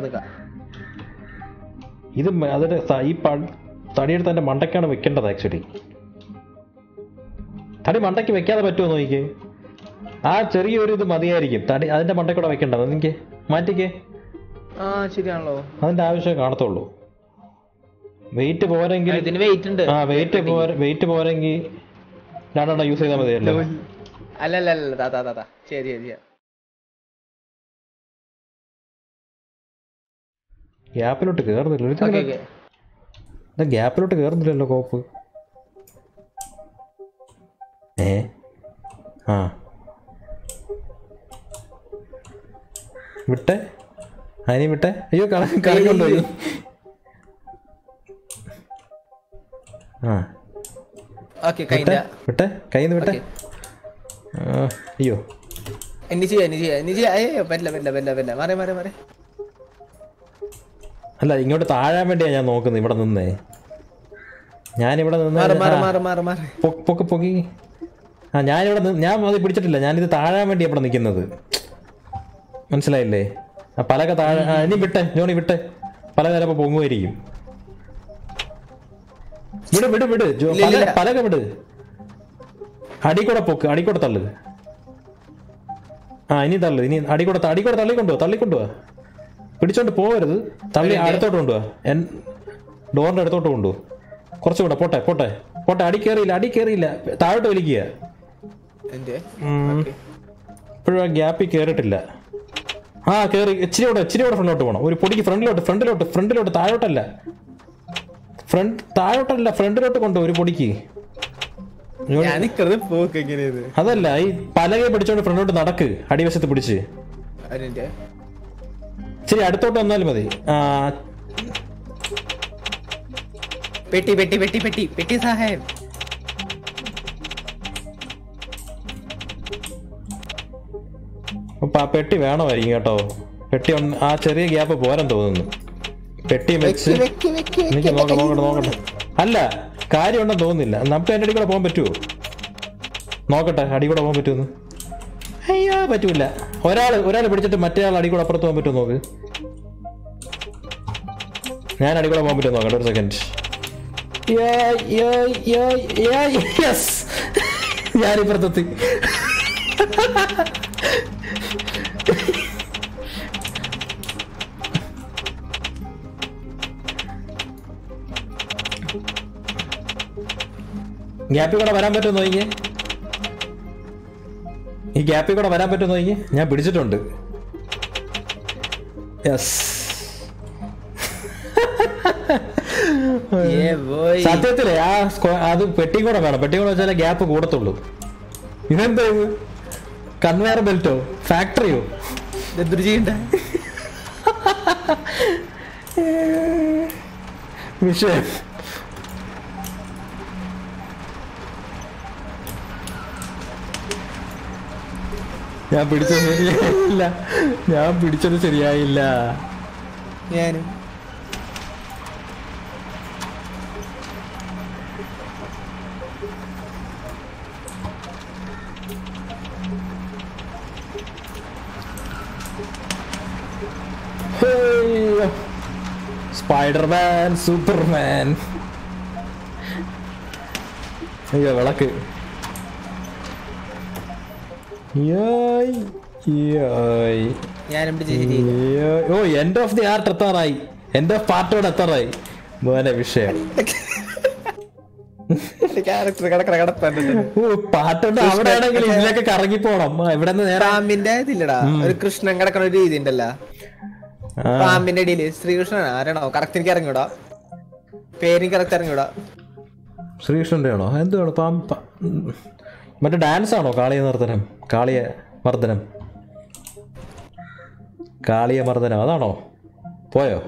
നിൽക്കാം ഇത് അതിന്റെ ഈ തടിയെടുത്ത് എന്റെ മണ്ടയ്ക്കാണ് വെക്കേണ്ടത് ആക്ച്വലി തടി മണ്ടയ്ക്ക് വെക്കാതെ പറ്റുമോ നോക്കിക്ക്? ആ ചെറിയൊരു ഇത് മതിയായിരിക്കും. തടി അതിന്റെ മണ്ടയ്ക്കൂടെ വെക്കേണ്ടത് എനിക്ക് മാറ്റിക്കേ. ആ ശരിയാണല്ലോ. അതിന്റെ ആവശ്യം കാണത്തുള്ളൂ. വെയിറ്റ് പോരെങ്കിൽ ഇതിന് വെയിറ്റ് ഉണ്ട്. ആ വെയിറ്റ് പോര വെയിറ്റ് പോരെങ്കിൽ രണ്ടെണ്ണം യൂസ് ചെയ്താൽ മതിയല്ലോ. അല്ലല്ലോ അല്ല അല്ല അല്ല താ താ ശരി ശരി. ഗ്യാപ്പിലോട്ട് ഇത് ഗ്യാപ്പിലോട്ട് കേറുന്നില്ലല്ലോ കോപ്പ്. ഏ? ആ. വിട്ടെ? അതിനെ വിട്ടെ? അയ്യോ കള കറങ്ങിക്കൊണ്ടുപോയി ആ. ഓക്കെ വിട്ടെ? കയ്യിൽ നിന്ന് വിട്ടെ? അയ്യോ. ഇനി ചെയ്യാം ഇനി ചെയ്യാം ഇനി ചെയ്യാം അയ്യോ പറ്റില്ല പറ്റില്ല പറ്റില്ല പറ്റില്ല മാറി മാറി മാറി. അല്ല ഇങ്ങോട്ട് താഴാൻ വേണ്ടിയാ ഞാൻ നോക്കുന്നത് ഇവിടെ നിന്നേ. ഞാനിവിടെ നിന്ന് പൊക്ക് പൊക്കി. ആ ഞാനിവിടെ ഞാൻ അത് പിടിച്ചിട്ടില്ല ഞാനിത് താഴാൻ വേണ്ടി ഇവിടെ നിൽക്കുന്നത് മനസ്സിലായില്ലേ? ആ പലക താഴെ ഇനി വിട്ടെ ജോണി വിട്ടെ. പലക ചിലപ്പോൾ പൊങ്ങുമായിരിക്കും. വിട് വിട് വിട് പലക വിട്. അടിക്കൂടെ പൊക്ക് അടിക്കൂടെ തള്ളു. ആ ഇനി തള്ളു ഇനി അടിക്കൂടെ അടിക്കൂടെ തള്ളിക്കൊണ്ടുപോ തള്ളിക്കൊണ്ടുവാ. പിടിച്ചോണ്ട് പോവരുത്. തള്ളി അടുത്തോട്ട് കൊണ്ടുപോവാ എൻ ഡോറിന്റെ അടുത്തോട്ട് കൊണ്ടുപോകും കുറച്ചും കൂടെ പോട്ടെ പോട്ടെ. പോട്ടെ അടി കയറിയില്ല അടി കയറിയില്ല താഴോട്ട് വലിക്കുക. ഇപ്പോഴും ആ ഗ്യാപ്പിൽ കയറിയിട്ടില്ല ആ കയറി ഇച്ചിരി കൂടെ ഇച്ചിരി കൂടെ ഫ്രണ്ടിലോട്ട് പോകണം ഒരു പൊടിക്ക് ഫ്രണ്ടിലോട്ട് ഫ്രണ്ടിലോട്ട് ഫ്രണ്ടിലോട്ട് താഴോട്ടല്ല. ഫ്രണ്ട് താഴോട്ടല്ല ഫ്രണ്ടിലോട്ട് കൊണ്ടു ഒരു പൊടിക്ക്. അതല്ല ഈ പലകെ പിടിച്ചോണ്ട് ഫ്രണ്ടിലോട്ട് നടക്ക്. അടിവശത്ത് പിടിച്ച്. ഇച്ചിരി അടുത്തോട്ട് വന്നാലും മതി. പെട്ടി പെട്ടി പെട്ടി പെട്ടി പെട്ടി സഹായം അപ്പൊ ആ പെട്ടി വേണമായിരിക്കും കേട്ടോ. പെട്ടി ആ ചെറിയ ഗ്യാപ്പ് പോരാൻ തോന്നുന്നു. പെട്ടി വെച്ച് എനിക്ക് നോക്കട്ടെ നോക്കട്ടെ നോക്കട്ടെ. അല്ല കാര്യം ഉണ്ടെന്ന് തോന്നുന്നില്ല. നമുക്ക് അതിന്റെ അടി കൂടെ പോകാൻ പറ്റുമോ? നോക്കട്ടെ അടി കൂടെ പോകാൻ പറ്റുമെന്ന്. അയ്യോ പറ്റൂല. ഒരാൾ ഒരാൾ പിടിച്ചിട്ട് മറ്റേ ആൾ അടികൂടെ അപ്പുറത്ത് പോകാൻ പറ്റുമോ നോക്ക്. ഞാൻ അടികൂടെ പോകാൻ പറ്റുമോ നോക്കട്ടെ ഒരു സെക്കൻഡ് ഞാനിപ്പുറത്തെത്തി ഗ്യാപ്പിൽ കൂടെ വരാൻ പറ്റുമോ നോക്കിയേ? ഈ ഗ്യാപ്പിൽ കൂടെ വരാൻ പറ്റുമോ നോക്കി ഞാൻ പിടിച്ചിട്ടുണ്ട്. യെസ് സത്യത്തിലേ ആ അത് പെട്ടി കൂടെ വേണം. പെട്ടി കൂടെ വെച്ചാലേ ഗ്യാപ്പ് കൂടത്തുള്ളൂ. ഇതെന്താ ഇത്? കൺവെയർ ബെൽറ്റോ? ഫാക്ടറിയോ എന്തൊരു ചെയ്യണ്ട? വിഷയം. ഞാൻ പിടിച്ചത് ശരിയായില്ല. ഞാൻ പിടിച്ചത് ശരിയായില്ല. ഞാനും. Spiderman Superman. അയ്യോ വിളക്ക്. ഓ എൻഡ് ഓഫ് ദി ആർട്ട് എത്താറായി. എൻഡ് ഓഫ് പാർട്ടോട് എത്താറായി. മോനെ വിഷയം. പാട്ടുണ്ട് അവിടെ ആണെങ്കിൽ ഇതിലൊക്കെ കറങ്ങി പോണം ഇവിടെ നിന്ന് നേരെ പാമ്പിന്റെ ഇതില്ലടാ ഒരു കൃഷ്ണൻ കിടക്കണ ഒരു രീതി ഉണ്ടല്ലോ. പാമ്പിന്റെ ഇടയിൽ ശ്രീകൃഷ്ണൻ ആരാണോ? കറക്റ്റ് എനിക്ക് ഇറങ്ങിവിടാ. പേരും കറക്റ്റ് ഇറങ്ങിവിടാ. ശ്രീകൃഷ്ണന്റെ ആണോ എന്താണ് പാം പ- ഉം. മറ്റേ ഡാൻസ് ആണോ? കാളിയ നർദ്ദനം കാളിയ മർദ്ദനം. കാളിയ മർദ്ദനം. അതാണോ? പോയോ?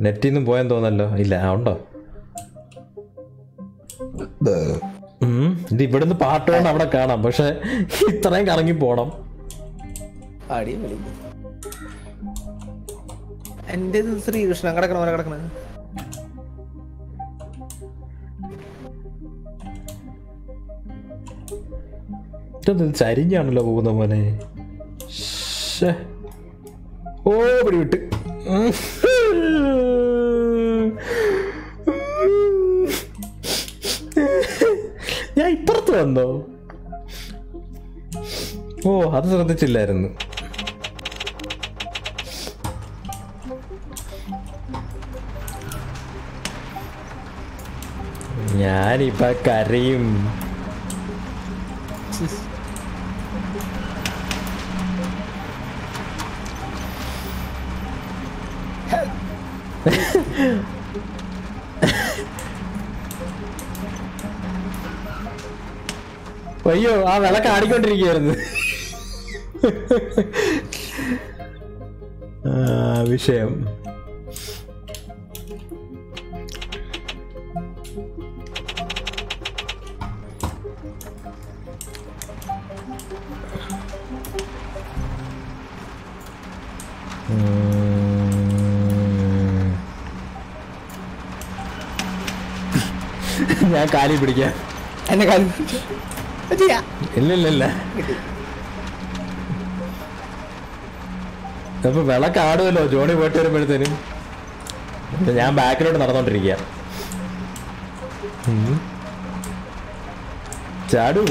നെറ്റിൽ നിന്നും പോയെന്ന് തോന്നല്ലോ ഇല്ല ആ, ഉണ്ടോ ഉം, ഇത് ഇവിടുന്ന് പാട്ട് വേണം അവിടെ കാണാം. പക്ഷെ ഇത്രയും കറങ്ങി പോണം. എന്റെ ശ്രീകൃഷ്ണൻ? കിടക്കണം? കിടക്കണ. ഇതെന്ത് ചരിഞ്ഞാണല്ലോ പോകുന്ന മോനെ. ഓ പിടിവിട്ട്. ഞാൻ ഇപ്പുറത്ത് വന്നോ? ഓ അത് ശ്രദ്ധിച്ചില്ലായിരുന്നു. ഞാനിപ്പ കരയും. അയ്യോ ആ വിളക്ക് ആടിക്കൊണ്ടിരിക്കുകയായിരുന്നു. വിഷയം. ഞാൻ കാലി പിടിക്കാം. എന്നെ കാലി ചെയ്യാ ഇല്ല ഇല്ല ഇല്ല അപ്പൊ വിളക്ക് ആടുമല്ലോ ജോണി പോയിട്ട് വരുമ്പോഴത്തേനും. ഞാൻ ബാക്കിലോട്ട് നടന്നോണ്ടിരിക്കുക ഉം. ചാടൂ.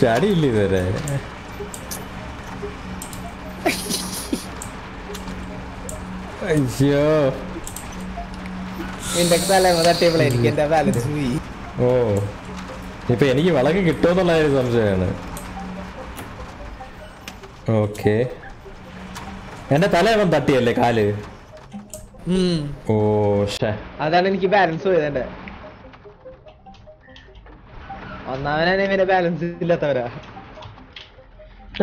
ചാടിയില്ല ഇതുവരെ. അയ്യോ. നിന്റെ തല തട്ടിയപ്പോഴായിരിക്കും എന്റെ ബാലൻസ് പോയി ഓ. ഇപ്പൊ എനിക്ക് വിളക്ക് കിട്ടുമെന്നുള്ള ഒരു സംശയമാണ്. ഓക്കെ. എന്റെ തല അവൻ തട്ടിയല്ലേ കാൽ? ഓ അതാണ് എനിക്ക് ബാലൻസ് പോയത് ഒന്നാമനാണ് ഇവന്റെ ബാലൻസ് ഇല്ലാത്തവരാ.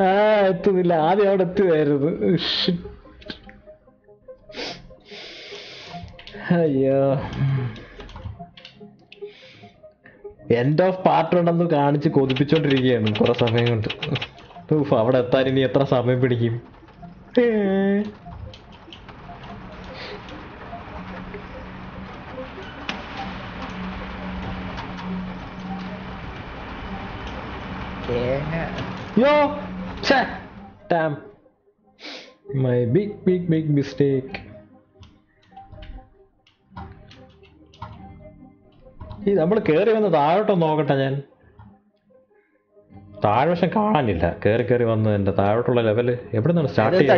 ആ എത്തുന്നില്ല. ആദ്യം അവിടെ എത്തുമായിരുന്നു അയ്യോ. എൻഡ് ഓഫ് പാർട്ട് ഉണ്ടെന്ന് കാണിച്ച് കൊതിപ്പിച്ചോണ്ടിരിക്കുകയാണ് കുറെ സമയം കൊണ്ട് അവിടെ എത്താൻ ഇനി എത്ര സമയം പിടിക്കും yo Yo! Big Damn. My big. ഈ നമ്മൾ കയറി വന്ന് താഴോട്ടൊന്ന് നോക്കട്ടെ ഞാൻ. താഴ്വശം കാണാനില്ല. കയറി കയറി വന്ന് എന്റെ താഴോട്ടുള്ള ലെവൽ എവിടെ നിന്നാണ് സ്റ്റാർട്ട് ചെയ്യുന്നത്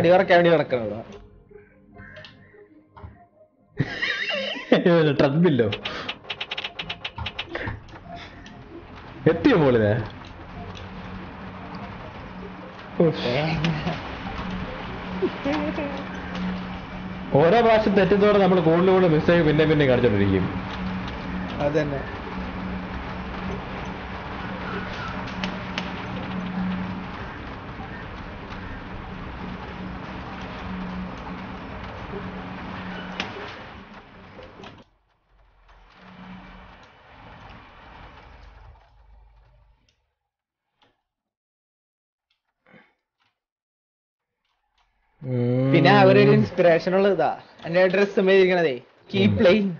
ട്രെഡ്മില്ലോ എത്തിയോ മോളിനെ. ഓരോ പ്രാവശ്യം തെറ്റുന്നതോടെ നമ്മൾ കൂടുതൽ കൂടുതൽ മിസ്റ്റേക്ക് പിന്നെ പിന്നെ കാണിച്ചോണ്ടിരിക്കും. അതന്നെ. പിന്നെ അവരൊരു ഇൻസ്പിറേഷൻ ഉള്ള ഇതാ. എന്റെ ഡ്രസ് ഇരിക്കണതേ. കീപ് പ്ലേയിങ്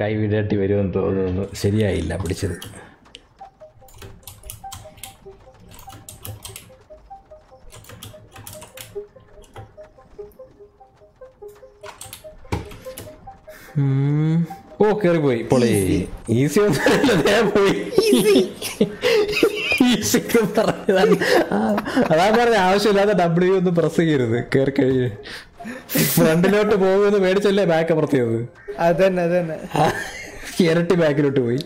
കൈ വിടേണ്ടി വരുമെന്ന് തോന്നുന്നു. ശരിയായില്ല പിടിച്ചത്. ഓ കേറിപ്പോയി. പോയി പൊളി ഈസി ഒന്നും പോയി. ഈസി പറഞ്ഞതാണ്. അതാ പറഞ്ഞ ആവശ്യമില്ലാതെ ഡബ്ല്യു ഒന്ന് പ്രസ് ചെയ്യരുത്. കേറി കഴിഞ്ഞ് ഫ്രണ്ടിലോട്ട് പോകുമെന്ന് മേടിച്ചല്ലേ ബാക്ക് അമർത്തിയത് അതന്നെ അതന്നെ. ഇരട്ടി ബാക്കിലോട്ട് പോയി.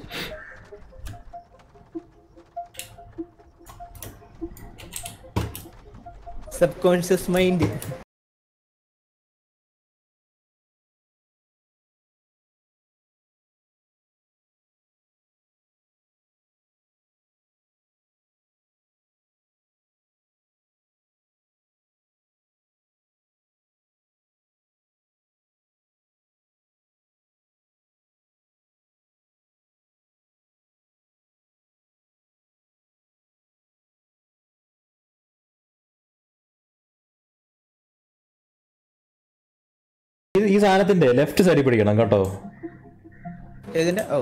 സബ് കോൺഷ്യസ് മൈൻഡ് ഈ- സാധനത്തിന്റെ ലെഫ്റ്റ് സൈഡിൽ പിടിക്കണം കേട്ടോ.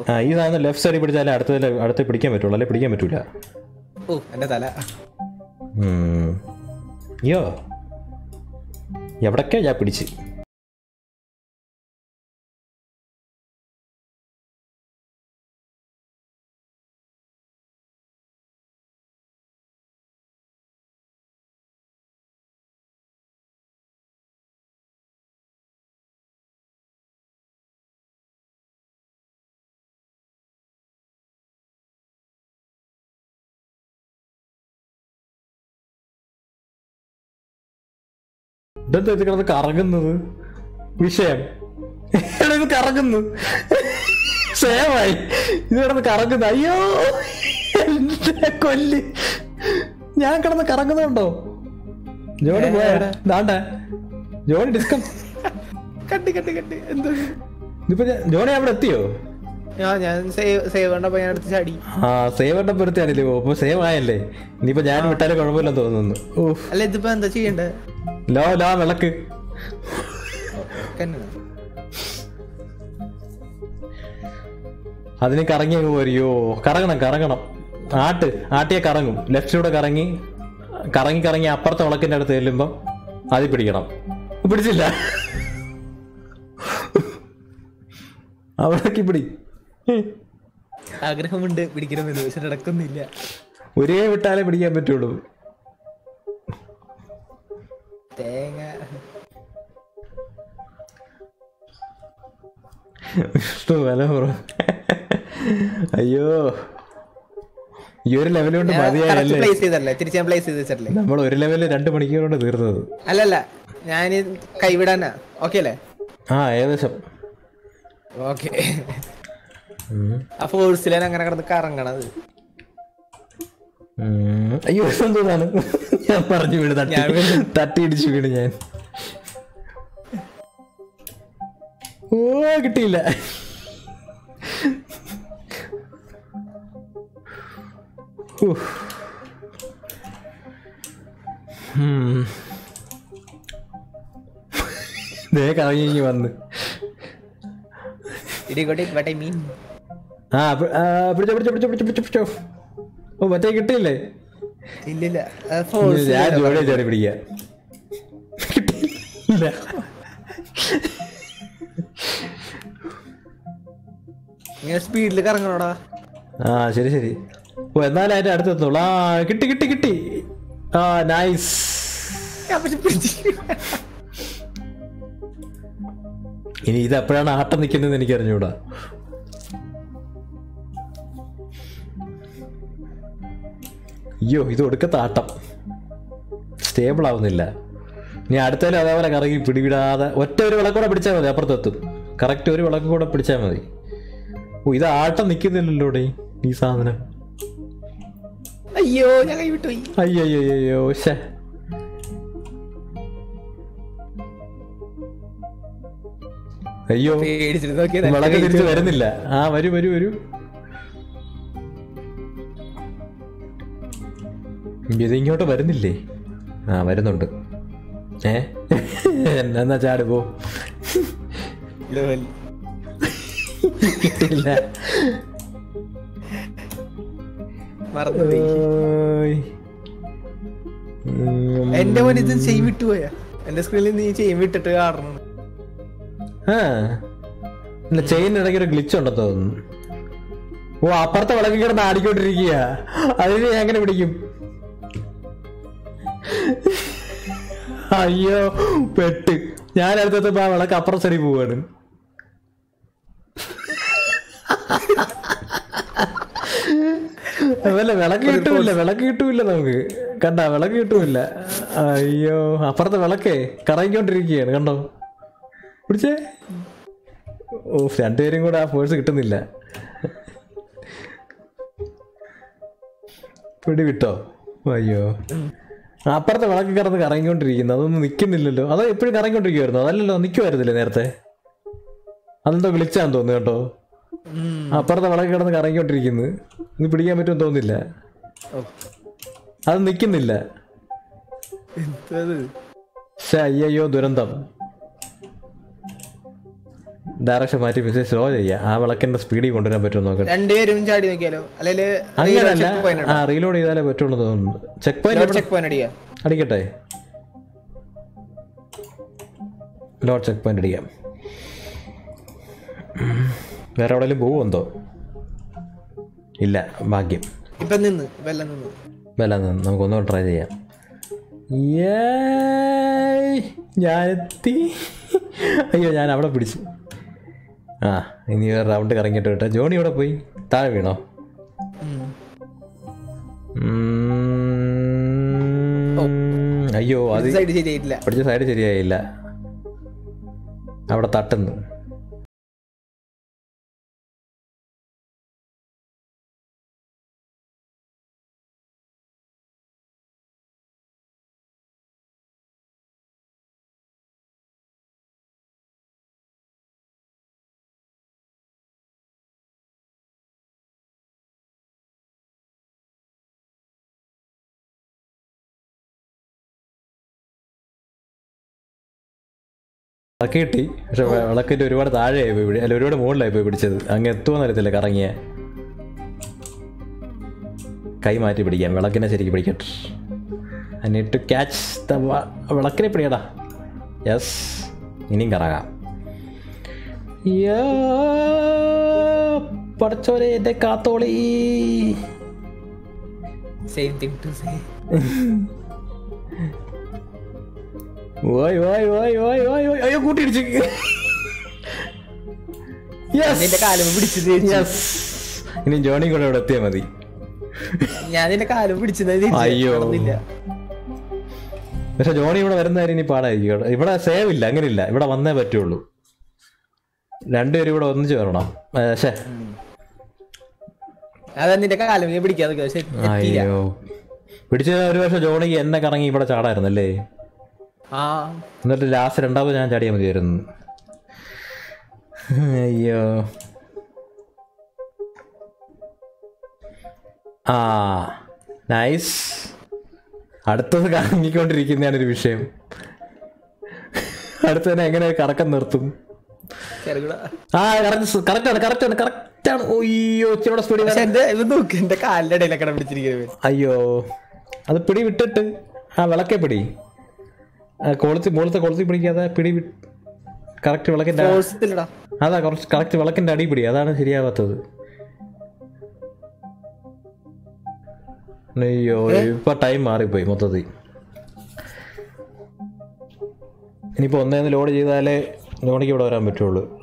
ആ ഈ സാധനം ലെഫ്റ്റ് സൈഡിൽ പിടിച്ചാലേ അടുത്ത അടുത്ത് പിടിക്കാൻ പറ്റുള്ളൂ. അല്ലെ പിടിക്കാൻ പറ്റൂല. എന്റെ തല. യോ എവിടൊക്കെ ഞാൻ പിടിച്ച്? ഇതെന്താ ഇത് കിടന്ന് കറങ്ങുന്നത്? വിഷയം. ഇത് കറങ്ങുന്നു. സേവായി ഇത് കിടന്ന് കറങ്ങുന്നു. അയ്യോ എന്റെ കൊല്ല്. ഞാൻ കിടന്ന് കറങ്ങുന്നുണ്ടോ? ജോണി പോയ? ദാണ്ട. ജോണി ഡിസ്കം കട്ടി കട്ടി കട്ടി എന്തോ? ഇതിപ്പോ ജോണി അവിടെ എത്തിയോ? സേവ് ഞാൻ എടുത്ത് ചാടി. ആ സേവ് എണ്ണപ്പെടുത്തിയാണില്ലേ അപ്പൊ സേവ് ആയല്ലേ? ഇനിയിപ്പോ ഞാൻ വിട്ടാലും കുഴപ്പമില്ലെന്ന് തോന്നുന്നു. അല്ല ഇതിപ്പോ എന്താ ചെയ്യണ്ടേ? ലോ ലോ വിളക്ക്. അതിന് കറങ്ങി അങ്ങ് പോരിയോ കറങ്ങണം കറങ്ങണം. ആട്ട് ആട്ടിയെ കറങ്ങും. ലെഫ്റ്റിലൂടെ കറങ്ങി കറങ്ങി കറങ്ങി അപ്പുറത്തെ വിളക്കിന്റെ അടുത്ത് ചെല്ലുമ്പോ അതിൽ പിടിക്കണം. പിടിച്ചില്ല. അവിടേക്ക് പിടി ആഗ്രഹമുണ്ട് പിടിക്കണമെന്ന് പക്ഷെ നടക്കുന്നില്ല. ഒരേ വിട്ടാലേ പിടിക്കാൻ പറ്റുള്ളൂ. തേങ്ങ. വിഷ്ണു വില കുറവ്? അയ്യോ. ഈ ഒരു ലെവൽ കൊണ്ട് മതിയായല്ലേ നമ്മൾ ഒരു ലെവലിൽ രണ്ട് മണിക്കൂർ കൊണ്ട് തീർന്നത് അല്ലല്ല ഞാൻ കൈവിടാനാ. ഓക്കെ അല്ലേ? ആ ഏകദേശം. ഓക്കെ. ആ ഫോഴ്സിലാണ് അങ്ങനെ കിടന്ന് കറങ്ങണത്. അയ്യോ എന്തോന്നാണ്? ഞാൻ പറഞ്ഞു വീണ് തട്ടി ഇടിച്ചു വീണ് ഞാൻ. ഓ കിട്ടിയില്ല. ദേ കറങ്ങി വന്ന്. ഇടിക്കോട്ടെ വട്ട് ഐ മീൻ. ആ പിടിച്ചോ പിടിച്ചോ പിടിച്ചോ പിടിച്ചോ പിടിച്ചോ പിടിച്ചോ. ഓ മറ്റേ കിട്ടിയില്ലേ? ഇല്ലില്ല. ഞാൻ ജോലിയെ ചാടി പിടിക്കാം. ഇല്ല ഇങ്ങനെ സ്പീഡിൽ കറങ്ങണോടാ? ആ ശരി ശരി. ഓ എന്നാലും അതിന്റെ അടുത്ത് എത്തുള്ളൂ. ആ കിട്ടി കിട്ടി കിട്ടി. ആ നൈസ് ഇനി ഇത് എപ്പോഴാണ് ആട്ടം നിൽക്കുന്നത് എനിക്ക് അറിഞ്ഞൂടാ അയ്യോ ഇത് ഒടുക്കത്തെ താട്ടം. സ്റ്റേബിൾ ആവുന്നില്ല. ഇനി അടുത്തേലും അതേപോലെ കറങ്ങി പിടിവിടാതെ ഒറ്റ ഒരു വിളക്ക് കൂടെ പിടിച്ചാൽ മതി അപ്പുറത്തെത്തും. കറക്റ്റ് ഒരു വിളക്ക് കൂടെ പിടിച്ചാൽ മതി. ഓ ഇത് ആട്ടം നിൽക്കുന്നില്ലല്ലോ ഡേ ഈ സാധനം. അയ്യോ ഞാൻ കൈ വിട്ടുപോയി അയ്യോ അയ്യോ അയ്യോ അയ്യോ. വിളക്ക് തിരിച്ചു വരുന്നില്ല. ആ വരൂ വരൂ വരൂ. ഇത് ഇങ്ങോട്ട് വരുന്നില്ലേ? ആ വരുന്നുണ്ട്. ഏ? എന്നാ ചാട് പോ. ലെവൽ. കിട്ടില്ല. എന്റെ മോൻ ഇത് ചെയ്യും വിട്ടുപോയാ എന്റെ സ്ക്രീനിൽ നീ ചെയ്യും വിട്ടിട്ട് കാണണം. ചെയിൻ ഇടയ്ക്ക് ഒരു ഗ്ലിച്ച് ഉണ്ടെന്ന് തോന്നുന്നു. ഓ അപ്പുറത്തെ വിളക്ക് കിടന്ന് ആടിക്കൊണ്ടിരിക്കുക അതിന് ഞാൻ എങ്ങനെ പിടിക്കും? അയ്യോ പെട്ട്. ഞാൻ അടുത്തപ്പോ ആ വിളക്ക് അപ്പുറം സൈഡിൽ പോവാണ്. അതല്ല വിളക്ക് കിട്ടൂല വിളക്ക് കിട്ടൂല നമുക്ക്. കണ്ട വിളക്ക് കിട്ടൂല അയ്യോ അപ്പുറത്തെ വിളക്കേ കറങ്ങിക്കൊണ്ടിരിക്കുകയാണ് കണ്ടോ? പിടിച്ചേ. ഓ രണ്ടുപേരും കൂടെ ആ ഫോഴ്സ് കിട്ടുന്നില്ല. പിടി വിട്ടോ അയ്യോ. അപ്പുറത്തെ വിളക്ക് കിടന്ന് കറങ്ങിക്കൊണ്ടിരിക്കുന്നു. അതൊന്നും നിൽക്കുന്നില്ലല്ലോ അതോ എപ്പോഴും കറങ്ങിക്കൊണ്ടിരിക്കുവായിരുന്നു. അതല്ലല്ലോ നിൽക്കുമായിരുന്നില്ലേ നേരത്തെ? അതെന്തോ വിളിച്ചാന്ന് തോന്നുന്നു കേട്ടോ. അപ്പുറത്തെ വിളക്ക് കിടന്ന് കറങ്ങിക്കൊണ്ടിരിക്കുന്നു. ഇനി പിടിക്കാൻ പറ്റുമെന്ന് തോന്നുന്നില്ല. അത് നിൽക്കുന്നില്ല അയ്യോ ദുരന്തം. ഡയറക്ഷൻ മാറ്റി മെസ്സേജ് സ്ലോ ചെയ്യാം ആ വിളക്കിന്റെ സ്പീഡിൽ കൊണ്ടുവരാൻ പറ്റുമോ നോക്കാം രണ്ടുപേരും ചാടി നോക്കിയാലോ അല്ലെങ്കിൽ ആ റീലോഡ് ചെയ്താലേ പറ്റുള്ളൂ തോന്നുന്നു. ചെക്ക് പോയിന്റ് ചെക്ക് പോയിന്റ് അടിയാ അടിക്കട്ടെ. ലോഡ് ചെക്ക് പോയിന്റ് അടിക്കാം. വേറെ എവിടെയെങ്കിലും പോവുമെന്തോ ഇല്ല ഭാഗ്യം. ഇപ്പൊ നിന്ന് വെല്ല നിന്ന്. വെല്ല നിന്ന്. നമുക്കൊന്നും ട്രൈ ചെയ്യാം. ഞാനെത്തി. അയ്യോ ഞാൻ അവിടെ പിടിച്ചു. ആ ഇനി വേറെ റൗണ്ട് കറങ്ങിയിട്ട് വിട്ടെ ജോണി ഇവിടെ പോയി. താഴെ വീണോ? അയ്യോ അത് സൈഡ് ശരിയായില്ല. അവിടെ തട്ടുന്നു. വിളക്ക് കിട്ടി. പക്ഷെ വിളക്കിന്റെ ഒരുപാട് താഴെയായി പോയി അല്ല ഒരുപാട് മുകളിലായി പോയി പിടിച്ചത്. അങ്ങ് എത്തുമെന്ന് അറിയത്തില്ല കറങ്ങിയ. കൈ മാറ്റി പിടിക്കാം. വിളക്കിനെ ശരിക്കും പിടിക്കട്ടെ. ഐ നീഡ് ടു ക്യാച്ച് വിളക്കിനെ പിടിയടാ യെസ് ഇനിയും കറങ്ങാം. പഠിച്ചോലെ എന്റെ കാത്തോളി. സെയിം തിങ് ടു സേ ഓയ് ഓയ് ഓയ് ഓയ് ഓയ് ഓയ് അയ്യോ കൂട്ടിയിടിച്ച് നിന്റെ കാലും പിടിച്ചത് യെസ് ഇനി ജോണി കൂടെ ഇവിടെ എത്തിയാ മതി. ഞാൻ നിന്റെ കാലും പിടിച്ചത് അയ്യോ. പക്ഷെ ജോണി ഇവിടെ വരുന്ന കാര്യം ഇനി പാടായിരിക്കും. ഇവിടെ സേവ് ഇല്ല അങ്ങനെയില്ല. ഇവിടെ വന്നേ പറ്റുള്ളൂ. രണ്ടുപേരും ഇവിടെ ഒന്നിച്ച് വരണം. പക്ഷേ അതാ നിന്റെ കാലും പിടിക്കാതെ. അയ്യോ. പിടിച്ച ഒരു പക്ഷെ ജോണിക്ക് എന്നെ കറങ്ങി ഇവിടെ ചാടായിരുന്നല്ലേ? എന്നിട്ട് ലാസ്റ്റ് രണ്ടാമത് ഞാൻ ചാടിയാൽ മതിയായിരുന്നു അയ്യോ. ആ നൈസ് അടുത്തത് കറങ്ങിക്കൊണ്ടിരിക്കുന്നതാണ് ഒരു വിഷയം. അടുത്തതിനെ എങ്ങനെ കറക്കം നിർത്തും. ആ കറക്റ്റ് ആണ് കറക്റ്റാണ് ആണ് ഒയ്യോ ഇച്ചിരി സ്പീഡിൽ പക്ഷെ എന്റെ ഇത് നോക്ക് എന്റെ കാലിന്റെ ഇടയിലൊക്കെ പിടിച്ചിരിക്കുന്നത്. അയ്യോ. അത് പിടി വിട്ടിട്ട്. ആ വിളക്കെ പിടി. കൊളുത്തി മുകളത്തെ കൊളുത്തി പിടിക്കാതെ പിടി കറക്റ്റ് വിളക്കിന്റെ അതാ കുറച്ച് കറക്റ്റ് വിളക്കിന്റെ അടി പിടി. അതാണ് ശരിയാവാത്തത്. അയ്യോ ഇപ്പൊ ടൈം മാറിപ്പോയി മൊത്തത്തിൽ. ഇനിയിപ്പോ ഒന്നേന്ന് ലോഡ് ചെയ്താലേ ജോണിക്ക് ഇവിടെ വരാൻ പറ്റുള്ളൂ.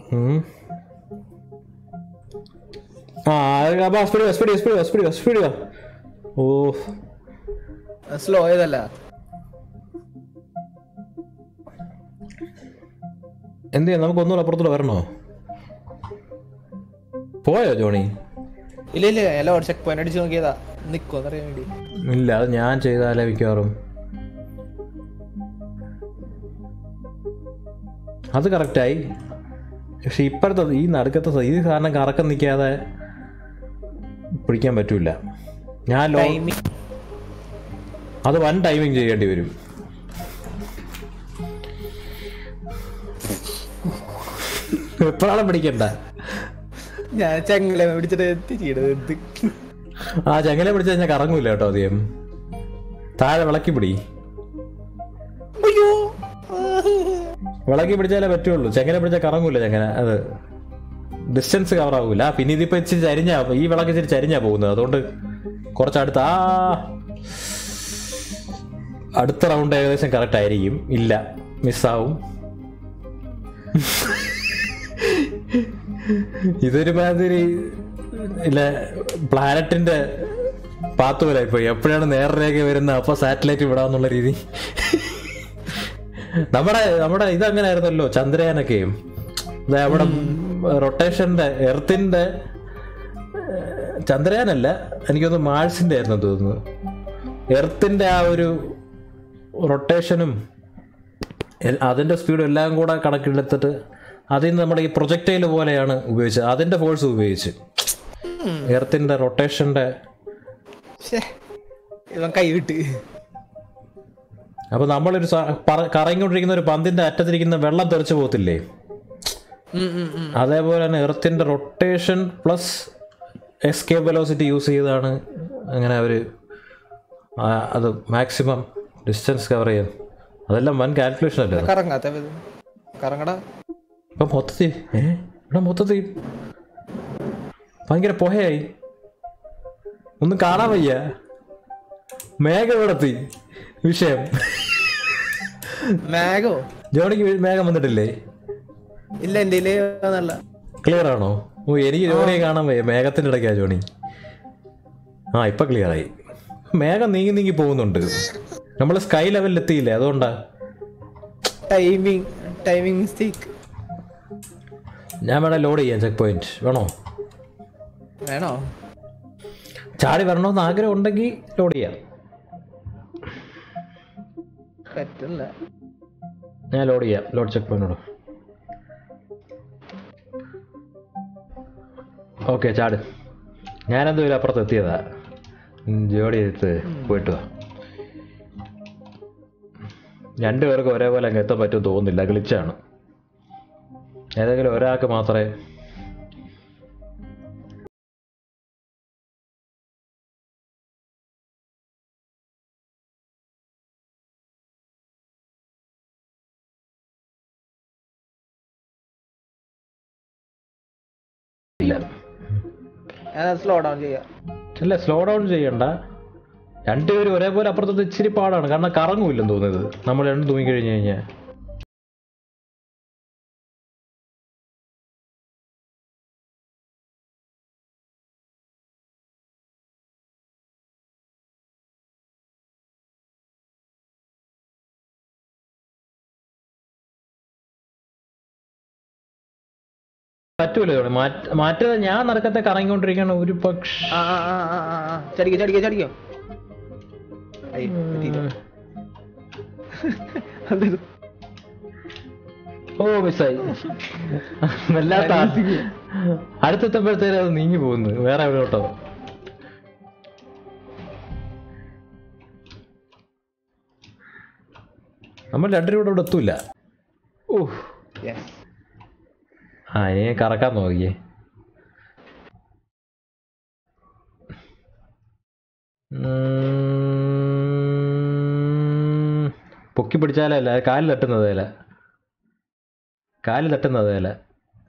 ആ അപ്പൊ ഓ. സ്ലോ ഏതല്ല എന്ത് ചെയ്യാം? നമുക്ക് ഒന്നുകൂടെ അപ്പുറത്തൂടെ വരണോ? പോയോ ജോണി? ഇല്ല ഇല്ല എല്ലാം ഒരു ചെക്ക് പോയിന്റ് അടിച്ച് നോക്കിയതാ. നിക്കോന്നറിയാൻ വേണ്ടി. ഇല്ല അത് ഞാൻ ചെയ്താലേ മിക്കവാറും. അത് കറക്റ്റായി പക്ഷെ ഇപ്പോഴത്തെ ഈ നടുക്കത്തെ ഈ സാധനം കറക്കം നിൽക്കാതെ പിടിക്കാൻ പറ്റൂല. ഞാൻ ലോ അത് വൺ ടൈമിങ് ചെയ്യേണ്ടി വരും. എപ്പോഴാണ് പിടിക്കണ്ട. ഞാൻ ചെങ്ങല പിടിച്ചിട്ട് എത്തിച്ചിടത് ആ ചങ്ങല പിടിച്ച കഴിഞ്ഞാൽ കറങ്ങൂല കേട്ടോ അധികം. താഴെ വിളക്കി പിടി. അയ്യോ. വിളക്കി പിടിച്ചാലേ പറ്റുള്ളൂ. ചെങ്ങല പിടിച്ചാൽ കറങ്ങൂല ചെങ്ങന. അത് ഡിസ്റ്റൻസ് കവർ ആവൂല. പിന്നെ ഇതിപ്പോ ഇച്ചിരി ചരിഞ്ഞാ ഈ വിളക്ക് ഇച്ചിരി ചരിഞ്ഞാ പോകുന്നത്. അതുകൊണ്ട് കുറച്ചടുത്ത് ആ. അടുത്ത റൗണ്ട് ഏകദേശം കറക്റ്റ് ആയിരിക്കും. ഇല്ല മിസ്സാവും ഇതൊരു മാതിരി ഇല്ല പ്ലാനറ്റിന്റെ പാത്ത് പോലെ ഇപ്പൊ എപ്പോഴാണ് നേർരേഖ വരുന്നത് അപ്പൊ സാറ്റലൈറ്റ് വിടാന്നുള്ള രീതി. നമ്മുടെ നമ്മുടെ ഇതങ്ങനായിരുന്നല്ലോ ചന്ദ്രയാനൊക്കെയും. ദേ അവിടെ റൊട്ടേഷന്റെ എർത്തിന്റെ ചന്ദ്രയാനല്ല എനിക്കൊന്ന് മാഴ്സിന്റെ ആയിരുന്നു തോന്നുന്നു. എർത്തിന്റെ ആ ഒരു റൊട്ടേഷനും അതിന്റെ സ്പീഡും എല്ലാം കൂടെ കണക്കിലെടുത്തിട്ട് അതിൽ നിന്ന് നമ്മുടെ ഈ പ്രൊജക്ടൈൽ പോലെയാണ് ഉപയോഗിച്ചത് അതിന്റെ ഫോഴ്സ് ഉപയോഗിച്ച് എർത്തിന്റെ റൊട്ടേഷന്റെ അപ്പൊ നമ്മളൊരു കറങ്ങിക്കൊണ്ടിരിക്കുന്ന ഒരു പന്തിന്റെ അറ്റത്തിരിക്കുന്ന വെള്ളം തെറിച്ചു പോകത്തില്ലേ. അതേപോലെ തന്നെ എർത്തിന്റെ rotation plus escape velocity use ചെയ്താണ് അങ്ങനെ അവർ അത് മാക്സിമം ഡിസ്റ്റൻസ് കവർ ചെയ്യുന്നത് അതെല്ലാം വൻ കാൽക്കുലേഷൻ അല്ലേ? കറങ്ങാത്ത. കറങ്ങടാ ഇപ്പം മൊത്തത്തിൽ ഏ? ഇവിടെ മൊത്തത്തിൽ ഭയങ്കര പുഹയായി ഒന്നും കാണാൻ വയ്യ. മേഘം ഇവിടെത്തി വിഷയം. മേഘോ? ജോണിക്ക് മേഘം വന്നിട്ടില്ലേ? ഇല്ല എന്റെ ക്ലിയർ ആണോ? ഓ എനിക്ക് ജോണിയെ കാണാൻ വയ്യ. മേഘത്തിന്റെ ഇടയ്ക്കാ ജോണി. ആ ഇപ്പൊ ക്ലിയർ ആയി. മേഘം നീങ്ങി നീങ്ങി പോകുന്നുണ്ട്. നമ്മൾ സ്കൈ ലെവലിൽ എത്തിയില്ലേ അതുകൊണ്ടാ. ടൈമിങ് ടൈമിങ് മിസ്റ്റേക്ക് ഞാൻ വേണേ ലോഡ് ചെയ്യാം ചെക്ക് പോയിന്റ് വേണോ? വേണോ? ചാടി വരണമെന്ന് ആഗ്രഹം ഉണ്ടെങ്കിൽ ലോഡ് ചെയ്യാം. പറ്റില്ല. ഞാൻ ലോഡ് ചെയ്യാം ലോഡ് ചെക്ക് പോയിന്റ് ഓക്കെ ചാട്. ഞാനെന്തോ ഒരു അപ്പുറത്ത് എത്തിയതാ. ജോഡി എടുത്ത് പോയിട്ട് വാ. രണ്ടുപേർക്കും ഒരേപോലെ അങ്ങ് എത്താൻ പറ്റുമെന്ന് തോന്നുന്നില്ല ഗ്ലിച്ചാണ് ഏതെങ്കിലും ഒരാൾക്ക് മാത്രമേ സ്ലോ ഡൗൺ ചെയ്യാം. അല്ല സ്ലോ ഡൗൺ ചെയ്യണ്ട. രണ്ടുപേരും ഒരേപോലെ അപ്പുറത്തത് ഇച്ചിരി പാടാണ്. കാരണം കറങ്ങൂല്ലെന്ന് തോന്നുന്നത്. നമ്മൾ രണ്ടും തൂങ്ങി കഴിഞ്ഞു കഴിഞ്ഞാൽ. പറ്റൂല മാറ്റാ ഞാൻ നടക്കത്തെ കറങ്ങിക്കൊണ്ടിരിക്കണം ഒരു പക്ഷ. ചടിക്കോ ചടിക്കോ ചടിക്കോ. ഓ മിസ്സായി. വല്ലാത്ത അത് നീങ്ങി പോകുന്നു. വേറെ എവിടെയോട്ടോ നമ്മൾ രണ്ടരൂടെ ഇവിടെ എത്തൂല ഓ yes. ആ ഇനി കറക്കാൻ നോക്കിയേ. പൊക്കി പിടിച്ചാലല്ല കാലിൽ തട്ടുന്നത് അല്ലേ? കാലിൽ തട്ടുന്നത് അല്ലേ?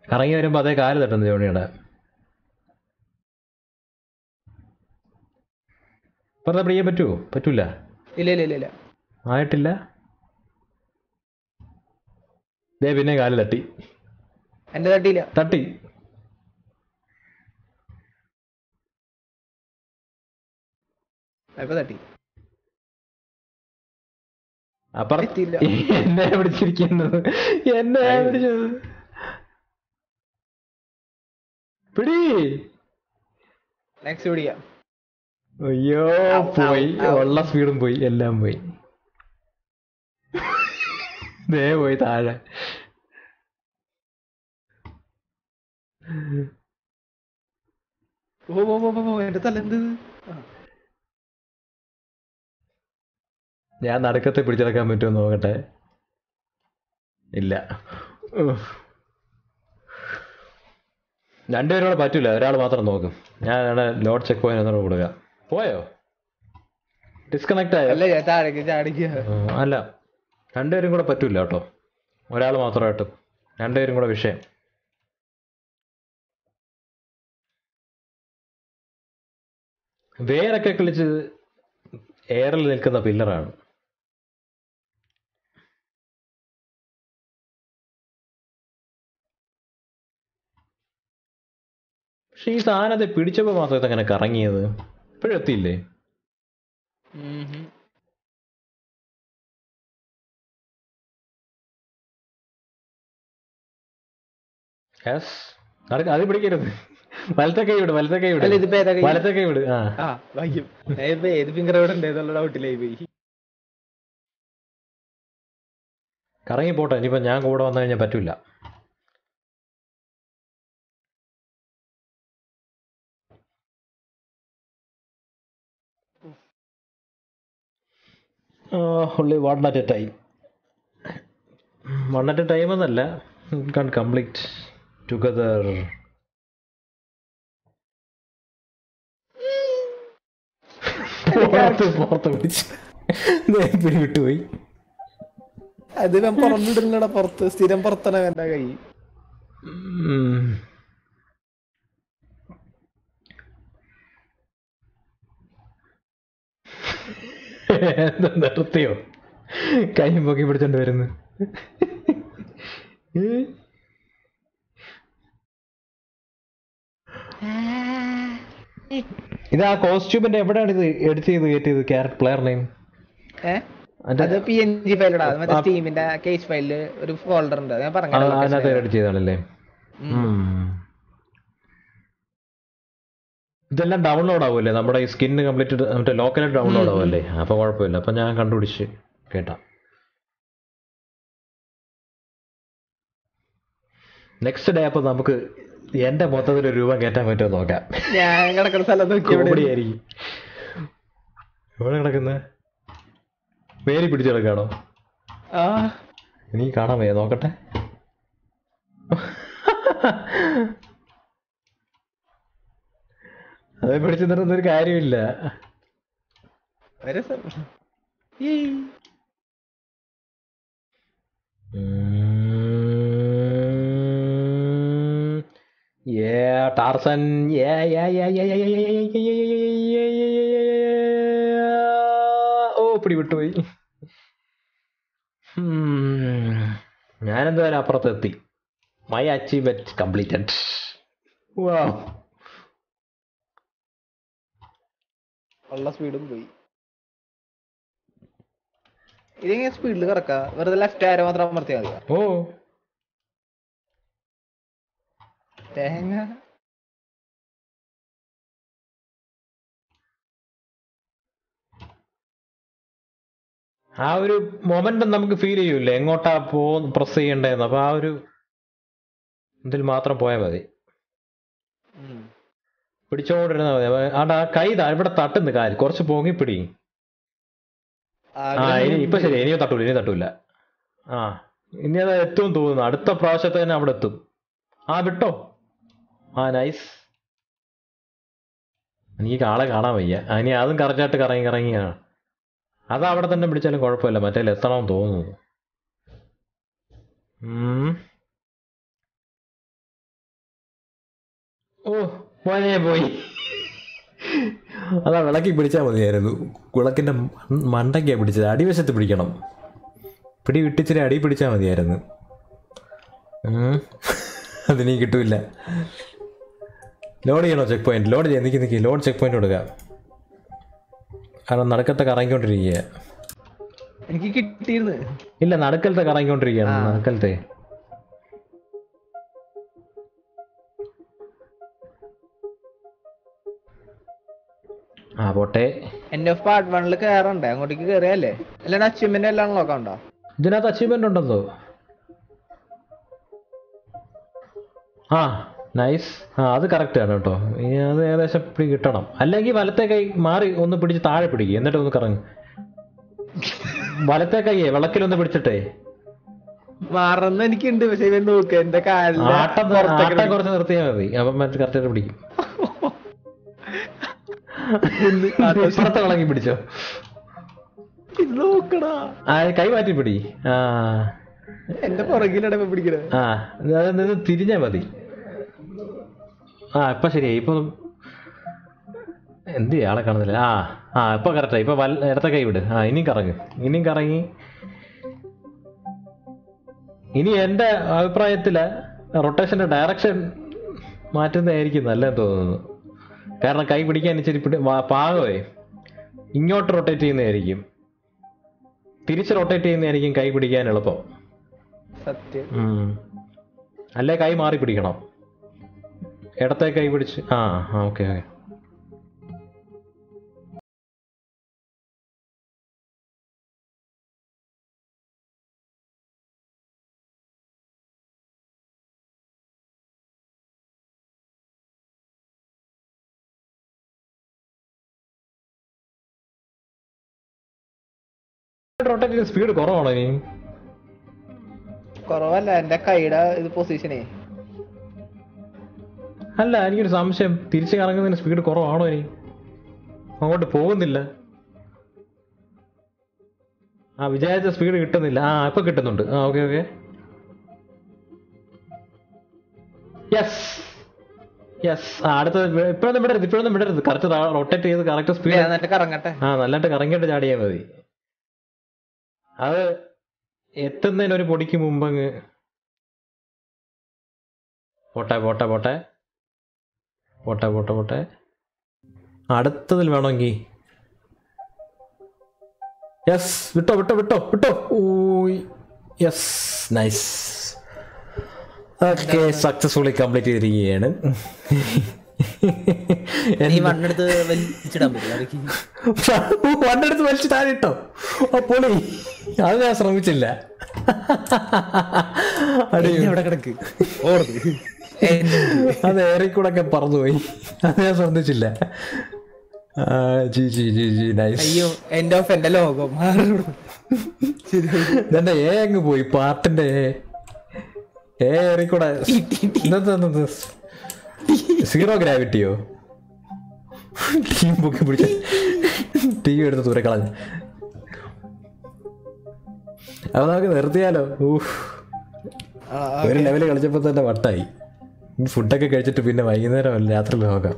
കറങ്ങി വരുമ്പോൾ അതേ കാലിൽ തട്ടുന്നത് ജോണിയുടെ പറഞ്ഞ പിടിക്കാൻ പറ്റുമോ പറ്റൂല? ഇല്ല ഇല്ല ഇല്ല ഇല്ല. ആയിട്ടില്ല? ദേ പിന്നെ കാലിൽ തട്ടി. എന്റെ തട്ടിയില്ല. തട്ടി. ഇപ്പൊ തട്ടി. അപ്പുറം എത്തിയില്ല. എന്നെ പിടിച്ചിരിക്കുന്നത്. എന്നെ പിടിച്ചത്. പിടി. നെക്സ്റ്റ് പിടിക്കാം. അയ്യോ പോയി. ഉള്ള സ്പീഡും പോയി. എല്ലാം പോയി. ദേ പോയി താഴെ. ഓ ഓ ഓ, ഓ, എന്റെ തല എന്ത്? ഞാൻ നടക്കത്തെ പിടിച്ചെടുക്കാൻ പറ്റുമോ നോക്കട്ടെ? ഇല്ല. രണ്ടുപേരോട് രണ്ടുപേരും പറ്റൂല. ഒരാൾ മാത്രം നോക്കും. ഞാൻ അവിടെ ലോഡ് ചെക്ക് പോയിന്റ് എന്നോട് കൊടുക്കുക പോയോ? ഡിസ്കണക്ട് ആയോ? അല്ല രണ്ടുപേരും കൂടെ പറ്റൂല കേട്ടോ. ഒരാൾ മാത്രമായിട്ട്. രണ്ടുപേരും കൂടെ വിഷയം. വേരൊക്കെ കളിച്ച് എയറിൽ നിൽക്കുന്ന പില്ലറാണ്. പക്ഷെ ഈ സാധനത്തെ പിടിച്ചപ്പോൾ മാത്രം ഇതങ്ങനെ കറങ്ങിയത്. ഇപ്പോഴും എത്തിയില്ലേ? യെസ് നടക്ക അത് പിടിക്കരുത്. വലത്തെ കൈ വിട് വലത്തെ കൈ വിട്. ഇതിപ്പോ ഏതാ വലത്തെ കൈ വിട് ആ. ഭാഗ്യം ഇപ്പൊ ഏത് ഫിംഗർ എവിടെ ഉണ്ട്? എന്നുള്ള ഡൗട്ടിലായി പോയി കറങ്ങി പോട്ടെ ഇനിയിപ്പോ ഞാൻ കൂടെ വന്നു കഴിഞ്ഞാൽ പറ്റൂല. ഉള്ളി one at a time one at a time എന്നല്ല കൺ കംപ്ലീറ്റ് ടുഗദർ പുറത്ത് പിടിച്ച്. വിട്ടുപോയി. അത് ഞാൻ പറഞ്ഞിടുന്നടാ പുറത്ത്. സ്ഥിരം പുറത്തണ എന്റെ കൈ. നിർത്തിയോ? കൈ പൊക്കി പിടിച്ചോണ്ട് വരുന്നു. ഇത് ആ കോസ്റ്റ്യൂമിന്റെ എവിടെയാണ് ഇത് എഡിറ്റ് ചെയ്ത് കയറ്റിയത് ക്യാരക്ടർ പ്ലെയർ നെയിം അത്. പി എൻ ജി ഫയലിടാ മറ്റേ സ്റ്റീമിന്റെ കേസ് ഫയലിൽ ഒരു ഫോൾഡർ ഉണ്ട്. ഞാൻ പറഞ്ഞു എഡിറ്റ് ചെയ്താണല്ലേ ഇതെല്ലാം ഡൗൺലോഡ് ആവുമല്ലേ നമ്മുടെ ഈ സ്കിന്ന് കംപ്ലീറ്റ് മറ്റേ ലോക്കലായിട്ട് ഡൗൺലോഡ് ആവുമല്ലേ അപ്പൊ കുഴപ്പമില്ല. അപ്പൊ ഞാൻ കണ്ടുപിടിച്ച് കേട്ടാ. നെക്സ്റ്റ് ഡേ അപ്പൊ നമുക്ക് എന്റെ മൊത്തത്തിൽ ഒരു രൂപ കയറ്റാൻ പറ്റുമോ നോക്കാം. ഞാൻ കിടക്കുന്ന സ്ഥലം നോക്കിയായിരിക്കും എവിടെ കിടക്കുന്ന? പേര് പിടിച്ചു കിടക്കാണോ എനിക്ക് കാണാൻ വയ്യ നോക്കട്ടെ. അത് പിടിച്ചു നിർത്തുന്ന ഒരു കാര്യമില്ല. ഒരു രസം. ഈ ഉം. Yeah, Tarzan Yeah, yeah, yeah, yeah, yeah, yeah, yeah, yeah, yeah. ഓ പിടി വിട്ടുപോയി. ഞാനെന്തായാലും അപ്പുറത്തെത്തി മൈ അച്ചീവ്മെന്റ് കംപ്ലീറ്റഡ് വാ ഉള്ള സ്പീഡും പോയി ഇതെങ്ങനെ സ്പീഡിൽ കിടക്ക വെറുതെ ലെഫ്റ്റ് ആരോ മാത്രം അമർത്തിയാൽ മതിയോ ഓ തേങ്ങ ആ ഒരു മൊമെന്റ് നമുക്ക് ഫീൽ ചെയ്യൂലേ എങ്ങോട്ടാ പോ പ്രസ് ചെയ്യണ്ടേന്ന്. അപ്പൊ ആ ഒരു ഇതിൽ മാത്രം പോയാൽ മതി. പിടിച്ചോണ്ടിരുന്നാ മതി. അപ്പൊ ആ കൈ ഇവിടെ തട്ടുന്നു കാൽ. കുറച്ച് പൊങ്ങി പിടി. ആ ഇനി ഇപ്പൊ ശരി ഇനിയും തട്ടൂല ഇനി തട്ടൂല. ആ ഇനി അത് എത്തും തോന്നുന്നു. അടുത്ത പ്രാവശ്യത്തെ തന്നെ അവിടെ എത്തും. ആ വിട്ടോ? ആ നൈസ് എനിക്ക് കാളെ കാണാൻ വയ്യ. ഇനി അതും കറക്റ്റായിട്ട് കറങ്ങി കറങ്ങിയാണ് അത് അവിടെ തന്നെ പിടിച്ചാലും കുഴപ്പമില്ല. മറ്റേ എത്തണമെന്ന് തോന്നുന്നു. ഓ പോയേ പോയി. അതാ വിളക്കി പിടിച്ചാൽ മതിയായിരുന്നു. വിളക്കിന്റെ മണ്ടയ്ക്കാണ് പിടിച്ചത്. അടിവശത്ത് പിടിക്കണം. പിടി വിട്ടിച്ചിരി അടി പിടിച്ചാൽ മതിയായിരുന്നു. അതിനീ കിട്ടൂല ലോഡ് ചെയ്യണോ ചെക്ക് പോയിന്റ് ലോഡ് ചെയ്യാം നിൽക്കി നിൽക്കി ലോഡ് ചെക്ക് പോയിന്റ് കൊടുക്കാം. കാരണം നടുക്കത്തെ കറങ്ങിക്കൊണ്ടിരിക്കുക എനിക്ക് കിട്ടിയിരുന്നു ഇല്ല നടുക്കലത്തെ കറങ്ങിക്കൊണ്ടിരിക്കുകയാണ് നടക്കലത്തെ. ആ പോട്ടെ. എൻ എഫ് പാർട്ട് വണ്ണിൽ കയറണ്ടേ അങ്ങോട്ടേക്ക് കയറിയല്ലേ അല്ലാണ്ട് അച്ചീവ്മെന്റ് എല്ലാം നോക്കണ്ടോ ഇതിനകത്ത് അച്ചീവ്മെന്റ് ഉണ്ടെന്നോ? ആ. നൈസ് ആ അത് കറക്റ്റ് ആണ് കേട്ടോ. ഇനി അത് ഏകദേശം പിടി കിട്ടണം. അല്ലെങ്കിൽ വലത്തെ കൈ മാറി ഒന്ന് പിടിച്ച് താഴെ പിടിക്കുക എന്നിട്ട് ഒന്ന് കറങ്ങും. വലത്തെ കൈയെ വിളക്കിലൊന്ന് പിടിച്ചിട്ടേ. മറന്ന് എനിക്കുണ്ട്. പക്ഷെ ഇവൻ നോക്ക്. എന്റെ ആട്ടം ആട്ടം കുറച്ച് നിർത്തിയാൽ മതി. അപ്പൊ മറ്റേ കറക്റ്റ് പിടിക്കും. ഇപ്പുറത്തെ വിളങ്ങി പിടിച്ചോ. നോക്കടാ. ആ കൈ മാറ്റി പിടി. ആ. എന്റെ പുറകിലാണ് പിടിക്കണേ? ആ തിരിഞ്ഞാ മതി. ആ ഇപ്പം ശരിയായി. ഇപ്പം എന്ത് ചെയ്യാളെ കാണുന്നില്ല? ആ ആ ഇപ്പം കറക്റ്റായി ഇപ്പം വൽ ഇടത്തെ കൈ വിട്. ആ ഇനിയും കറങ്ങ്. ഇനിയും കറങ്ങി. ഇനി എന്റെ അഭിപ്രായത്തിൽ റൊട്ടേഷന്റെ ഡയറക്ഷൻ മാറ്റുന്നതായിരിക്കും നല്ലതെന്ന് തോന്നുന്നു. കാരണം കൈ പിടിക്കാൻ ഇച്ചിരി പിടി പാകമേ ഇങ്ങോട്ട് റൊട്ടേറ്റ് ചെയ്യുന്നതായിരിക്കും. തിരിച്ച് റൊട്ടേറ്റ് ചെയ്യുന്നതായിരിക്കും കൈ പിടിക്കാൻ എളുപ്പം. സത്യം. അല്ലേ കൈ മാറി പിടിക്കണം. ഇടത്തെ കൈ പിടിച്ച്. ആ ആ ഓക്കെ ഓക്കെ. റൊട്ടേറ്റ് സ്പീഡ് കുറവാണോ ഇനി? കുറവല്ല എന്റെ കൈയുടെ ഇത് പൊസിഷനേ അല്ല എനിക്കൊരു സംശയം. തിരിച്ചു കറങ്ങുന്നതിന് സ്പീഡ് കുറവാണോ ഇനി? അങ്ങോട്ട് പോകുന്നില്ല. ആ വിചാരിച്ച സ്പീഡ് കിട്ടുന്നില്ല. ആ ഇപ്പൊ കിട്ടുന്നുണ്ട്. ആ ഓക്കെ ഓക്കെ യെസ് യെസ് ആ അടുത്ത ഇപ്പോഴൊന്നും വിടരുത് ഇപ്പോഴൊന്നും വിടരുത്. കറക്റ്റ് റൊട്ടേറ്റ് ചെയ്ത് കറക്റ്റ് സ്പീഡ് കറങ്ങട്ടെ. ആ നല്ലായിട്ട് കറങ്ങിയിട്ട് ചാടിയാൽ മതി. അത് എത്തുന്നതിന് ഒരു പൊടിക്ക് മുമ്പ് അങ്ങ് പോട്ടെ പോട്ടെ പോട്ടെ. പോട്ടെ പോട്ടെ പോട്ടെ. അടുത്തതിൽ വേണമെങ്കിൽ യെസ് വിട്ടോ വിട്ടോ വിട്ടോ വിട്ടോ. Yes nice okay successfully complete ചെയ്തിരിക്കുകയാണ്. മണ്ണെടുത്ത് വലിച്ചു താഴെ ഇട്ടോ. ഓ പൊളി. അത് ഞാൻ ശ്രമിച്ചില്ല. അടി എവിടെ കിടക്ക്. ഓർത്ത്. അത് ഏറെ കൂടെ ഒക്കെ പറന്നുപോയി. അത് ഞാൻ ശ്രദ്ധിച്ചില്ല. അയ്യോ എൻഡ് ഓഫ് എന്റെ ലോകം. ഇതെന്റെ ഏ അങ്ങ് പോയി പാട്ടിന്റെ ഏ സീറോ ഗ്രാവിറ്റിയോ ടീം പൊക്കി പിടിച്ച ടീം എടുത്ത് ദൂരെ കളഞ്ഞു. അപ്പൊ നമുക്ക് നിർത്തിയാലോ? ഒരു ലെവൽ കളിച്ചപ്പോ തന്നെ വട്ടായി. ഫുഡൊക്കെ കഴിച്ചിട്ട് പിന്നെ വൈകുന്നേരം അല്ല രാത്രി നോക്കാം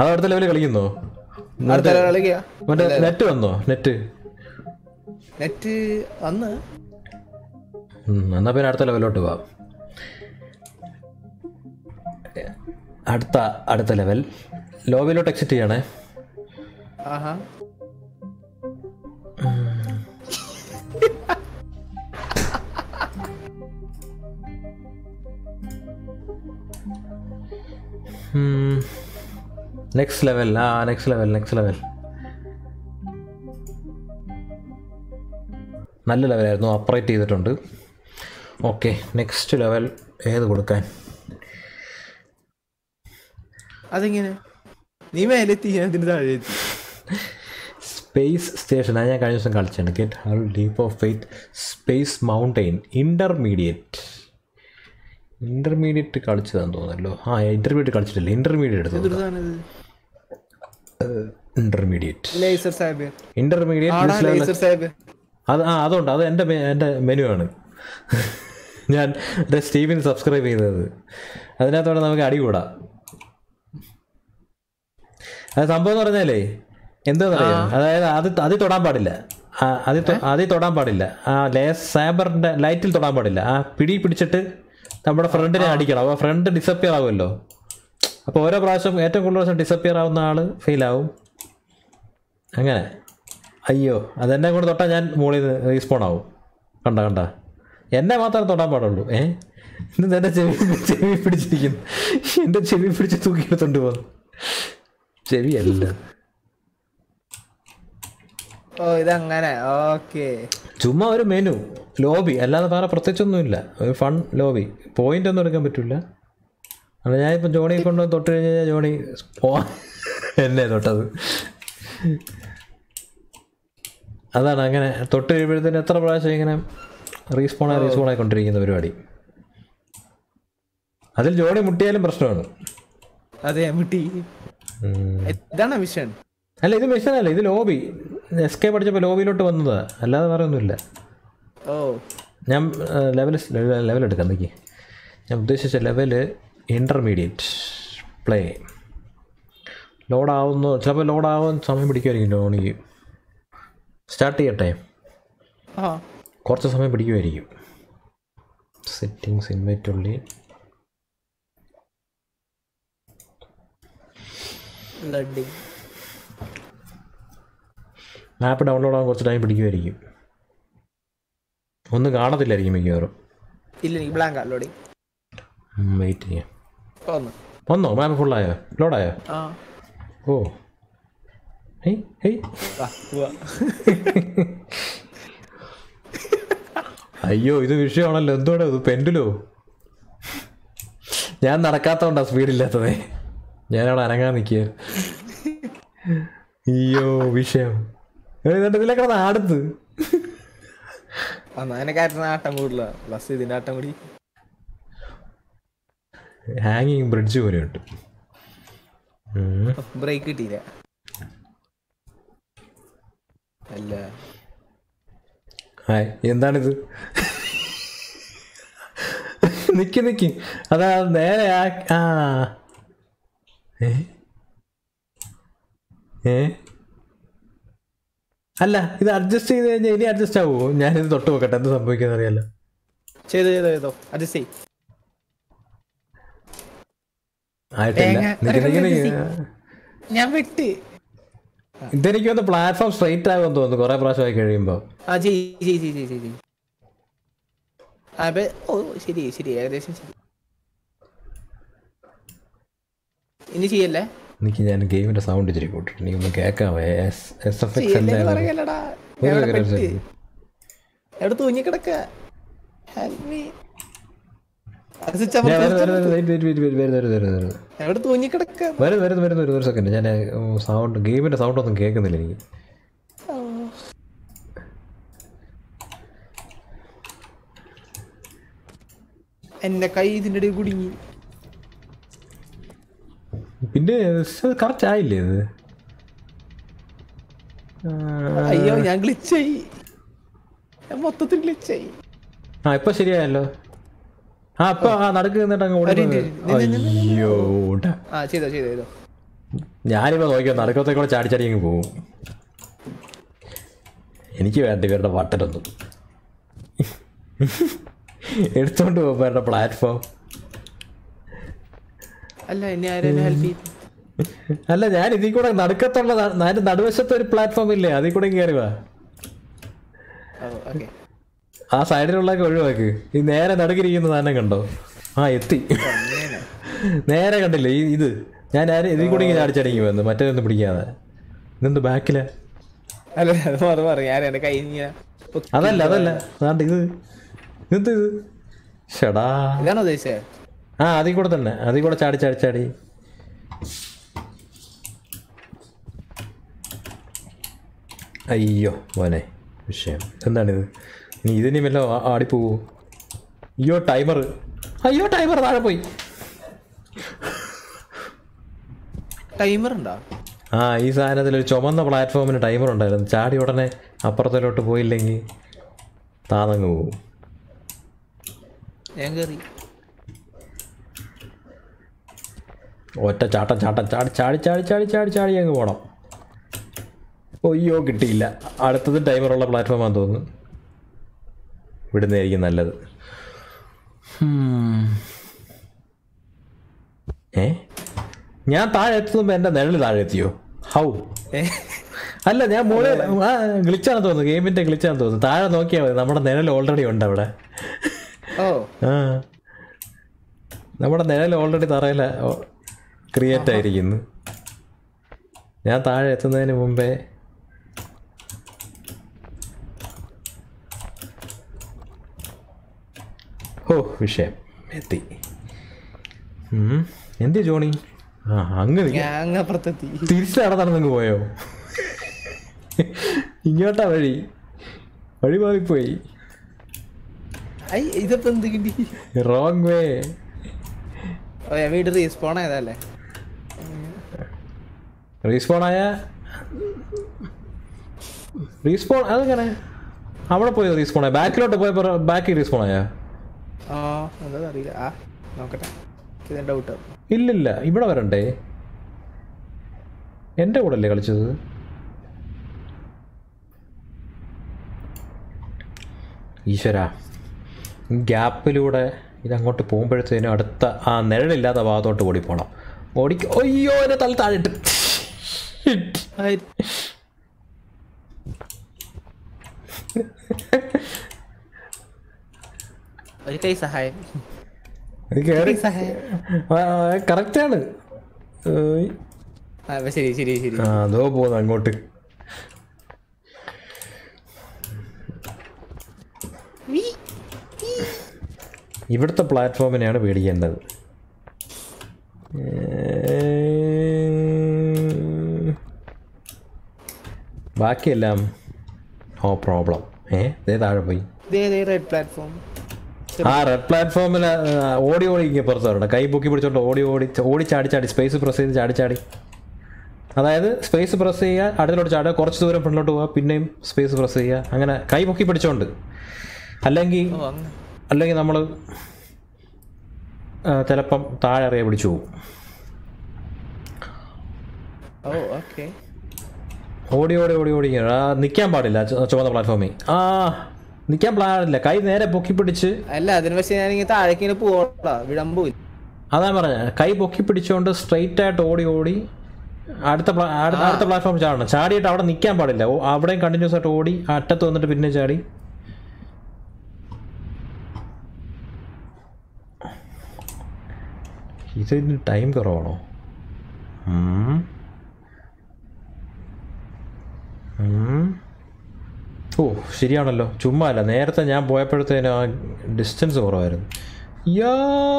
അത് അടുത്ത ലെവലിൽ കളിക്കുന്നോ? മറ്റേ നെറ്റ് വന്നോ? നെറ്റ് നെറ്റ് വന്ന്. എന്നാ പിന്നെ അടുത്ത ലെവലോട്ട് പോവാം. അടുത്ത അടുത്ത ലെവൽ ലോബിയിലോട്ട് എക്സിറ്റ് ചെയ്യണേ. നെക്സ്റ്റ് ലെവൽ ആ നെക്സ്റ്റ് ലെവൽ നെക്സ്റ്റ് ലെവൽ നല്ല ലെവലായിരുന്നു അപ്രേറ്റ് ചെയ്തിട്ടുണ്ട്. ഓക്കെ നെക്സ്റ്റ് ലെവൽ ഏത് കൊടുക്കാൻ? അതെങ്ങനെ? നീ മേലെത്തി ഞാൻ ഇതിന് താഴെ സ്പേസ് സ്റ്റേഷൻ അത് ഞാൻ കഴിഞ്ഞ ദിവസം കളിച്ചാണ് get hull leap of faith space mountain intermediate intermediate കളിച്ചതാന്ന് തോന്നുന്നല്ലോ. ആ ഇന്റർമീഡിയറ്റ് കളിച്ചിട്ടില്ല. ഇന്റർമീഡിയറ്റ് എടുത്തു ഇന്റർമീഡിയറ്റ് ഇന്റർമീഡിയറ്റ് അത് ആ അതുണ്ട്. അത് എന്റെ എന്റെ മെനു ആണ്. ഞാൻ എന്റെ സ്റ്റീവിന് സബ്സ്ക്രൈബ് ചെയ്തത്. അതിനകത്തോടെ നമുക്ക് അടി കൂടാം. അത് സംഭവം എന്ന് പറഞ്ഞാലേ എന്താ അതായത് അത് അതിൽ തൊടാൻ പാടില്ല. അതിൽ അതിൽ തൊടാൻ പാടില്ല. ആ ലേ സാബറിന്റെ ലൈറ്റിൽ തൊടാൻ പാടില്ല. ആ പിടി പിടിച്ചിട്ട് നമ്മുടെ ഫ്രണ്ടിനെ അടിക്കണം. അപ്പോൾ ഫ്രണ്ട് ഡിസപ്പിയർ ആവുമല്ലോ. അപ്പോൾ ഓരോ പ്രാവശ്യം ഏറ്റവും കൂടുതൽ പ്രാവശ്യം ഡിസപ്പിയർ ആവുന്ന ആൾ ഫെയിൽ ആവും. അങ്ങനെ. അയ്യോ അതെന്നെ കൊണ്ട് തൊട്ടാൽ ഞാൻ മുകളിൽ നിന്ന് റീസ്പോൺ ആവും. കണ്ട കണ്ട. എന്നെ മാത്രമേ തൊടാൻ പാടുള്ളൂ. ഏ? ഇന്ന് എന്റെ ചെവി ചെവി പിടിച്ചിരിക്കുന്നു. എന്റെ ചെവി പിടിച്ച് തൂക്കിയെടുത്തോണ്ട് പോകുന്നു ചെവിയല്ല. ഓ ഇതങ്ങനെ. ഓക്കെ. ചുമ്മാ ഒരു മെനു. ലോബി. അല്ലാതെ വേറെ പ്രത്യേകിച്ചൊന്നുമില്ല. ഒരു ഫൺ ലോബി. പോയിന്റ് ഒന്നും എടുക്കാൻ പറ്റില്ല. അല്ല ഞാനിപ്പോൾ ജോണി കൊണ്ട് തൊട്ട് കഴിഞ്ഞ് കഴിഞ്ഞാൽ ജോണി പോ- എന്നെ തൊട്ടത്. അതാണ് അങ്ങനെ. തൊട്ട് കഴിയുമ്പോഴത്തേന് എത്ര പ്രാവശ്യം ഇങ്ങനെ റീസ്പോൺ ആയി റീസ്പോൺ ആയിക്കൊണ്ടിരിക്കുന്ന പരിപാടി. അതിൽ ജോണി മുട്ടിയാലും പ്രശ്നമാണ്. അതെ മുട്ടി. ഇതാണ് മിഷൻ. അല്ല ഇത് മിഷൻ അല്ല ഇത് ലോബി. എസ് കെ പഠിച്ചപ്പോൾ ലോബിയിലോട്ട് വന്നതാ. അല്ലാതെ വേറെ ഒന്നുമില്ല ഓ. ഞാൻ ലെവൽ ലെവൽ എടുക്കാം നിൽക്കി ഞാൻ ഉദ്ദേശിച്ച ലെവൽ ഇന്റർമീഡിയറ്റ് പ്ലേ ലോഡാവുന്നു ചിലപ്പോൾ ലോഡാവാൻ സമയം പിടിക്കുമായിരിക്കും ലോണിക്ക് സ്റ്റാർട്ട് ചെയ്യട്ടെ. കുറച്ച് സമയം പിടിക്കുമായിരിക്കും. സെറ്റിങ്സ് ഇൻവൈറ്റ് ഉള്ളി ലഡ്ഡിങ് മാപ്പ് ഡൗൺലോഡ് ആവാൻ കുറച്ച് ടൈം പിടിക്കുമായിരിക്കും ഒന്നും കാണത്തില്ലായിരിക്കും മിക്കവാറും. ഇല്ല എനിക്ക് ബ്ലാങ്ക് ലോഡിങ് വെയിറ്റ് ചെയ്യാം. ഒന്ന് വന്നോ? മാപ്പ് ഫുള്ളായോ ലോഡായോ ഓ. Hey hey. അയ്യോ ഇത് വിഷയമാണല്ലോ. എന്തുകൊണ്ടാ ഇത്? പെൻഡിലോ ഞാൻ നടക്കാത്തോണ്ടാ സ്പീഡില്ലാത്തതേ ഞാനവിടെ അനങ്ങാൻ നിൽക്കുക അയ്യോ വിഷയം. എന്നിട്ട് ഇതിലെ കിടന്ന് ആടുത്ത്? എന്നെ ആട്ടം കൂടില്ല പ്ലസ് ഇതിന്റെ ആട്ടം കൂടി ഹാങ്ങിങ് ബ്രിഡ്ജ് പോലെ ഉണ്ട്. ബ്രേക്ക് കിട്ടിയില്ല. അല്ല. ഹായ് എന്താണിത്? നിക്ക് നിക്ക്. അതാ നേരെ ആ. ഏ? ഏ? അല്ല ഇത് അഡ്ജസ്റ്റ് ചെയ്ത് കഴിഞ്ഞാൽ ഇനി അഡ്ജസ്റ്റ് ആവുമോ ഞാനിത് തൊട്ട് നോക്കട്ടെ എന്ത് സംഭവിക്കുന്ന അറിയാലോ. ചെയ്തോ ചെയ്തോ ചെയ്തോ. അഡ്ജസ്റ്റ് ചെയ് ഞാൻ വിട്ട്. ഇതെനിക്ക് വന്ന് പ്ലാറ്റ്ഫോം സ്ട്രൈറ്റ് ആകുമെന്ന് തോന്നുന്നു കുറെ പ്രാവശ്യമായി കഴിയുമ്പോ. ശരി ശരി ഏകദേശം ശരി. ഇനി ചെയ്യല്ലേ? എനിക്ക് ഞാൻ ഗെയിമിന്റെ സൗണ്ട് ഇച്ചിരി കൂട്ടിട്ട് നീ ഒന്ന് കേൾക്കാമേ എസ് എസ് എഫ് എക്സ് ഒരു സെക്കൻഡ് ഞാൻ സൗണ്ട് ഗെയിമിന്റെ സൗണ്ട് ഒന്നും കേൾക്കുന്നില്ല എനിക്ക്. എന്റെ കൈ ഇതിന്റെ ഇടയിൽ കുടുങ്ങി. പിന്നെ കറക്റ്റ് ആയില്ലേ ഇത്? അയ്യോ ഞാൻ ഗ്ലിച്ചായി മൊത്തത്തിൽ ഗ്ലിച്ചായി ആ ഇപ്പൊ ശരിയായല്ലോ. ആ ഇപ്പൊ ആ നടുക്ക് നിന്നിട്ട് അങ്ങ് അയ്യോ ആ ചെയ്തോ ചെയ്തോ ചെയ്തോ. ഞാനിപ്പോ നോക്കിയോ നടക്കത്തെ ചാടി ചാടി അങ്ങ് പോവും. എനിക്ക് വേണ്ട ഇവരുടെ വട്ടരൊന്നും. എടുത്തോണ്ട് പോകുമ്പോ ഇവരുടെ പ്ലാറ്റ്ഫോം അല്ല ഇനി ആരും ഹെൽപ്പ് ചെയ്യും? അല്ല ഞാൻ ഇതിൽ കൂടെ നടുക്കത്തുള്ള ഞാൻ നടുവശത്ത് ഒരു പ്ലാറ്റ്ഫോം ഇല്ലേ? അതിൽ കൂടെ കയറി വാ. ആ സൈഡിലുള്ളൊക്കെ ഒഴിവാക്ക്. ഈ നേരെ നടുക്കിരിക്കുന്ന സാധനം കണ്ടോ? ആ എത്തി. നേരെ കണ്ടില്ലേ? ഈ ഇത്. ഞാൻ ആരും ഇതിൽ കൂടി ഇങ്ങനെ അടിച്ചടങ്ങി വന്നു. മറ്റേതൊന്നും പിടിക്കാതെ. ഇതെന്ത് ബാക്കില? അല്ല അത് കൈ അതല്ല അതല്ല. ഇത്. ഇതെന്ത് ഇത്? ഷടാ. ഇതാണോ ഉദ്ദേശിച്ചത് ആ അതിൽ കൂടെ തന്നെ. അതിൽ കൂടെ ചാടി ചാടി ചാടി. അയ്യോ മോനെ വിഷയം. എന്താണിത്? നീ ഇതിനി വല്ല ആടിപ്പോവോ? അയ്യോ ടൈമർ അയ്യോ ടൈമർ താഴെ പോയി. ടൈമർ ഉണ്ടോ ആ ഈ സാധനത്തിൽ ഒരു ചുമന്ന പ്ലാറ്റ്ഫോമിന് ടൈമർ ഉണ്ടായിരുന്നു. ചാടി ഉടനെ അപ്പുറത്തിലോട്ട് പോയില്ലെങ്കിൽ ഞാൻ കയറി ഒറ്റ ചാട്ടം ചാട്ടം. ചാടി ചാടി ചാടി ചാടി ചാടി ചാടി അങ്ങ് പോണം. ഒയ്യോ കിട്ടിയില്ല. അടുത്തത് ടൈമറുള്ള പ്ലാറ്റ്ഫോമാണെന്ന് തോന്നുന്നു. ഇവിടുന്നായിരിക്കും നല്ലത്. ഏ? ഞാൻ താഴെ എത്തുമ്പോൾ എന്റെ നിഴൽ താഴെ എത്തിയോ? ഹൗ. ഏ, അല്ല ഞാൻ മോളെ ഗ്ലിച്ചാണ് തോന്നുന്നു. ഗെയിമിന്റെ ഗ്ലിച്ചാണ് തോന്നുന്നു. താഴെ നോക്കിയാൽ മതി. നമ്മുടെ നിഴൽ ഓൾറെഡി ഉണ്ട് അവിടെ. ഓ. ആ. നമ്മുടെ നിഴൽ ഓൾറെഡി തറയില. ക്രിയേറ്റ് ആയിരിക്കുന്നു. ഞാൻ താഴെ എത്തുന്നതിന് മുമ്പേ ഓ വിഷയം. എത്തി. എന്തി ജോണി? ആ അങ്ങ് തിരിച്ച് പോയോ? ഇങ്ങോട്ടാ വഴി. വഴി മാറിപ്പോയി. കിട്ടി? റോങ് വേ വീട് റീസ്പോൺ ആയതല്ലേ? റീസ്പോൺ ആയ? റീസ്പോൺ അതെങ്ങനെ? അവിടെ പോയി റീസ്പോൺ ആയ. ബാക്കിലോട്ട് പോയ ബാക്കിൽ റീസ്പോൺ ആയ? ഇല്ലില്ല ഇവിടെ വരണ്ടേ? എന്റെ കൂടെ അല്ലേ കളിച്ചത്? ഈശ്വര ഗ്യാപ്പിലൂടെ ഇതങ്ങോട്ട് പോകുമ്പോഴത്തേനും അടുത്ത ആ നിഴലില്ലാത്ത ഭാഗത്തോട്ട് ഓടിപ്പോണം. പോണം ഓടി അയ്യോ എന്നെ തല താഴിട്ട് ഒരു സഹായം. ഇത് കയറി കൈ സഹായം. കറക്റ്റാണ് ശരി ശരി ശരി. അതോ പോകുന്നു അങ്ങോട്ട്. ഇവിടുത്തെ പ്ലാറ്റ്ഫോമിനെയാണ് പേടിക്കേണ്ടത്. ബാക്കിയെല്ലാം നോ പ്രോബ്ലം ഏ? ദേ താഴെ പോയി. റെഡ് പ്ലാറ്റ്ഫോം ആ റെഡ് പ്ലാറ്റ്ഫോമിൽ ഓടി ഓടി ഇങ്ങനെ പുറത്ത് വരണം കൈ പൊക്കി പിടിച്ചോണ്ട് ഓടി ഓടി ഓടി ചാടി ചാടി സ്പേസ് പ്രസ് ചെയ്ത് ചാടി ചാടി. അതായത് സ്പേസ് പ്രസ് ചെയ്യുക അടുത്തിലോട്ട് ചാടുക കുറച്ച് ദൂരം ഫ്രണ്ടിലോട്ട് പോവുക പിന്നെയും സ്പേസ് പ്രസ് ചെയ്യുക. അങ്ങനെ കൈ പൊക്കി പിടിച്ചോണ്ട്. അല്ലെങ്കിൽ അല്ലെങ്കിൽ നമ്മൾ ചിലപ്പം താഴെ അറിയാൻ പിടിച്ചു പോകും. ഓ ഓക്കെ. ഓടി ഓടി ഓടി ഓടി. നിൽക്കാൻ പാടില്ല ചുവന്ന പ്ലാറ്റ്ഫോമിൽ ആ നിൽക്കാൻ പാടില്ല. കൈ നേരെ പൊക്കി പിടിച്ച്. അല്ല അതിന് പക്ഷേ ഞാൻ ഇങ്ങനെ താഴേക്ക് ഇങ്ങനെ വിടമ്പൂല്ല അതാ പറഞ്ഞ. കൈ പൊക്കി പിടിച്ചുകൊണ്ട് സ്ട്രെയിറ്റ് ആയിട്ട് ഓടി ഓടി. അടുത്ത അടുത്ത പ്ലാറ്റ്ഫോം ചാടണം. ചാടിയിട്ട് അവിടെ നിൽക്കാൻ പാടില്ല. ഓ, അവിടെയും കണ്ടിന്യൂസ് ആയിട്ട് ഓടി അറ്റത്ത് വന്നിട്ട് പിന്നെ ചാടി. ഇതിന് ടൈം കുറവാണോ ഉം. ഉം. ഓ ശരിയാണല്ലോ. ചുമ്മാ അല്ല നേരത്തെ ഞാൻ പോയപ്പോഴത്തേനും ആ ഡിസ്റ്റൻസ് കുറവായിരുന്നു. യാ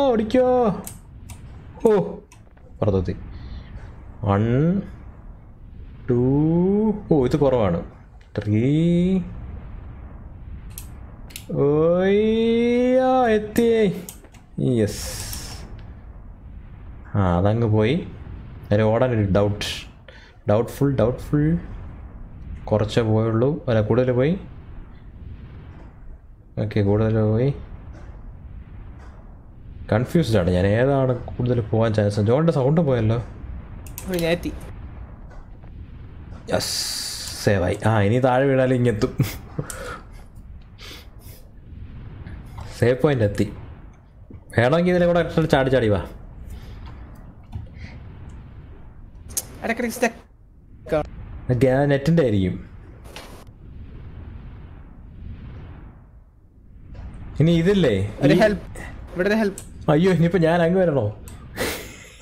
ഓടിക്കോ. ഓ പുറത്തെത്തി. വൺ ടു ഓ ഇത് കുറവാണ്. ത്രീ ഓയ്യാ എത്തിയേ യെസ് ആ അതങ്ങ് പോയി. അതിന് ഓടാനൊരു ഡൗട്ട് ഡൗട്ട്ഫുൾ ഡൗട്ട്ഫുൾ കുറച്ചേ പോയുള്ളൂ. അല്ല കൂടുതൽ പോയി? ഓക്കെ കൂടുതൽ പോയി. കൺഫ്യൂസ്ഡ് ആണ്. ഞാൻ ഏതാണ് കൂടുതൽ പോകാൻ ചാൻസ് ജോണിന്റെ സൗണ്ട് പോയല്ലോ? യെസ് സേവായി ആ ഇനി താഴെ വീണാലും ഇങ്ങെത്തും. സേവ് പോയിന്റ് എത്തി. വേണമെങ്കിൽ ഇതിലെ കൂടെ ചാടി ചാടി വാ. ഇടയ്ക്കിടയ്ക്ക് സ്റ്റക്ക് നെറ്റിന്റെ ആയിരിക്കും. ഇനി ഇതില്ലേ? അയ്യോ ഇനിയിപ്പോ ഞാൻ അങ്ങ് വരണോ?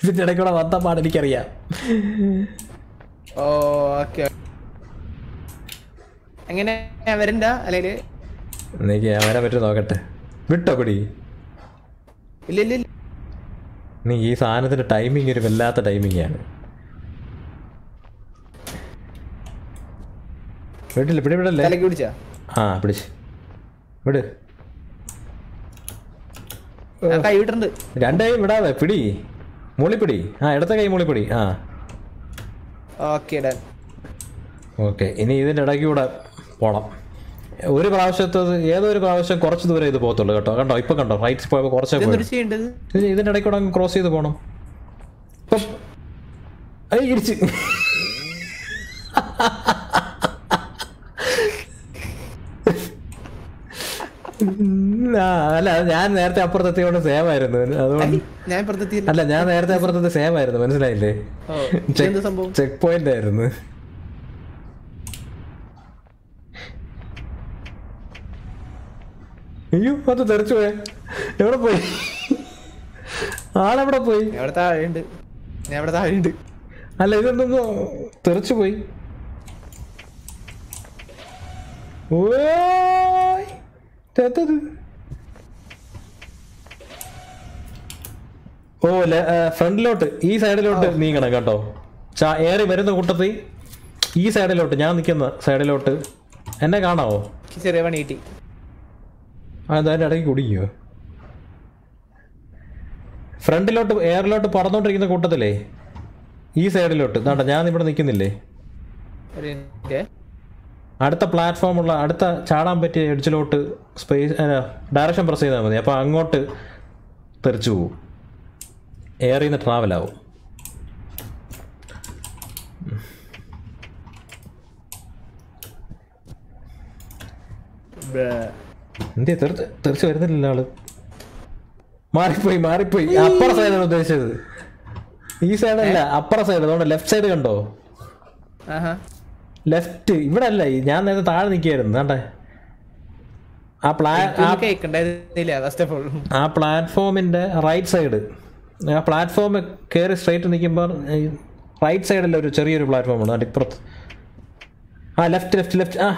ഇതിന്റെ ഇടയ്ക്കൂടെ വന്ന പാട് എനിക്കറിയാം. ഓ ഓക്കെ. എങ്ങനെ വരണ്ട? അല്ലെങ്കിൽ എനിക്ക് ഞാൻ വരാൻ പറ്റുമോ നോക്കട്ടെ. വിട്ടോ പിടി. ഇല്ല ഇല്ല ഇല്ല നീ ഈ സാധനത്തിന്റെ ടൈമിങ് ഒരു വല്ലാത്ത ടൈമിംഗ് ആണ്. വിടില്ല പിടി വിടല്ലേ? തലക്ക് പിടിച്ചാ? ആ പിടിച്ച് വിട്. കൈ വിട്ടിട്ടുണ്ട് രണ്ട് കൈ വിടാതെ പിടി. മൂളിപ്പിടി ആ ഇടത്തെ കൈ മൂളിപ്പിടി ആ. ഓക്കെ ഡൺ ഓക്കെ ഇനി ഇതിന്റെ ഇടയ്ക്ക് കൂടെ പോണം. ഒരു പ്രാവശ്യത്തെ ഏതോ ഒരു പ്രാവശ്യം കുറച്ച് ദൂരം ഇത് പോകത്തുള്ളൂ കേട്ടോ. കണ്ടോ ഇപ്പൊ കണ്ടോ റൈറ്റ് പോയപ്പോൾ കുറച്ചേ ഇതിന്റെ ഇടയ്ക്കൂടെ ക്രോസ് ചെയ്ത് പോണം. ഇപ്പം ഐ, ഇടിച്ച് ഉം, ആ, അല്ല ഞാൻ നേരത്തെ അപ്പുറത്തെത്തിയോണ്ട് സേവ് ആയിരുന്നു. അതുകൊണ്ട് ഞാൻ അല്ല ഞാൻ നേരത്തെ അപ്പുറത്തെ സേവ് ആയിരുന്നു മനസ്സിലായില്ലേ? ചെക്ക് പോയിന്റ് ആയിരുന്നു. അയ്യോ അത് തെറിച്ചു പോയ. എവിടെ പോയി? ആളെവിടെ പോയി? ഞാൻ ഇവിടെ താഴെയുണ്ട്. ഞാൻ ഇവിടെ താഴെയുണ്ട്. അല്ല ഇതെന്തോ തെറിച്ചു പോയി. ഓ ഇതെന്തത്? ഓ ഫ്രണ്ടിലോട്ട് ഈ സൈഡിലോട്ട് നീങ്ങണം കേട്ടോ. ചാ- ഏറി വരുന്ന കൂട്ടത്തിൽ ഈ സൈഡിലോട്ട് ഞാൻ നിൽക്കുന്ന സൈഡിലോട്ട്. എന്നെ കാണാവോ? ചെറിയ പണി കിട്ടി. എന്തായാലും ഇടയ്ക്ക് കുടിക്കോ ഫ്രണ്ടിലോട്ട് എയറിലോട്ട് പറന്നോണ്ടിരിക്കുന്ന കൂട്ടത്തിലേ ഈ സൈഡിലോട്ട്. കേട്ടോ ഞാൻ ഇവിടെ നിൽക്കുന്നില്ലേ? അടുത്ത പ്ലാറ്റ്ഫോം ഉള്ള അടുത്ത ചാടാൻ പറ്റിയ എഡ്ജിലോട്ട് സ്പേസ് ഡയറക്ഷൻ പ്രസ് ചെയ്താൽ മതി. അപ്പോൾ അങ്ങോട്ട് തെറിച്ചു പോകും എയറിൽ നിന്ന് ട്രാവൽ ആവും എന്തേ തെറിച്ച് വരുന്നില്ല ആൾ മാറിപ്പോയി മാറിപ്പോയി. അപ്പുറ സൈഡാണ് ഉദ്ദേശിച്ചത്. ഈ സൈഡല്ല അപ്പുറ സൈഡ് അതുകൊണ്ട് ലെഫ്റ്റ് സൈഡ് കണ്ടോ? ലെഫ്റ്റ് ഇവിടെ അല്ല ഞാൻ നേരത്തെ താഴെ നിൽക്കുകയായിരുന്നു കണ്ടേ? ആ പ്ലാ ആ പ്ലാറ്റ്ഫോമിന്റെ റൈറ്റ് സൈഡ് ആ പ്ലാറ്റ്ഫോം കയറി സ്ട്രൈറ്റ് നിൽക്കുമ്പോൾ റൈറ്റ് സൈഡിൽ ഒരു ചെറിയൊരു പ്ലാറ്റ്ഫോം ഉണ്ട്. അതിന്റെ ഇപ്പുറത്ത് ആ ലെഫ്റ്റ് ലെഫ്റ്റ് ലെഫ്റ്റ് ആ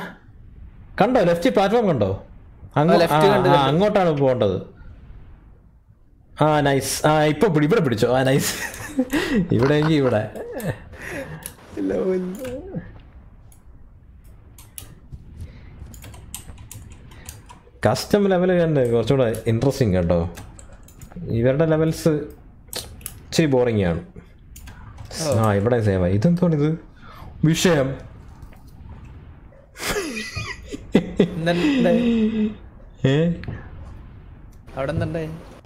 കണ്ടോ? ലെഫ്റ്റ് പ്ലാറ്റ്ഫോം കണ്ടോ? അങ്ങോട്ടാണ് പോകേണ്ടത്. ആ നൈസ് ആ ഇപ്പൊ ഇവിടെ പിടിച്ചോ? ആ നൈസ് ഇവിടെ എങ്കിൽ ഇവിടെ. കസ്റ്റം ലെവൽ കണ്ട് കുറച്ചുകൂടെ ഇൻട്രസ്റ്റിംഗ് കേട്ടോ. ഇവരുടെ ലെവൽസ് ഇച്ചിരി ബോറിംഗ് ആണ്. ആ ഇവിടെ സേവ്. ആയി ഇതെന്താണ് ഇത് വിഷയം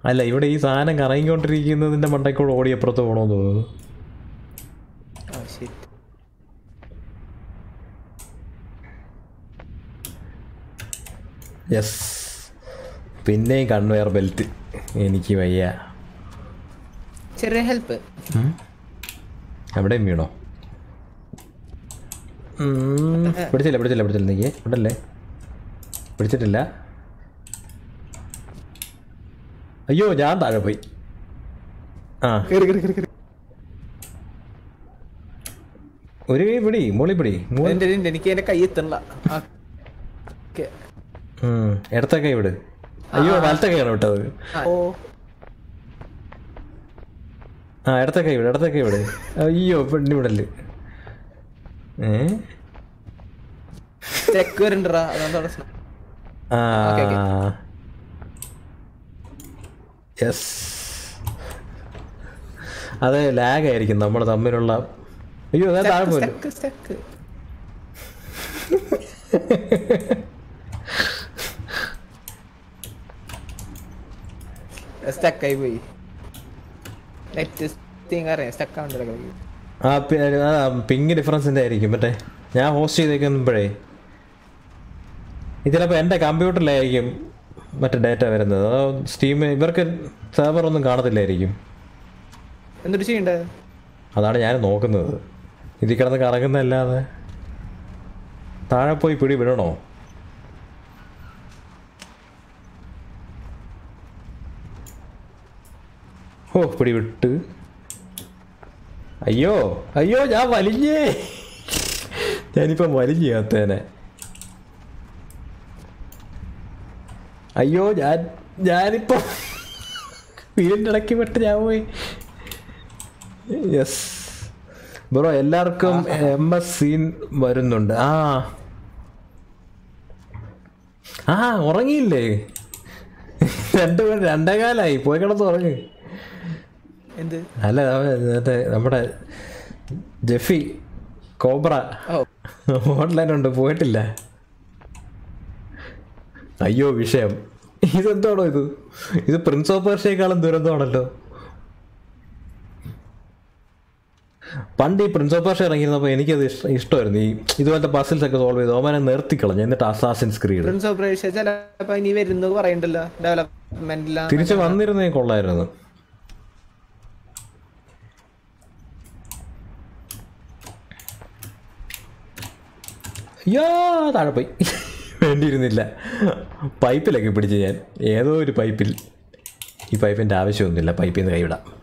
അല്ല ഇവിടെ ഈ സാധനം കറങ്ങിക്കൊണ്ടിരിക്കുന്നതിന്റെ മണ്ടയ്ക്കൂടെ ഓടി അപ്പുറത്ത് പോകണമെന്ന് തോന്നുന്നു. യെസ് പിന്നെയും കൺവെയർ ബെൽറ്റ് എനിക്ക് വയ്യ. ചെറിയ ഹെൽപ്പ് എവിടെയും വീണോ? പിടിച്ചില്ല പിടിച്ചില്ല പിടിച്ചില്ല. നീ ഇവിടല്ലേ? പിടിച്ചിട്ടില്ല? അയ്യോ ഞാൻ താഴെ പോയി. ആ. കേറി കേറി കേറി കേറി. ഒരു കൈ പിടി. മോളി പിടി എനിക്ക് എന്റെ കൈ എത്തണ്ട ഇടത്തെ കൈ വിട്. അയ്യോ വലത്തെ കൈയാണ് വിട്ടത്. ഓ ആ ഇടത്തൊക്കെ ഇവിടെ ഇടത്തൊക്കെ ഇവിടെ. അയ്യോ പെണ്ണി വിടൽ ഏ. യെസ്. അതെ ലാഗ് ആയിരിക്കും നമ്മൾ തമ്മിലുള്ള അയ്യോ അതാ താഴെ പോലും സ്റ്റക്ക് സ്റ്റക്ക് സ്റ്റക്കായി പോയി നെറ്റ് തിങ് അറിയാം സ്റ്റക്ക് ആവുന്നുണ്ടല്ലോ കളിക്ക്. ആ ഡിഫറൻസ് പിങ്ക് ഡിഫറൻസിന്റെ ആയിരിക്കും മറ്റേ ഞാൻ ഹോസ്റ്റ് ചെയ്തേക്കുമ്പോഴേ ഇതിലപ്പോൾ എന്റെ കമ്പ്യൂട്ടറിലായിരിക്കും മറ്റേ ഡാറ്റ വരുന്നത്. അതോ സ്റ്റീം ഇവർക്ക് സെർവർ ഒന്നും കാണത്തില്ലായിരിക്കും. എന്നിട്ട് ചെയ്യണ്ടേ അതാണ് ഞാൻ നോക്കുന്നത്. ഇതിൽ കിടന്ന് കറങ്ങുന്നല്ലാതെ താഴെ പോയി പിടി വിടണോ? ഓ പിടി വിട്ട് അയ്യോ അയ്യോ ഞാൻ വലിഞ്ഞേ. ഞാനിപ്പം വലിഞ്ഞു കത്തേനെ അയ്യോ ഞാൻ ഞാനിപ്പോ വീടിന്റെ ഇടയ്ക്ക് വിട്ട് ഞാൻ പോയി. യെസ് ബ്രോ എല്ലാവർക്കും എം എസ് സീൻ വരുന്നുണ്ട്. ആ. ആ ഉറങ്ങിയില്ലേ? രണ്ടുപേരും പേര് രണ്ടേ കാലായി പോയി കിടന്ന് ഉറങ്ങ്. എന്ത്? അല്ല മറ്റേ നമ്മുടെ ജെഫി കോബ്ര ഓൺലൈൻ ഉണ്ട് പോയിട്ടില്ല. അയ്യോ വിഷയം. ഇതെന്താണോ ഇത്? ഇത് പ്രിൻസ് ഓഫ് പേർഷ്യയെക്കാളും ദുരന്തമാണല്ലോ. പണ്ട് ഈ പ്രിൻസ് ഓഫ് പേർഷ്യ ഇറങ്ങിയിരുന്നപ്പോൾ എനിക്കത് ഇഷ്ടം ഇഷ്ടമായിരുന്നു. ഈ ഇതുപോലത്തെ പസിൽസ് ഒക്കെ സോൾവ് ചെയ്തു ഓമനെ നിർത്തിക്കളഞ്ഞു എന്നിട്ട് Assassin Creed Prince of Persia ചിലപ്പോൾ ഇനി വരുന്നു പറയണ്ടല്ലോ ഡെവലപ്മെന്റില തിരിച്ച് വന്നിരുന്നേ കൊള്ളായിരുന്നു. അയ്യോ താഴെ പോയി വേണ്ടിയിരുന്നില്ല. പൈപ്പിലൊക്കെ പിടിച്ച് ഞാൻ. ഏതോ ഒരു പൈപ്പിൽ. ഈ പൈപ്പിന്റെ ആവശ്യമൊന്നുമില്ല. പൈപ്പിൽ നിന്ന് കൈവിടാം.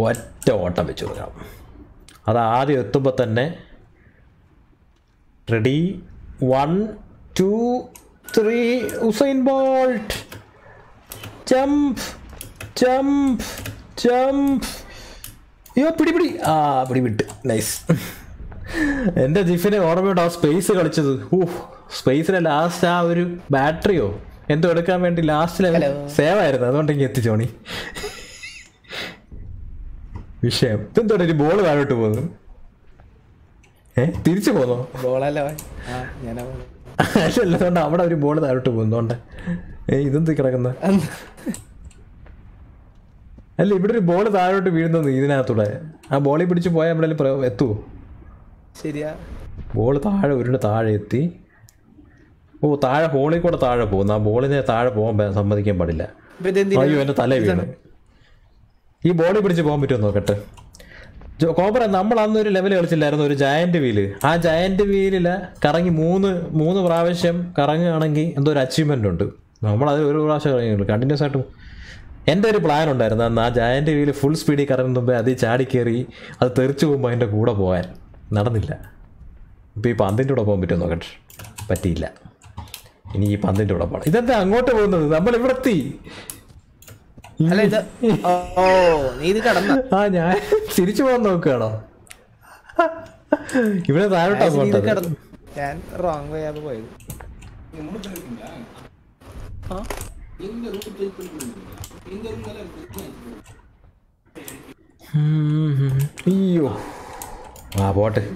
ഒറ്റ ഓട്ടം വെച്ച് കൊടുക്കാം അത് ആദ്യം എത്തുമ്പോൾ തന്നെ ready. One two three Usain Bolt. Jump jump jump അയ്യോ പിടി പിടി. ആ പിടി വിട്ട്. നൈസ് എന്റെ ജിഫിനെ ഓർമ്മയുണ്ട് ആ സ്പേസ് കളിച്ചത്. ഊ സ്പേസിലെ ലാസ്റ്റ് ആ ഒരു ബാറ്ററിയോ എന്തോ എടുക്കാൻ വേണ്ടി ലാസ്റ്റ് ലെവൽ സേവ് ആയിരുന്നു. അതുകൊണ്ട് ഇങ്ങനെ എത്തിച്ചോണി വിഷയം. ഇതെന്തോടെ ഒരു ബോൾ താഴോട്ട് പോകുന്നു ഏ തിരിച്ചു പോന്നോ? ബോളല്ലോ അവിടെ ഒരു ബോൾ താഴോട്ട് പോകുന്നോണ്ട് ഏ ഇതെന്ത് കിടക്കുന്ന? അല്ല ഇവിടെ ഒരു ബോൾ താഴോട്ട് വീഴുന്നത് ഇതിനകത്തൂടെ. ആ ബോളിൽ പിടിച്ച് പോയാൽ ഇവിടെ എത്തുമോ ശരിയാ. ബോൾ താഴെ ഉരുണ്ട് താഴെ എത്തി. ഓ താഴെ ഹോളിൽ കൂടെ താഴെ പോകുന്നു. ആ ബോളിനെ താഴെ പോകാൻ സമ്മതിക്കാൻ പാടില്ല? അയ്യോ എന്റെ തല വീണ്. ഈ ബോളിൽ പിടിച്ച് പോകാൻ പറ്റുമോ നോക്കട്ടെ. കോബ്ര നമ്മൾ അന്ന് ഒരു ലെവൽ കളിച്ചില്ലായിരുന്നു ഒരു ജയന്റ് വീൽ ആ ജയന്റ് വീലിൽ കറങ്ങി മൂന്ന് മൂന്ന് പ്രാവശ്യം കറങ്ങുകയാണെങ്കിൽ എന്തോ ഒരു അച്ചീവ്മെന്റ് ഉണ്ട്. നമ്മൾ അതിൽ ഒരു പ്രാവശ്യം കറങ്ങിയുള്ളൂ കണ്ടിന്യൂസ് ആയിട്ട് എന്റെ ഒരു പ്ലാൻ ഉണ്ടായിരുന്നു. അന്ന് ആ ജയന്റ് വീൽ ഫുൾ സ്പീഡിൽ കറണ്ട് മുമ്പേ അത് ചാടി കയറി അത് തെറിച്ചു പോകുമ്പോൾ അതിന്റെ കൂടെ പോകാൻ നടന്നില്ല. ഇപ്പോൾ ഈ പന്തിന്റെ കൂടെ പോകാൻ പറ്റുമോ നോക്കട്ടെ. പറ്റിയില്ല. ഇനി ഈ പന്തിന്റെ കൂടെ പോകണം ഇതെന്താ അങ്ങോട്ട് പോകുന്നത്? നമ്മൾ ഇവിടെ എത്തി. അല്ല ഇത് ഓ നീ ഇത് കടന്ന. ആ ഞാൻ തിരിച്ചു പോകാൻ നോക്കുകയാണോ? ഇവിടെ താഴോട്ടാ പോകേണ്ടത്. ഞാൻ റോങ് വേ ആണ് പോയത്. അയ്യോ. ആ പോട്ടെ.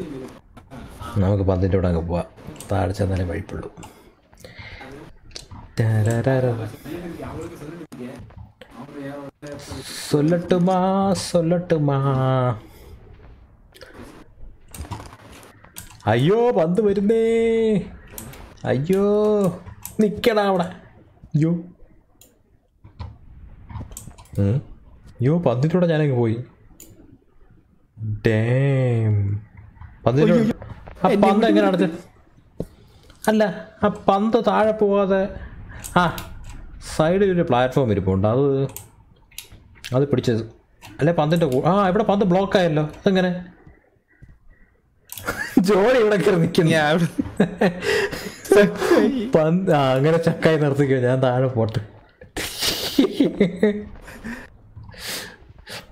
നമുക്ക് പന്തിന്റെ കൂടെ അങ്ങ് പോവാം. താഴെ ചെന്നാലേ വഴിപ്പുള്ളൂ. സൊല്ലട്ടുമാ സൊല്ലട്ടുമാ. അയ്യോ പന്ത് വരുന്നേ. അയ്യോ നിക്കടാ അവിടെ. അയ്യോ. അയ്യോ പന്തിന്റെ ഞാനങ്ങ് പോയി. ഡേം ആ പന്ത് എങ്ങനെ അടുത്ത് അല്ല ആ പന്ത് താഴെ പോവാതെ ആ സൈഡിൽ ഒരു പ്ലാറ്റ്ഫോം ഇരിപ്പുണ്ട്. അത് അത് പിടിച്ചത് അല്ലെ പന്തിന്റെ ആ ഇവിടെ പന്ത് ബ്ലോക്ക് ആയല്ലോ. അതെങ്ങനെ? ജോലി ഇവിടെ കയറി നിൽക്കുന്നു പന്ത് അങ്ങനെ ചക്കായി നിർത്തിക്കോ. ഞാൻ താഴെ പോട്ടെ.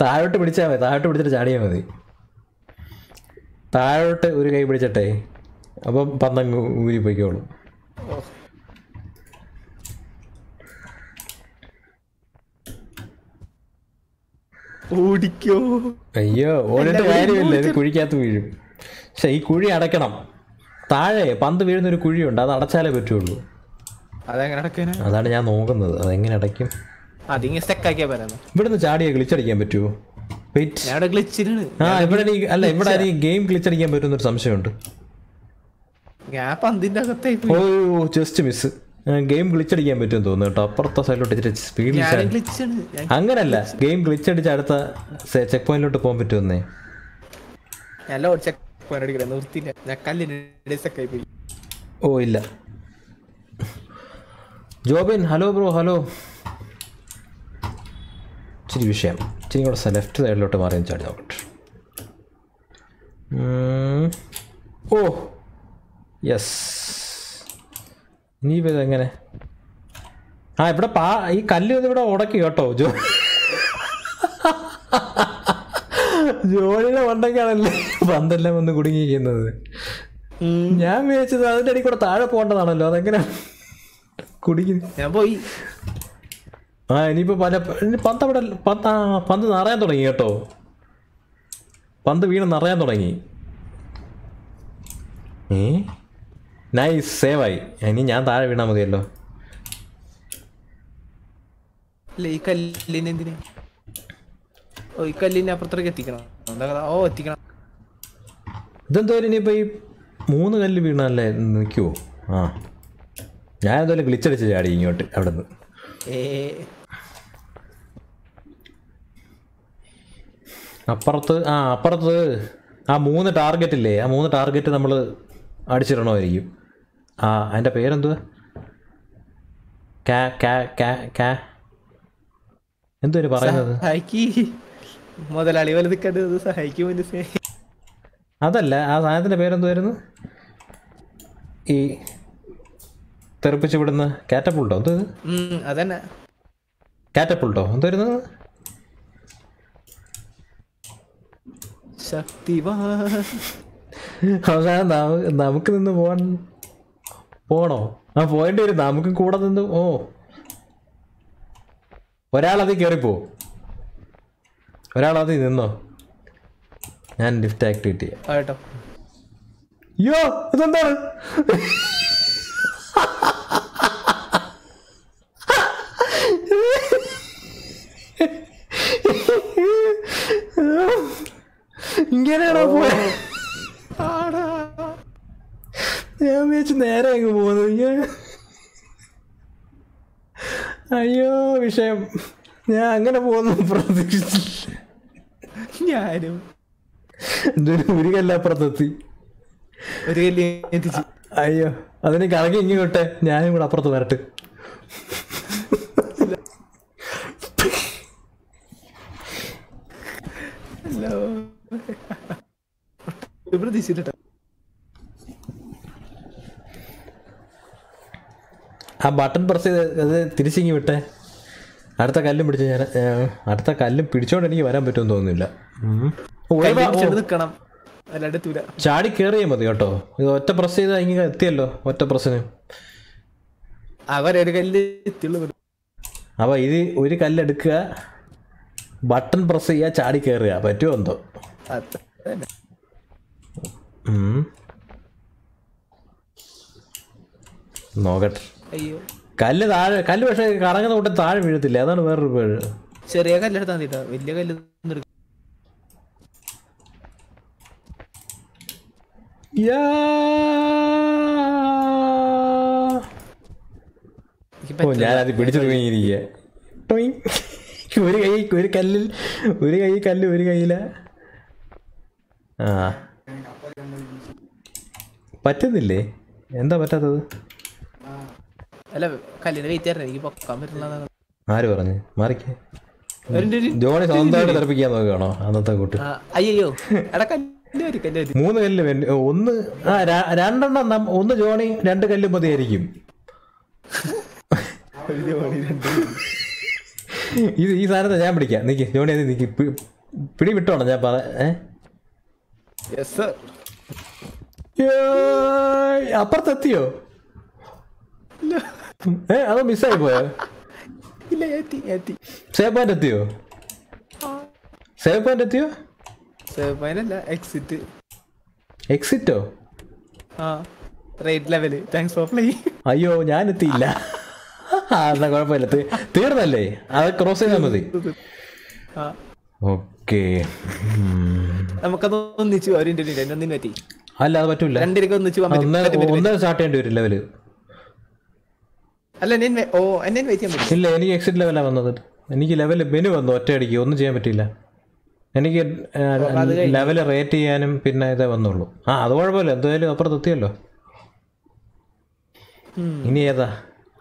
താഴോട്ട് പിടിച്ചാൽ മതി. താഴോട്ട് പിടിച്ചിട്ട് ചാടിയാൽ മതി. താഴോട്ട് ഒരു കൈ പിടിച്ചട്ടെ അപ്പം പന്തങ്ങ് ഊരി പോയിക്കോളും. ഓടിക്കോ. അയ്യോ ഓടിട്ട് കാര്യമില്ല. ഇത് കുഴിക്കകത്ത് വീഴും. പക്ഷെ ഈ കുഴി അടയ്ക്കണം. താഴെ പന്ത് വീഴുന്ന ഒരു കുഴിയുണ്ട്. അത് അടച്ചാലേ പറ്റുള്ളൂ. അതെങ്ങനെ അടക്കാനാ അതാണ് ഞാൻ നോക്കുന്നത്. അതെങ്ങനെ അടയ്ക്കും? അതിങ്ങനെ പറയുന്നത് ഇവിടുന്ന് ചാടിയ ഗ്ലിച്ചടിക്കാൻ പറ്റുമോ വെയിറ്റ് ആ ഇവിടെ അല്ല ഇവിടെ ഗെയിം ഗ്ലിച്ചടിക്കാൻ പറ്റുന്നൊരു സംശയമുണ്ട്. ഞാൻ പന്തിന്റെ അകത്തേ ഓ ജസ്റ്റ് മിസ് ഗെയിം ഗ്ലിച്ചടിക്കാൻ പറ്റുമെന്ന് തോന്നുന്നു കേട്ടോ. അപ്പുറത്തെ സൈഡിലോട്ട് ഇച്ചിരി സ്പീഡിൽ അങ്ങനല്ല. ഗെയിം ഗ്ലിച്ചടിച്ച് അടുത്ത ചെക്ക് പോയിന്റിലോട്ട് പോകാൻ പറ്റുമെന്നേ. ഓ ഇല്ല. ജോബിൻ ഹലോ ബ്രോ ഹലോ ഇച്ചിരി വിഷയം. ഇച്ചിരി കൂടെ ലെഫ്റ്റ് സൈഡിലോട്ട് മാറി ചാടി നോക്കട്ടെ. ഓ. യെസ് ഇനിയിപ്പോൾ എങ്ങനെ ആ ഇവിടെ പാ ഈ കല്ല് ഇവിടെ ഉടക്കി കേട്ടോ ജോ ജോലിയുടെ പണ്ടൊക്കെയാണല്ലേ പന്തെല്ലാം വന്ന് കുടുങ്ങിയിരിക്കുന്നത്. ഞാൻ വിചാരിച്ചത് അതിന്റെ ഇടയിൽ കൂടെ താഴെ പോകേണ്ടതാണല്ലോ അതെങ്ങനെ കുടുങ്ങി ഞാൻ പോയി. ആ ഇനിയിപ്പോ പല പന്ത് അവിടെ പന്ത് പന്ത് നിറയാൻ തുടങ്ങി കേട്ടോ. പന്ത് വീണ് നിറയാൻ തുടങ്ങി. ഏ? നൈസ് സേവായി ഇനി ഞാൻ താഴെ വീണാൽ മതിയല്ലോ. അല്ല ഈ കല്ലിന് എന്തിന്? ഓ ഈ കല്ലിനെ അപ്പുറത്തേക്ക് എത്തിക്കണം. ഓ എത്തിക്കണം. ഇതെന്തോ ഇനിയിപ്പോ ഈ മൂന്ന് കല്ല് വീണല്ലേ നിൽക്കുവോ ആ. ഞാൻ എന്തായാലും ഗ്ലിച്ചടിച്ച് ചാടി ഇങ്ങോട്ട് അവിടെ നിന്ന് അപ്പുറത്ത് ആ അപ്പുറത്ത് ആ മൂന്ന് ടാർഗറ്റ് ഇല്ലേ? ആ മൂന്ന് ടാർഗറ്റ് നമ്മൾ അടിച്ചിടണമായിരിക്കും. ആ അതിന്റെ പേരെന്തുവാ? കാ കാ കാ കാ. എന്തൊരു പറയുന്നത്? മുതലാളി വലുത് കണ്ടത് സഹായിക്കും അതല്ല ആ സാധനത്തിന്റെ പേരെന്തുവായിരുന്നു? ഈ തെറിപ്പിച്ച് വിടുന്ന കാറ്റപ്പുൾട്ടോ? എന്ത് അതന്നെ. കാറ്റപ്പുൾട്ടോ? എന്തായിരുന്നു ശക്തിവാൻ. അവസാനം നമുക്ക് നിന്ന് പോവാൻ പോണോ? ആ പോയിന്റ് വരും. നമുക്ക് കൂടെ നിന്ന് ഓ. ഒരാളതിൽ കയറിപ്പോ ഒരാളതിൽ നിന്നോ? ഞാൻ ലിഫ്റ്റ് ആക്ടിവിറ്റി ചെയ്യാം അയ്യോ ഇതെന്താണ് ഇങ്ങനെയാണോ പോയത് വിചാരിച്ചു നേരെ അങ്ങ് പോകുന്നത് അയ്യോ. വിഷയം. ഞാൻ അങ്ങനെ പോകുന്നു പ്രതീക്ഷിച്ചില്ല. ഞാനും. ഒരു കല്ലപ്പുറത്തെത്തി ഒരു കല്ല് എത്തിച്ചു. അയ്യോ അതിന് കറങ്ങി ഇങ്ങോട്ടെ ഞാനും കൂടെ അപ്പുറത്ത് വരട്ടെ. ഹലോ. പ്രതീക്ഷിച്ചിട്ടോ ആ ബട്ടൺ പ്രസ് ചെയ്ത് അത് തിരിച്ചിങ്ങി വിട്ടെ. അടുത്ത കല്ലും പിടിച്ച് ഞാൻ അടുത്ത കല്ലും പിടിച്ചോണ്ട് എനിക്ക് വരാൻ പറ്റുമെന്ന് തോന്നുന്നില്ല. ചാടി കയറിയാൽ മതി കേട്ടോ. ഇത് ഒറ്റ പ്രസ് ചെയ്ത ഇങ്ങ എത്തിയല്ലോ ഒറ്റ പ്രസ്സിന് അവരൊരു കല്ല് അപ്പൊ ഇത് ഒരു കല്ലെടുക്കുക ബട്ടൺ പ്രസ് ചെയ്യുക ചാടി കയറുക പറ്റുമോ എന്തോ. നോക്കട്ടെ. അയ്യോ. കല്ല് താഴെ കല്ല് പക്ഷെ കറങ്ങുന്ന കൂട്ടം താഴെ വീഴത്തില്ല. അതാണ് വേറൊരു പേര് ചെറിയ കല്ലെടുത്താൽ മതി വലിയ കല്ല് ഞാനത് പിടിച്ചു തൂങ്ങിയിരിക്കുക ടോയിങ്. ഒരു കൈ ഒരു കല്ലിൽ ഒരു കൈ കല്ല് ഒരു കയ്യില ആ. പറ്റുന്നില്ലേ? എന്താ പറ്റാത്തത്? അല്ല കല്ലിന് വെയിറ്റ് ആയിരുന്നു എനിക്ക് പൊക്കാൻ പറ്റില്ല ആര് പറഞ്ഞു? മാറിക്കേ. ജോണി സ്വന്തമായിട്ട് തെറപ്പിക്കാൻ നോക്കുകയാണോ? അന്നത്തെ കൂട്ട്. അയ്യോ മൂന്ന് കല്ല് ഒന്ന് ആ രണ്ടെണ്ണം ഒന്ന് ജോണി രണ്ട് കല്ല് മതിയായിരിക്കും. ഇത് ഈ സാധനത്തെ ഞാൻ പിടിക്കാം. നിക്ക് ജോണി അത് നിക്ക്. പിടി വിട്ടോണം ഞാൻ പറ അപ്പുറത്തെത്തിയോ? ഏ അതോ മിസ്സായി പോയോ ഇല്ല എത്തി എത്തി സേവ് പോയിന്റ് എത്തിയോ സേവ് പോയിന്റ് എത്തിയോ സേവ് പോയിന്റ് അല്ല എക്സിറ്റ് എക്സിറ്റോ ആ rate level thanks for play അയ്യോ ഞാൻ എത്തിയില്ല. എന്നാ കുഴപ്പമില്ല. തീർന്നല്ലേ? അത് ക്രോസ് ചെയ്താൽ മതി. ഓക്കെ. നമുക്കത് ഒന്നിച്ചു ഒരു ഇന്റർവ്യൂ പറ്റി. അല്ല അത് പറ്റൂല. ഒന്ന് സ്റ്റാർട്ട് ചെയ്യേണ്ടി വരും ലെവൽ അല്ല എന്നെ ഓ എന്നെ വെയിറ്റ് ചെയ്യാൻ പറ്റില്ല. ഇല്ല എനിക്ക് എക്സിറ്റ് ലെവലാണ് വന്നത്. എനിക്ക് ലെവൽ മെനു വന്നു ഒറ്റയടിക്ക്. ഒന്നും ചെയ്യാൻ പറ്റില്ല എനിക്ക് ലെവൽ റേറ്റ് ചെയ്യാനും പിന്നെ ഇതേ വന്നുള്ളൂ. ആ അത് കുഴപ്പമില്ല. എന്തായാലും അപ്പുറത്ത് എത്തിയല്ലോ. ഇനി ഏതാ?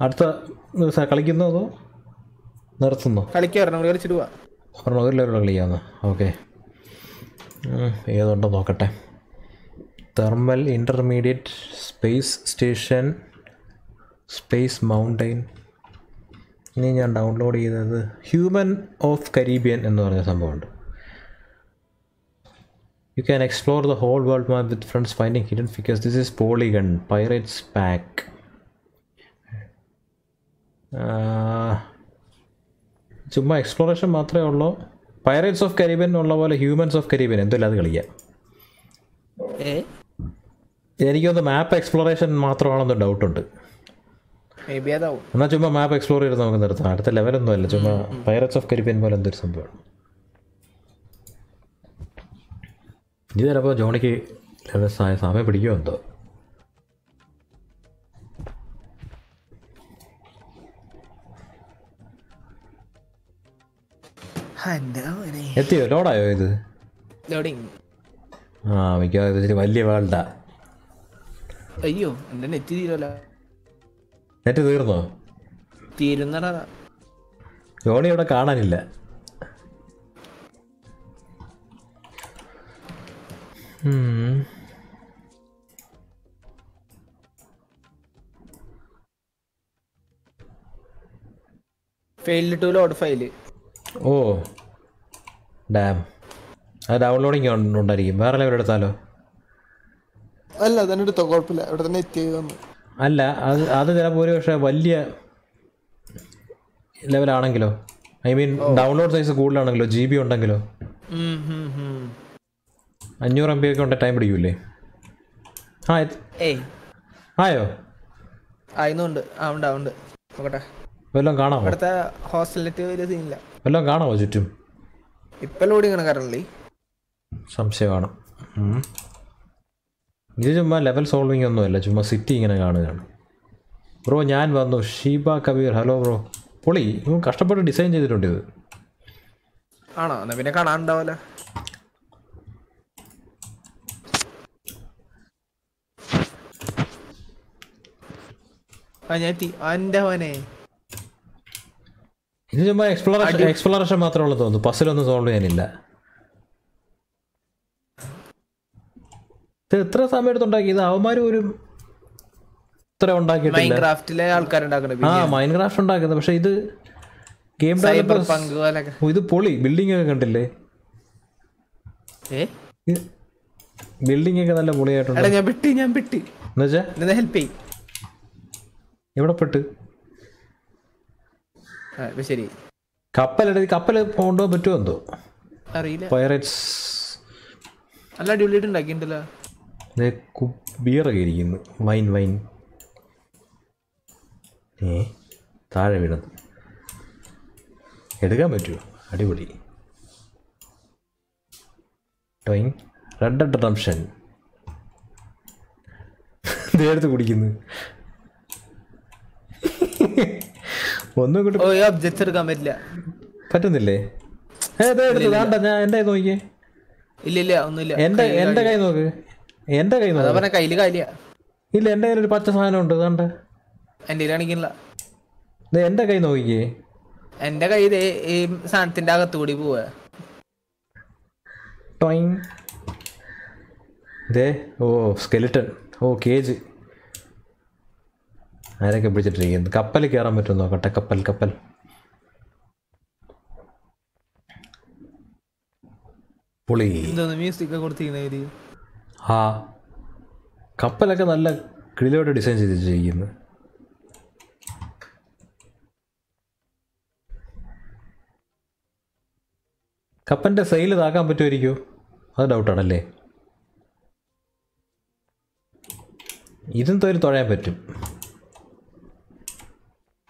അടുത്ത ദിവസം കളിക്കുന്നോ അതോ നിർത്തുന്നോ? കളിക്കാൻ കളിക്കാന്ന് ഒരു ലെവലുള്ള ഓക്കെ. ഏതുണ്ടോ നോക്കട്ടെ. Thermal intermediate space station space mountain ഇനി ഞാൻ ഡൗൺലോഡ് ചെയ്തത് ഹ്യൂമൻ ഓഫ് കരീബിയൻ എന്ന് പറഞ്ഞ സംഭവമുണ്ട്. You can explore the whole world map with friends finding hidden figures this is polygon pirates pack ചുമ്മാ എക്സ്പ്ലോറേഷൻ മാത്രമേ ഉള്ളൂ. പൈറേറ്റ്സ് ഓഫ് കരീബിയൻ ഉള്ള പോലെ ഹ്യൂമൻസ് ഓഫ് കരീബിയൻ എന്തോ അത് കളിക്കാം. എനിക്കൊന്ന് മാപ്പ് എക്സ്പ്ലോറേഷൻ മാത്രമാണെന്ന് ഡൗട്ടുണ്ട് എന്നാൽ ചുമ്മാ മാപ്പ് എക്സ്പ്ലോർ ചെയ്ത് നമുക്ക് നിർത്താം. അടുത്ത ലെവലൊന്നും അല്ല. ചുമ്മാ പൈററ്റ്സ് ഓഫ് കരീബിയൻ പോലെ എന്തൊരു സംഭവമാണ് ഇത് ചിലപ്പോൾ ജോണിക്ക് ലെവസായ സമയം പിടിക്കുമോ എന്തോ? എത്തിയോ? ലോഡായോ ഇത്? ആ മിക്കവാറും വലിയ വേൾഡാ അയ്യോ എന്റെ നെറ്റ് തീരല്ല നെറ്റ് തീർന്നോ? തീരുന്നടാ. ജോണി ഇവിടെ കാണാനില്ല. Failed to load file oh. Damn അത് ഡൗൺലോഡിങ് ഉണ്ടായിരിക്കും. വേറെ ലെവൽ എടുത്താലോ? അല്ല തന്നെ എടുത്തോ. കുഴപ്പമില്ല. ഇവിടെ തന്നെ എത്തി വന്നു അല്ല അത് അത് ചിലപ്പോൾ ഒരു പക്ഷേ വലിയ ലെവലാണെങ്കിലോ? ഐ മീൻ ഡൗൺലോഡ് സൈസ് കൂടുതലാണെങ്കിലോ? ജി ബി ഉണ്ടെങ്കിലോ? അഞ്ഞൂറ് എം ബി ഒക്കെ ഉണ്ടെങ്കിൽ ടൈം പിടിക്കൂലേ? ആ ആയോ? ആയിരുന്നുണ്ട് ആ ഉണ്ട് ആ ഉണ്ട്. നോക്കട്ടെ. വല്ലതും കാണാമോ ഇവിടുത്തെ ഹോസ്റ്റലിറ്റ് വലിയ സീനില്ല വല്ലതും കാണാമോ ചുറ്റും? ഇപ്പൊ ലോഡിങ് ആണ് കറന്റ് സംശയമാണ്. ഇത് ചുമ്മാ ലെവൽ സോൾവിങ് ഒന്നുമല്ല ചുമ്മാ സിറ്റി ഇങ്ങനെ കാണുകയാണ്. ബ്രോ ഞാൻ വന്നു. ഷീബ കബീർ ഹലോ ബ്രോ പൊളി കഷ്ടപ്പെട്ട് ഡിസൈൻ ചെയ്തിട്ടുണ്ട് ഇത്. ആണോ? എന്നാ പിന്നെ കാണാനുണ്ടാവല്ലോ ഇത് ചുമ്മാ എക്സ്പ്ലോറേഷൻ എക്സ്പ്ലോറേഷൻ മാത്രമേ ഉള്ളൂ തോന്നുന്നു. പസിലൊന്നും സോൾവ് ചെയ്യാനില്ല. ഇത് എത്ര സമയം എടുത്തുണ്ടാക്കി ഇത് അവന്മാരും ഒരു ഇത്ര ഉണ്ടാക്കിയിട്ടില്ല. ആ മൈൻക്രാഫ്റ്റ് ഉണ്ടാക്കുന്നത്. പക്ഷെ ഇത് ഗെയിം ഡെവലപ്പേഴ്സ് ഇത് പൊളി. ബിൽഡിംഗ് ഒക്കെ കണ്ടില്ലേ? ബിൽഡിംഗ് ഒക്കെ നല്ല പൊളിയായിട്ടുണ്ട്. ഞാൻ വിട്ട് ഞാൻ വിട്ട് എന്നുവെച്ചാ എന്നെ ഹെൽപ്പ് ചെയ്യും. എവിടെ പെട്ട്? ശരി. കപ്പലെടുത്ത് കപ്പൽ കൊണ്ടുപോകാൻ പറ്റുമോ എന്തോ? അറിയില്ല. പൈററ്റ്സ് നല്ല അടിപൊളിയായിട്ട് ഉണ്ടാക്കിയിട്ടുണ്ടല്ലോ. ബിയറൊക്കെ ഇരിക്കുന്നു വൈൻ വൈൻ. ഏ താഴെ വീണത്. എടുക്കാൻ പറ്റുമോ അടിപൊളി. ടോയിങ് റെഡ് അഡ് റംഷൻ. നേരത്തെ കുടിക്കുന്നു. ഒന്നും ഈ ഒബ്ജക്ട്സ് എടുക്കാൻ പറ്റില്ല. പറ്റുന്നില്ലേ? ഏതാ എടുത്ത് വേണ്ട ഞാൻ എന്റെ നോക്കിയേ? ഇല്ല ഇല്ല ഒന്നുമില്ല. എന്റെ എന്റെ കൈ നോക്ക്. എന്റെ കയ്യിൽ കയ്യിൽ കാലിയാ. ഇല്ല എന്റെ കയ്യിൽ ഒരു പച്ച സാധനം ഉണ്ട് കണ്ട എന്റെ കാണിക്കില്ല എന്റെ കൈ നോക്കിക്കേ. എന്റെ കൈ ഈ സാധനത്തിന്റെ അകത്ത് കൂടി പോവാ. ഓ സ്കെലിട്ടൺ ഓ കേജ്. ആരൊക്കെ പിടിച്ചിട്ടിരിക്കുന്നത് കപ്പൽ കയറാൻ പറ്റും നോക്കട്ടെ കപ്പൽ കപ്പൽ. പുളി. മ്യൂസിക് കൊടുത്തിരിക്കുന്ന ആ. കപ്പലൊക്കെ നല്ല കിളിലോട്ട് ഡിസൈൻ ചെയ്ത് ചെയ്യുന്നു കപ്പന്റെ സെയിൽ ഇതാക്കാൻ പറ്റുമായിരിക്കുമോ അത് ഡൗട്ടാണല്ലേ? ഇതും തൊഴിൽ തുഴയാൻ പറ്റും.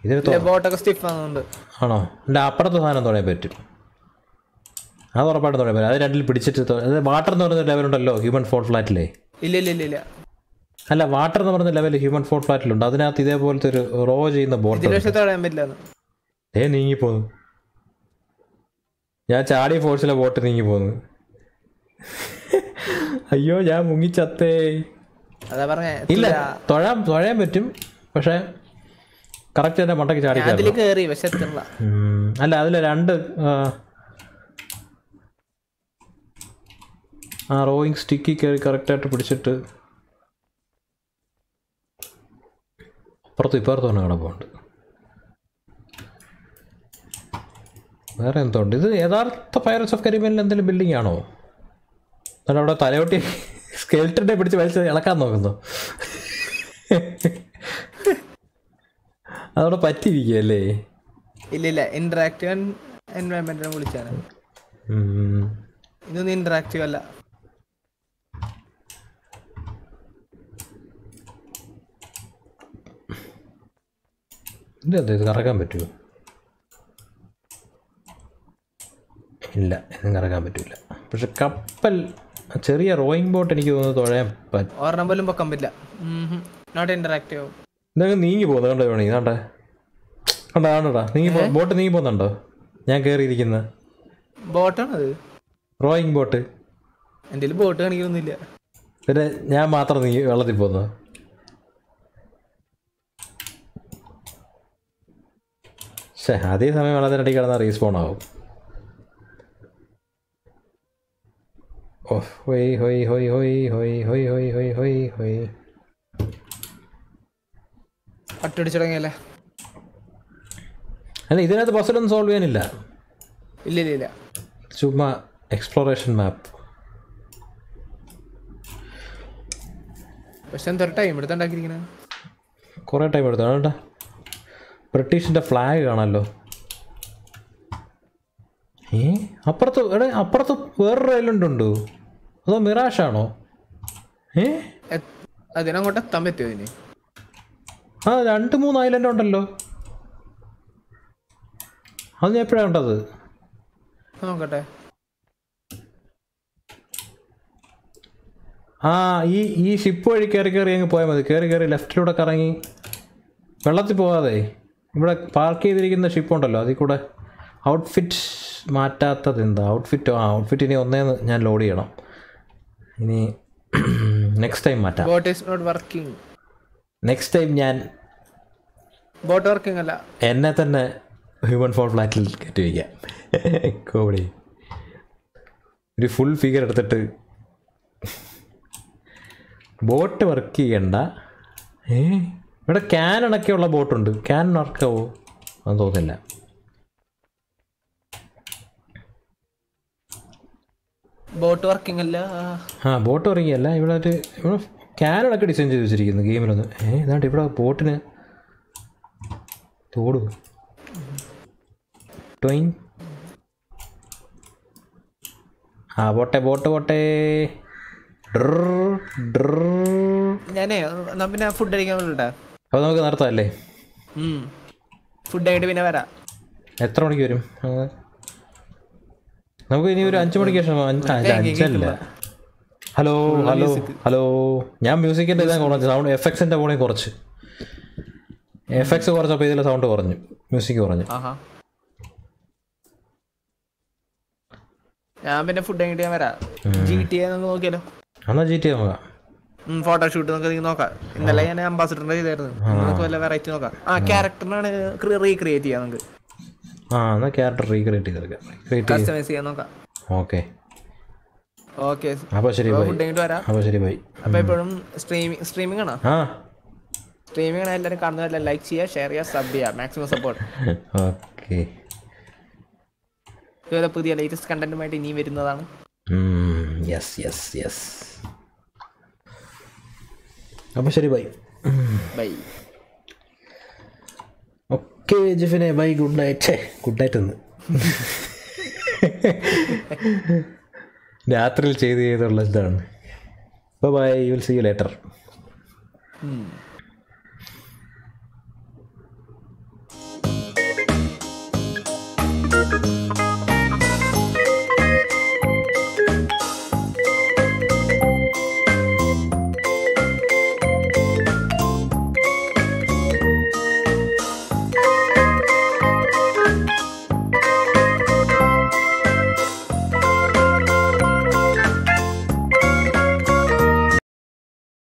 ഇതിന് ബോട്ടൊക്കെ സ്റ്റിഫ് ആണോ? എന്റെ അപ്പുറത്തെ സാധനം തുഴയാൻ പറ്റും. അത് ഉറപ്പായിട്ട് തുടങ്ങി അത് രണ്ടിൽ പിടിച്ചിട്ട് അത് വാട്ടർ എന്ന് പറയുന്ന ലെവലുണ്ടല്ലോ ഹ്യൂമൻ ഫോൾ ഫ്ലാറ്റിലേ ഇല്ല ഇല്ല ഇല്ല ഇല്ല. അല്ല വാട്ടർ എന്ന് പറയുന്ന ലെവൽ ഹ്യൂമൻ ഫോൾ ഫ്ലാറ്റിലുണ്ട് അതിനകത്ത് ഇതേപോലത്തെ ഒരു റോ ചെയ്യുന്ന ബോട്ട് ഏ നീങ്ങി പോന്നു ഞാൻ ചാടി ഫോഴ്സിലെ ബോട്ട് നീങ്ങി പോന്നു അയ്യോ ഞാൻ മുങ്ങിച്ചത്തേ. ഇല്ല തൊഴാൻ തൊഴയാൻ പറ്റും. പക്ഷെ കറക്റ്റ് തന്നെ മണ്ടക്ക് ചാടി അല്ല അതിൽ രണ്ട് ആ, റോയിങ് സ്റ്റിക്കി കയറി കറക്റ്റായിട്ട് പിടിച്ചിട്ട് അപ്പുറത്ത് ഇപ്പുറത്ത് തന്നെ കിടപ്പുണ്ട്. വേറെ എന്തോ ഉണ്ട്? ഇത് യഥാർത്ഥ പൈററ്റ്സ് ഓഫ് കരിമീനിൽ എന്തെങ്കിലും ബിൽഡിംഗ് ആണോ? എന്നാൽ അവിടെ തലയോട്ടി സ്കെൽറ്റനെ പിടിച്ച് വലിച്ച് ഇളക്കാൻ നോക്കുന്നു. അതവിടെ പറ്റിയിരിക്കുകയല്ലേ? ഇല്ല ഇല്ല. ഇന്ററാക്റ്റീവ് എൻവയൺമെന്റിനെ വിളിച്ചാണ്. ഇതൊന്നും ഇന്ററാക്റ്റീവ് അല്ല. ഇത് എന്താ ഇത് കറക്കാൻ പറ്റുമോ? ഇല്ല ഇതും കറക്കാൻ പറ്റില്ല പക്ഷെ കപ്പൽ ചെറിയ റോയിങ് ബോട്ട് എനിക്ക് തോന്നുന്നു തുഴയാൻ പറ്റും ഒരെണ്ണം പോലും പൊക്കാൻ പറ്റില്ല നോട്ട് ഇന്ററാക്റ്റീവ് ഇതൊക്കെ നീങ്ങി പോകുന്നത് കണ്ടോ വേണി ഇതാണ്ട? കണ്ടോ കണ്ടോടാ നീങ്ങി ബോട്ട് നീങ്ങി പോകുന്നുണ്ടോ? ഞാൻ കയറിയിരിക്കുന്ന ബോട്ടാണത്? അത് റോയിങ് ബോട്ട് എന്റെ ബോട്ട് കാണിക്കൊന്നുമില്ല പിന്നെ ഞാൻ മാത്രം നീ വെള്ളത്തിൽ പോകുന്നത് പക്ഷേ അതേ സമയം വെള്ളത്തിനടി കിടന്ന റീസ്പോൺ ആവും. ഓ ഹൊയ് ഹൊയ് ഹൊയ് ഹൊയ് ഹൊയ് ഹൊയ് ഹൊയ് ഹൊയ് ഹൊയ് ഹൊയ്. അട്ടടിച്ചു തുടങ്ങിയല്ലേ അല്ല ഇതിനകത്ത് പസിലൊന്നും സോൾവ് ചെയ്യാനില്ല. ഇല്ല ഇല്ല ഇല്ല. ചുമ്മാ എക്സ്പ്ലോറേഷൻ മാപ്പ് പക്ഷെ എന്തൊരു ടൈം എടുത്ത് കുറേ ടൈം എടുത്തു. കാണണ്ട ബ്രിട്ടീഷിന്റെ ഫ്ലാഗ് കാണാമല്ലോ ഏ? അപ്പുറത്ത് എടേ അപ്പുറത്ത് വേറൊരു ഐലൻഡ് ഉണ്ടോ അതോ മിറാഷാണോ? ഏ? അതിനങ്ങോട്ട് എത്താൻ പറ്റുമോ ഇനി? ആ രണ്ട് മൂന്ന് ഐലൻഡ് ഉണ്ടല്ലോ. അത് ഞാൻ എപ്പോഴാണ് കണ്ടത്? നോക്കട്ടെ. ആ ഈ ഈ ഷിപ്പ് വഴി കയറി കയറി അങ്ങ് പോയാൽ മതി. കയറി കയറി ലെഫ്റ്റിലൂടെ കറങ്ങി വെള്ളത്തിൽ പോകാതെ ഇവിടെ പാർക്ക് ചെയ്തിരിക്കുന്ന ഷിപ്പ് ഉണ്ടല്ലോ അതിൽ കൂടെ ഔട്ട്ഫിറ്റ് മാറ്റാത്തത് എന്താ? ഔട്ട്ഫിറ്റ് ആ ഔട്ട്ഫിറ്റ് ഇനി ഒന്നേന്ന് ഞാൻ ലോഡ് ചെയ്യണം. ഇനി നെക്സ്റ്റ് ടൈം മാറ്റാം. Boat is not working next time ഞാൻ ബോട്ട് വർക്കിംഗ് അല്ല. എന്നെ തന്നെ ഹ്യൂമൻ ഫോൾ ഫ്ലാറ്റിൽ കയറ്റി വയ്ക്കാം കോമഡി ഒരു ഫുൾ ഫിഗർ എടുത്തിട്ട് ബോട്ട് വർക്ക് ചെയ്യണ്ട. ഏ? ഇവിടെ ക്യാൻ ഇണക്കിയുള്ള ബോട്ടുണ്ട്. ക്യാൻ വർക്കാവോ അത് തോന്നില്ല ബോട്ട് വർക്കിംഗ് അല്ല. ആ ബോട്ട് വർക്കിംഗ് അല്ല. ഇവിടെ ഒരു ഇവിടെ ക്യാനൊക്കെ ഡിസൈൻ ചെയ്ത് വെച്ചിരിക്കുന്നു ഗെയിമിലൊന്ന്. ഏ ഇതാണ്ട് ഇവിടെ ബോട്ടിന് തോട്. ടൊയിൻ ആ പോട്ടെ ബോട്ട് പോട്ടെ. ഞാനേ പിന്നെ ഫുഡ് അടിക്കാൻ വിളിട്ടാ അപ്പോൾ നമുക്ക് നടത്താമല്ലേ ഫുഡ് ആയിട്ട് പിന്നെ വരാം. എത്ര മണിക്ക് വരും? നമുക്ക് ഇനി ഒരു അഞ്ചു മണിക്ക് ശേഷം അഞ്ചല്ല. Hello hello hello. ഞാൻ മ്യൂസിക്കിന്റെ ഇതാ കുറച്ച് സൗണ്ട് എഫ് എക്സിന്റെ കൂടെ കുറച്ച്. എഫ് എക്സ് കുറച്ചപ്പോൾ ഇതിലെ സൗണ്ട് കുറഞ്ഞു. മ്യൂസിക് കുറഞ്ഞു. ഞാൻ പിന്നെ ഫുഡ് കഴിഞ്ഞിട്ട് ഞാൻ വരാം. ജി ടി നോക്കിയാലോ? എന്നാ ജി ടി നോക്കാം. ഫോട്ടോഷൂട്ട് നമുക്ക് നോക്കാം. ഇന്നലെ ഞാൻ അംബാസിഡറിന്റെ ചെയ്തായിരുന്നു. നമുക്ക് വല്ല വെറൈറ്റി നോക്കാം. ആ ക്യാരക്ടറിനാണ് റീക്രിയേറ്റ് ചെയ്യാം നമുക്ക്. ആ എന്നാ ക്യാരക്ടർ റീക്രിയേറ്റ് ചെയ്തെടുക്കാം. കസ്റ്റമൈസ് ചെയ്യാൻ നോക്കാം. ഓക്കെ ഓക്കെ അപ്പോൾ ശരി ബൈ ഫുഡ് കഴിഞ്ഞിട്ട് വരാം. അപ്പോൾ ശരി ബൈ അപ്പൊ എപ്പോഴും സ്ട്രീമിംഗ് സ്ട്രീമിംഗ് ആണോ? ആ. സ്ട്രീമിംഗ് ആണ്. എല്ലാവരും കാണുന്നതല്ല ലൈക്ക് ചെയ്യുക ഷെയർ ചെയ്യുക സബ് ചെയ്യുക. മാക്സിമം സപ്പോർട്ട് ഓക്കെ ഇതുപോലെ പുതിയ ലേറ്റസ്റ്റ് കണ്ടന്റുമായിട്ട് ഇനിയും വരുന്നതാണ്. യെസ് യെസ് യെസ് അപ്പോൾ ശരി bye bye okay ജിഫിനെ bye good night good night എന്ന്. രാത്രിയിൽ ചെയ്ത് ചെയ്തുള്ള ഇതാണ്. Bye you will see you later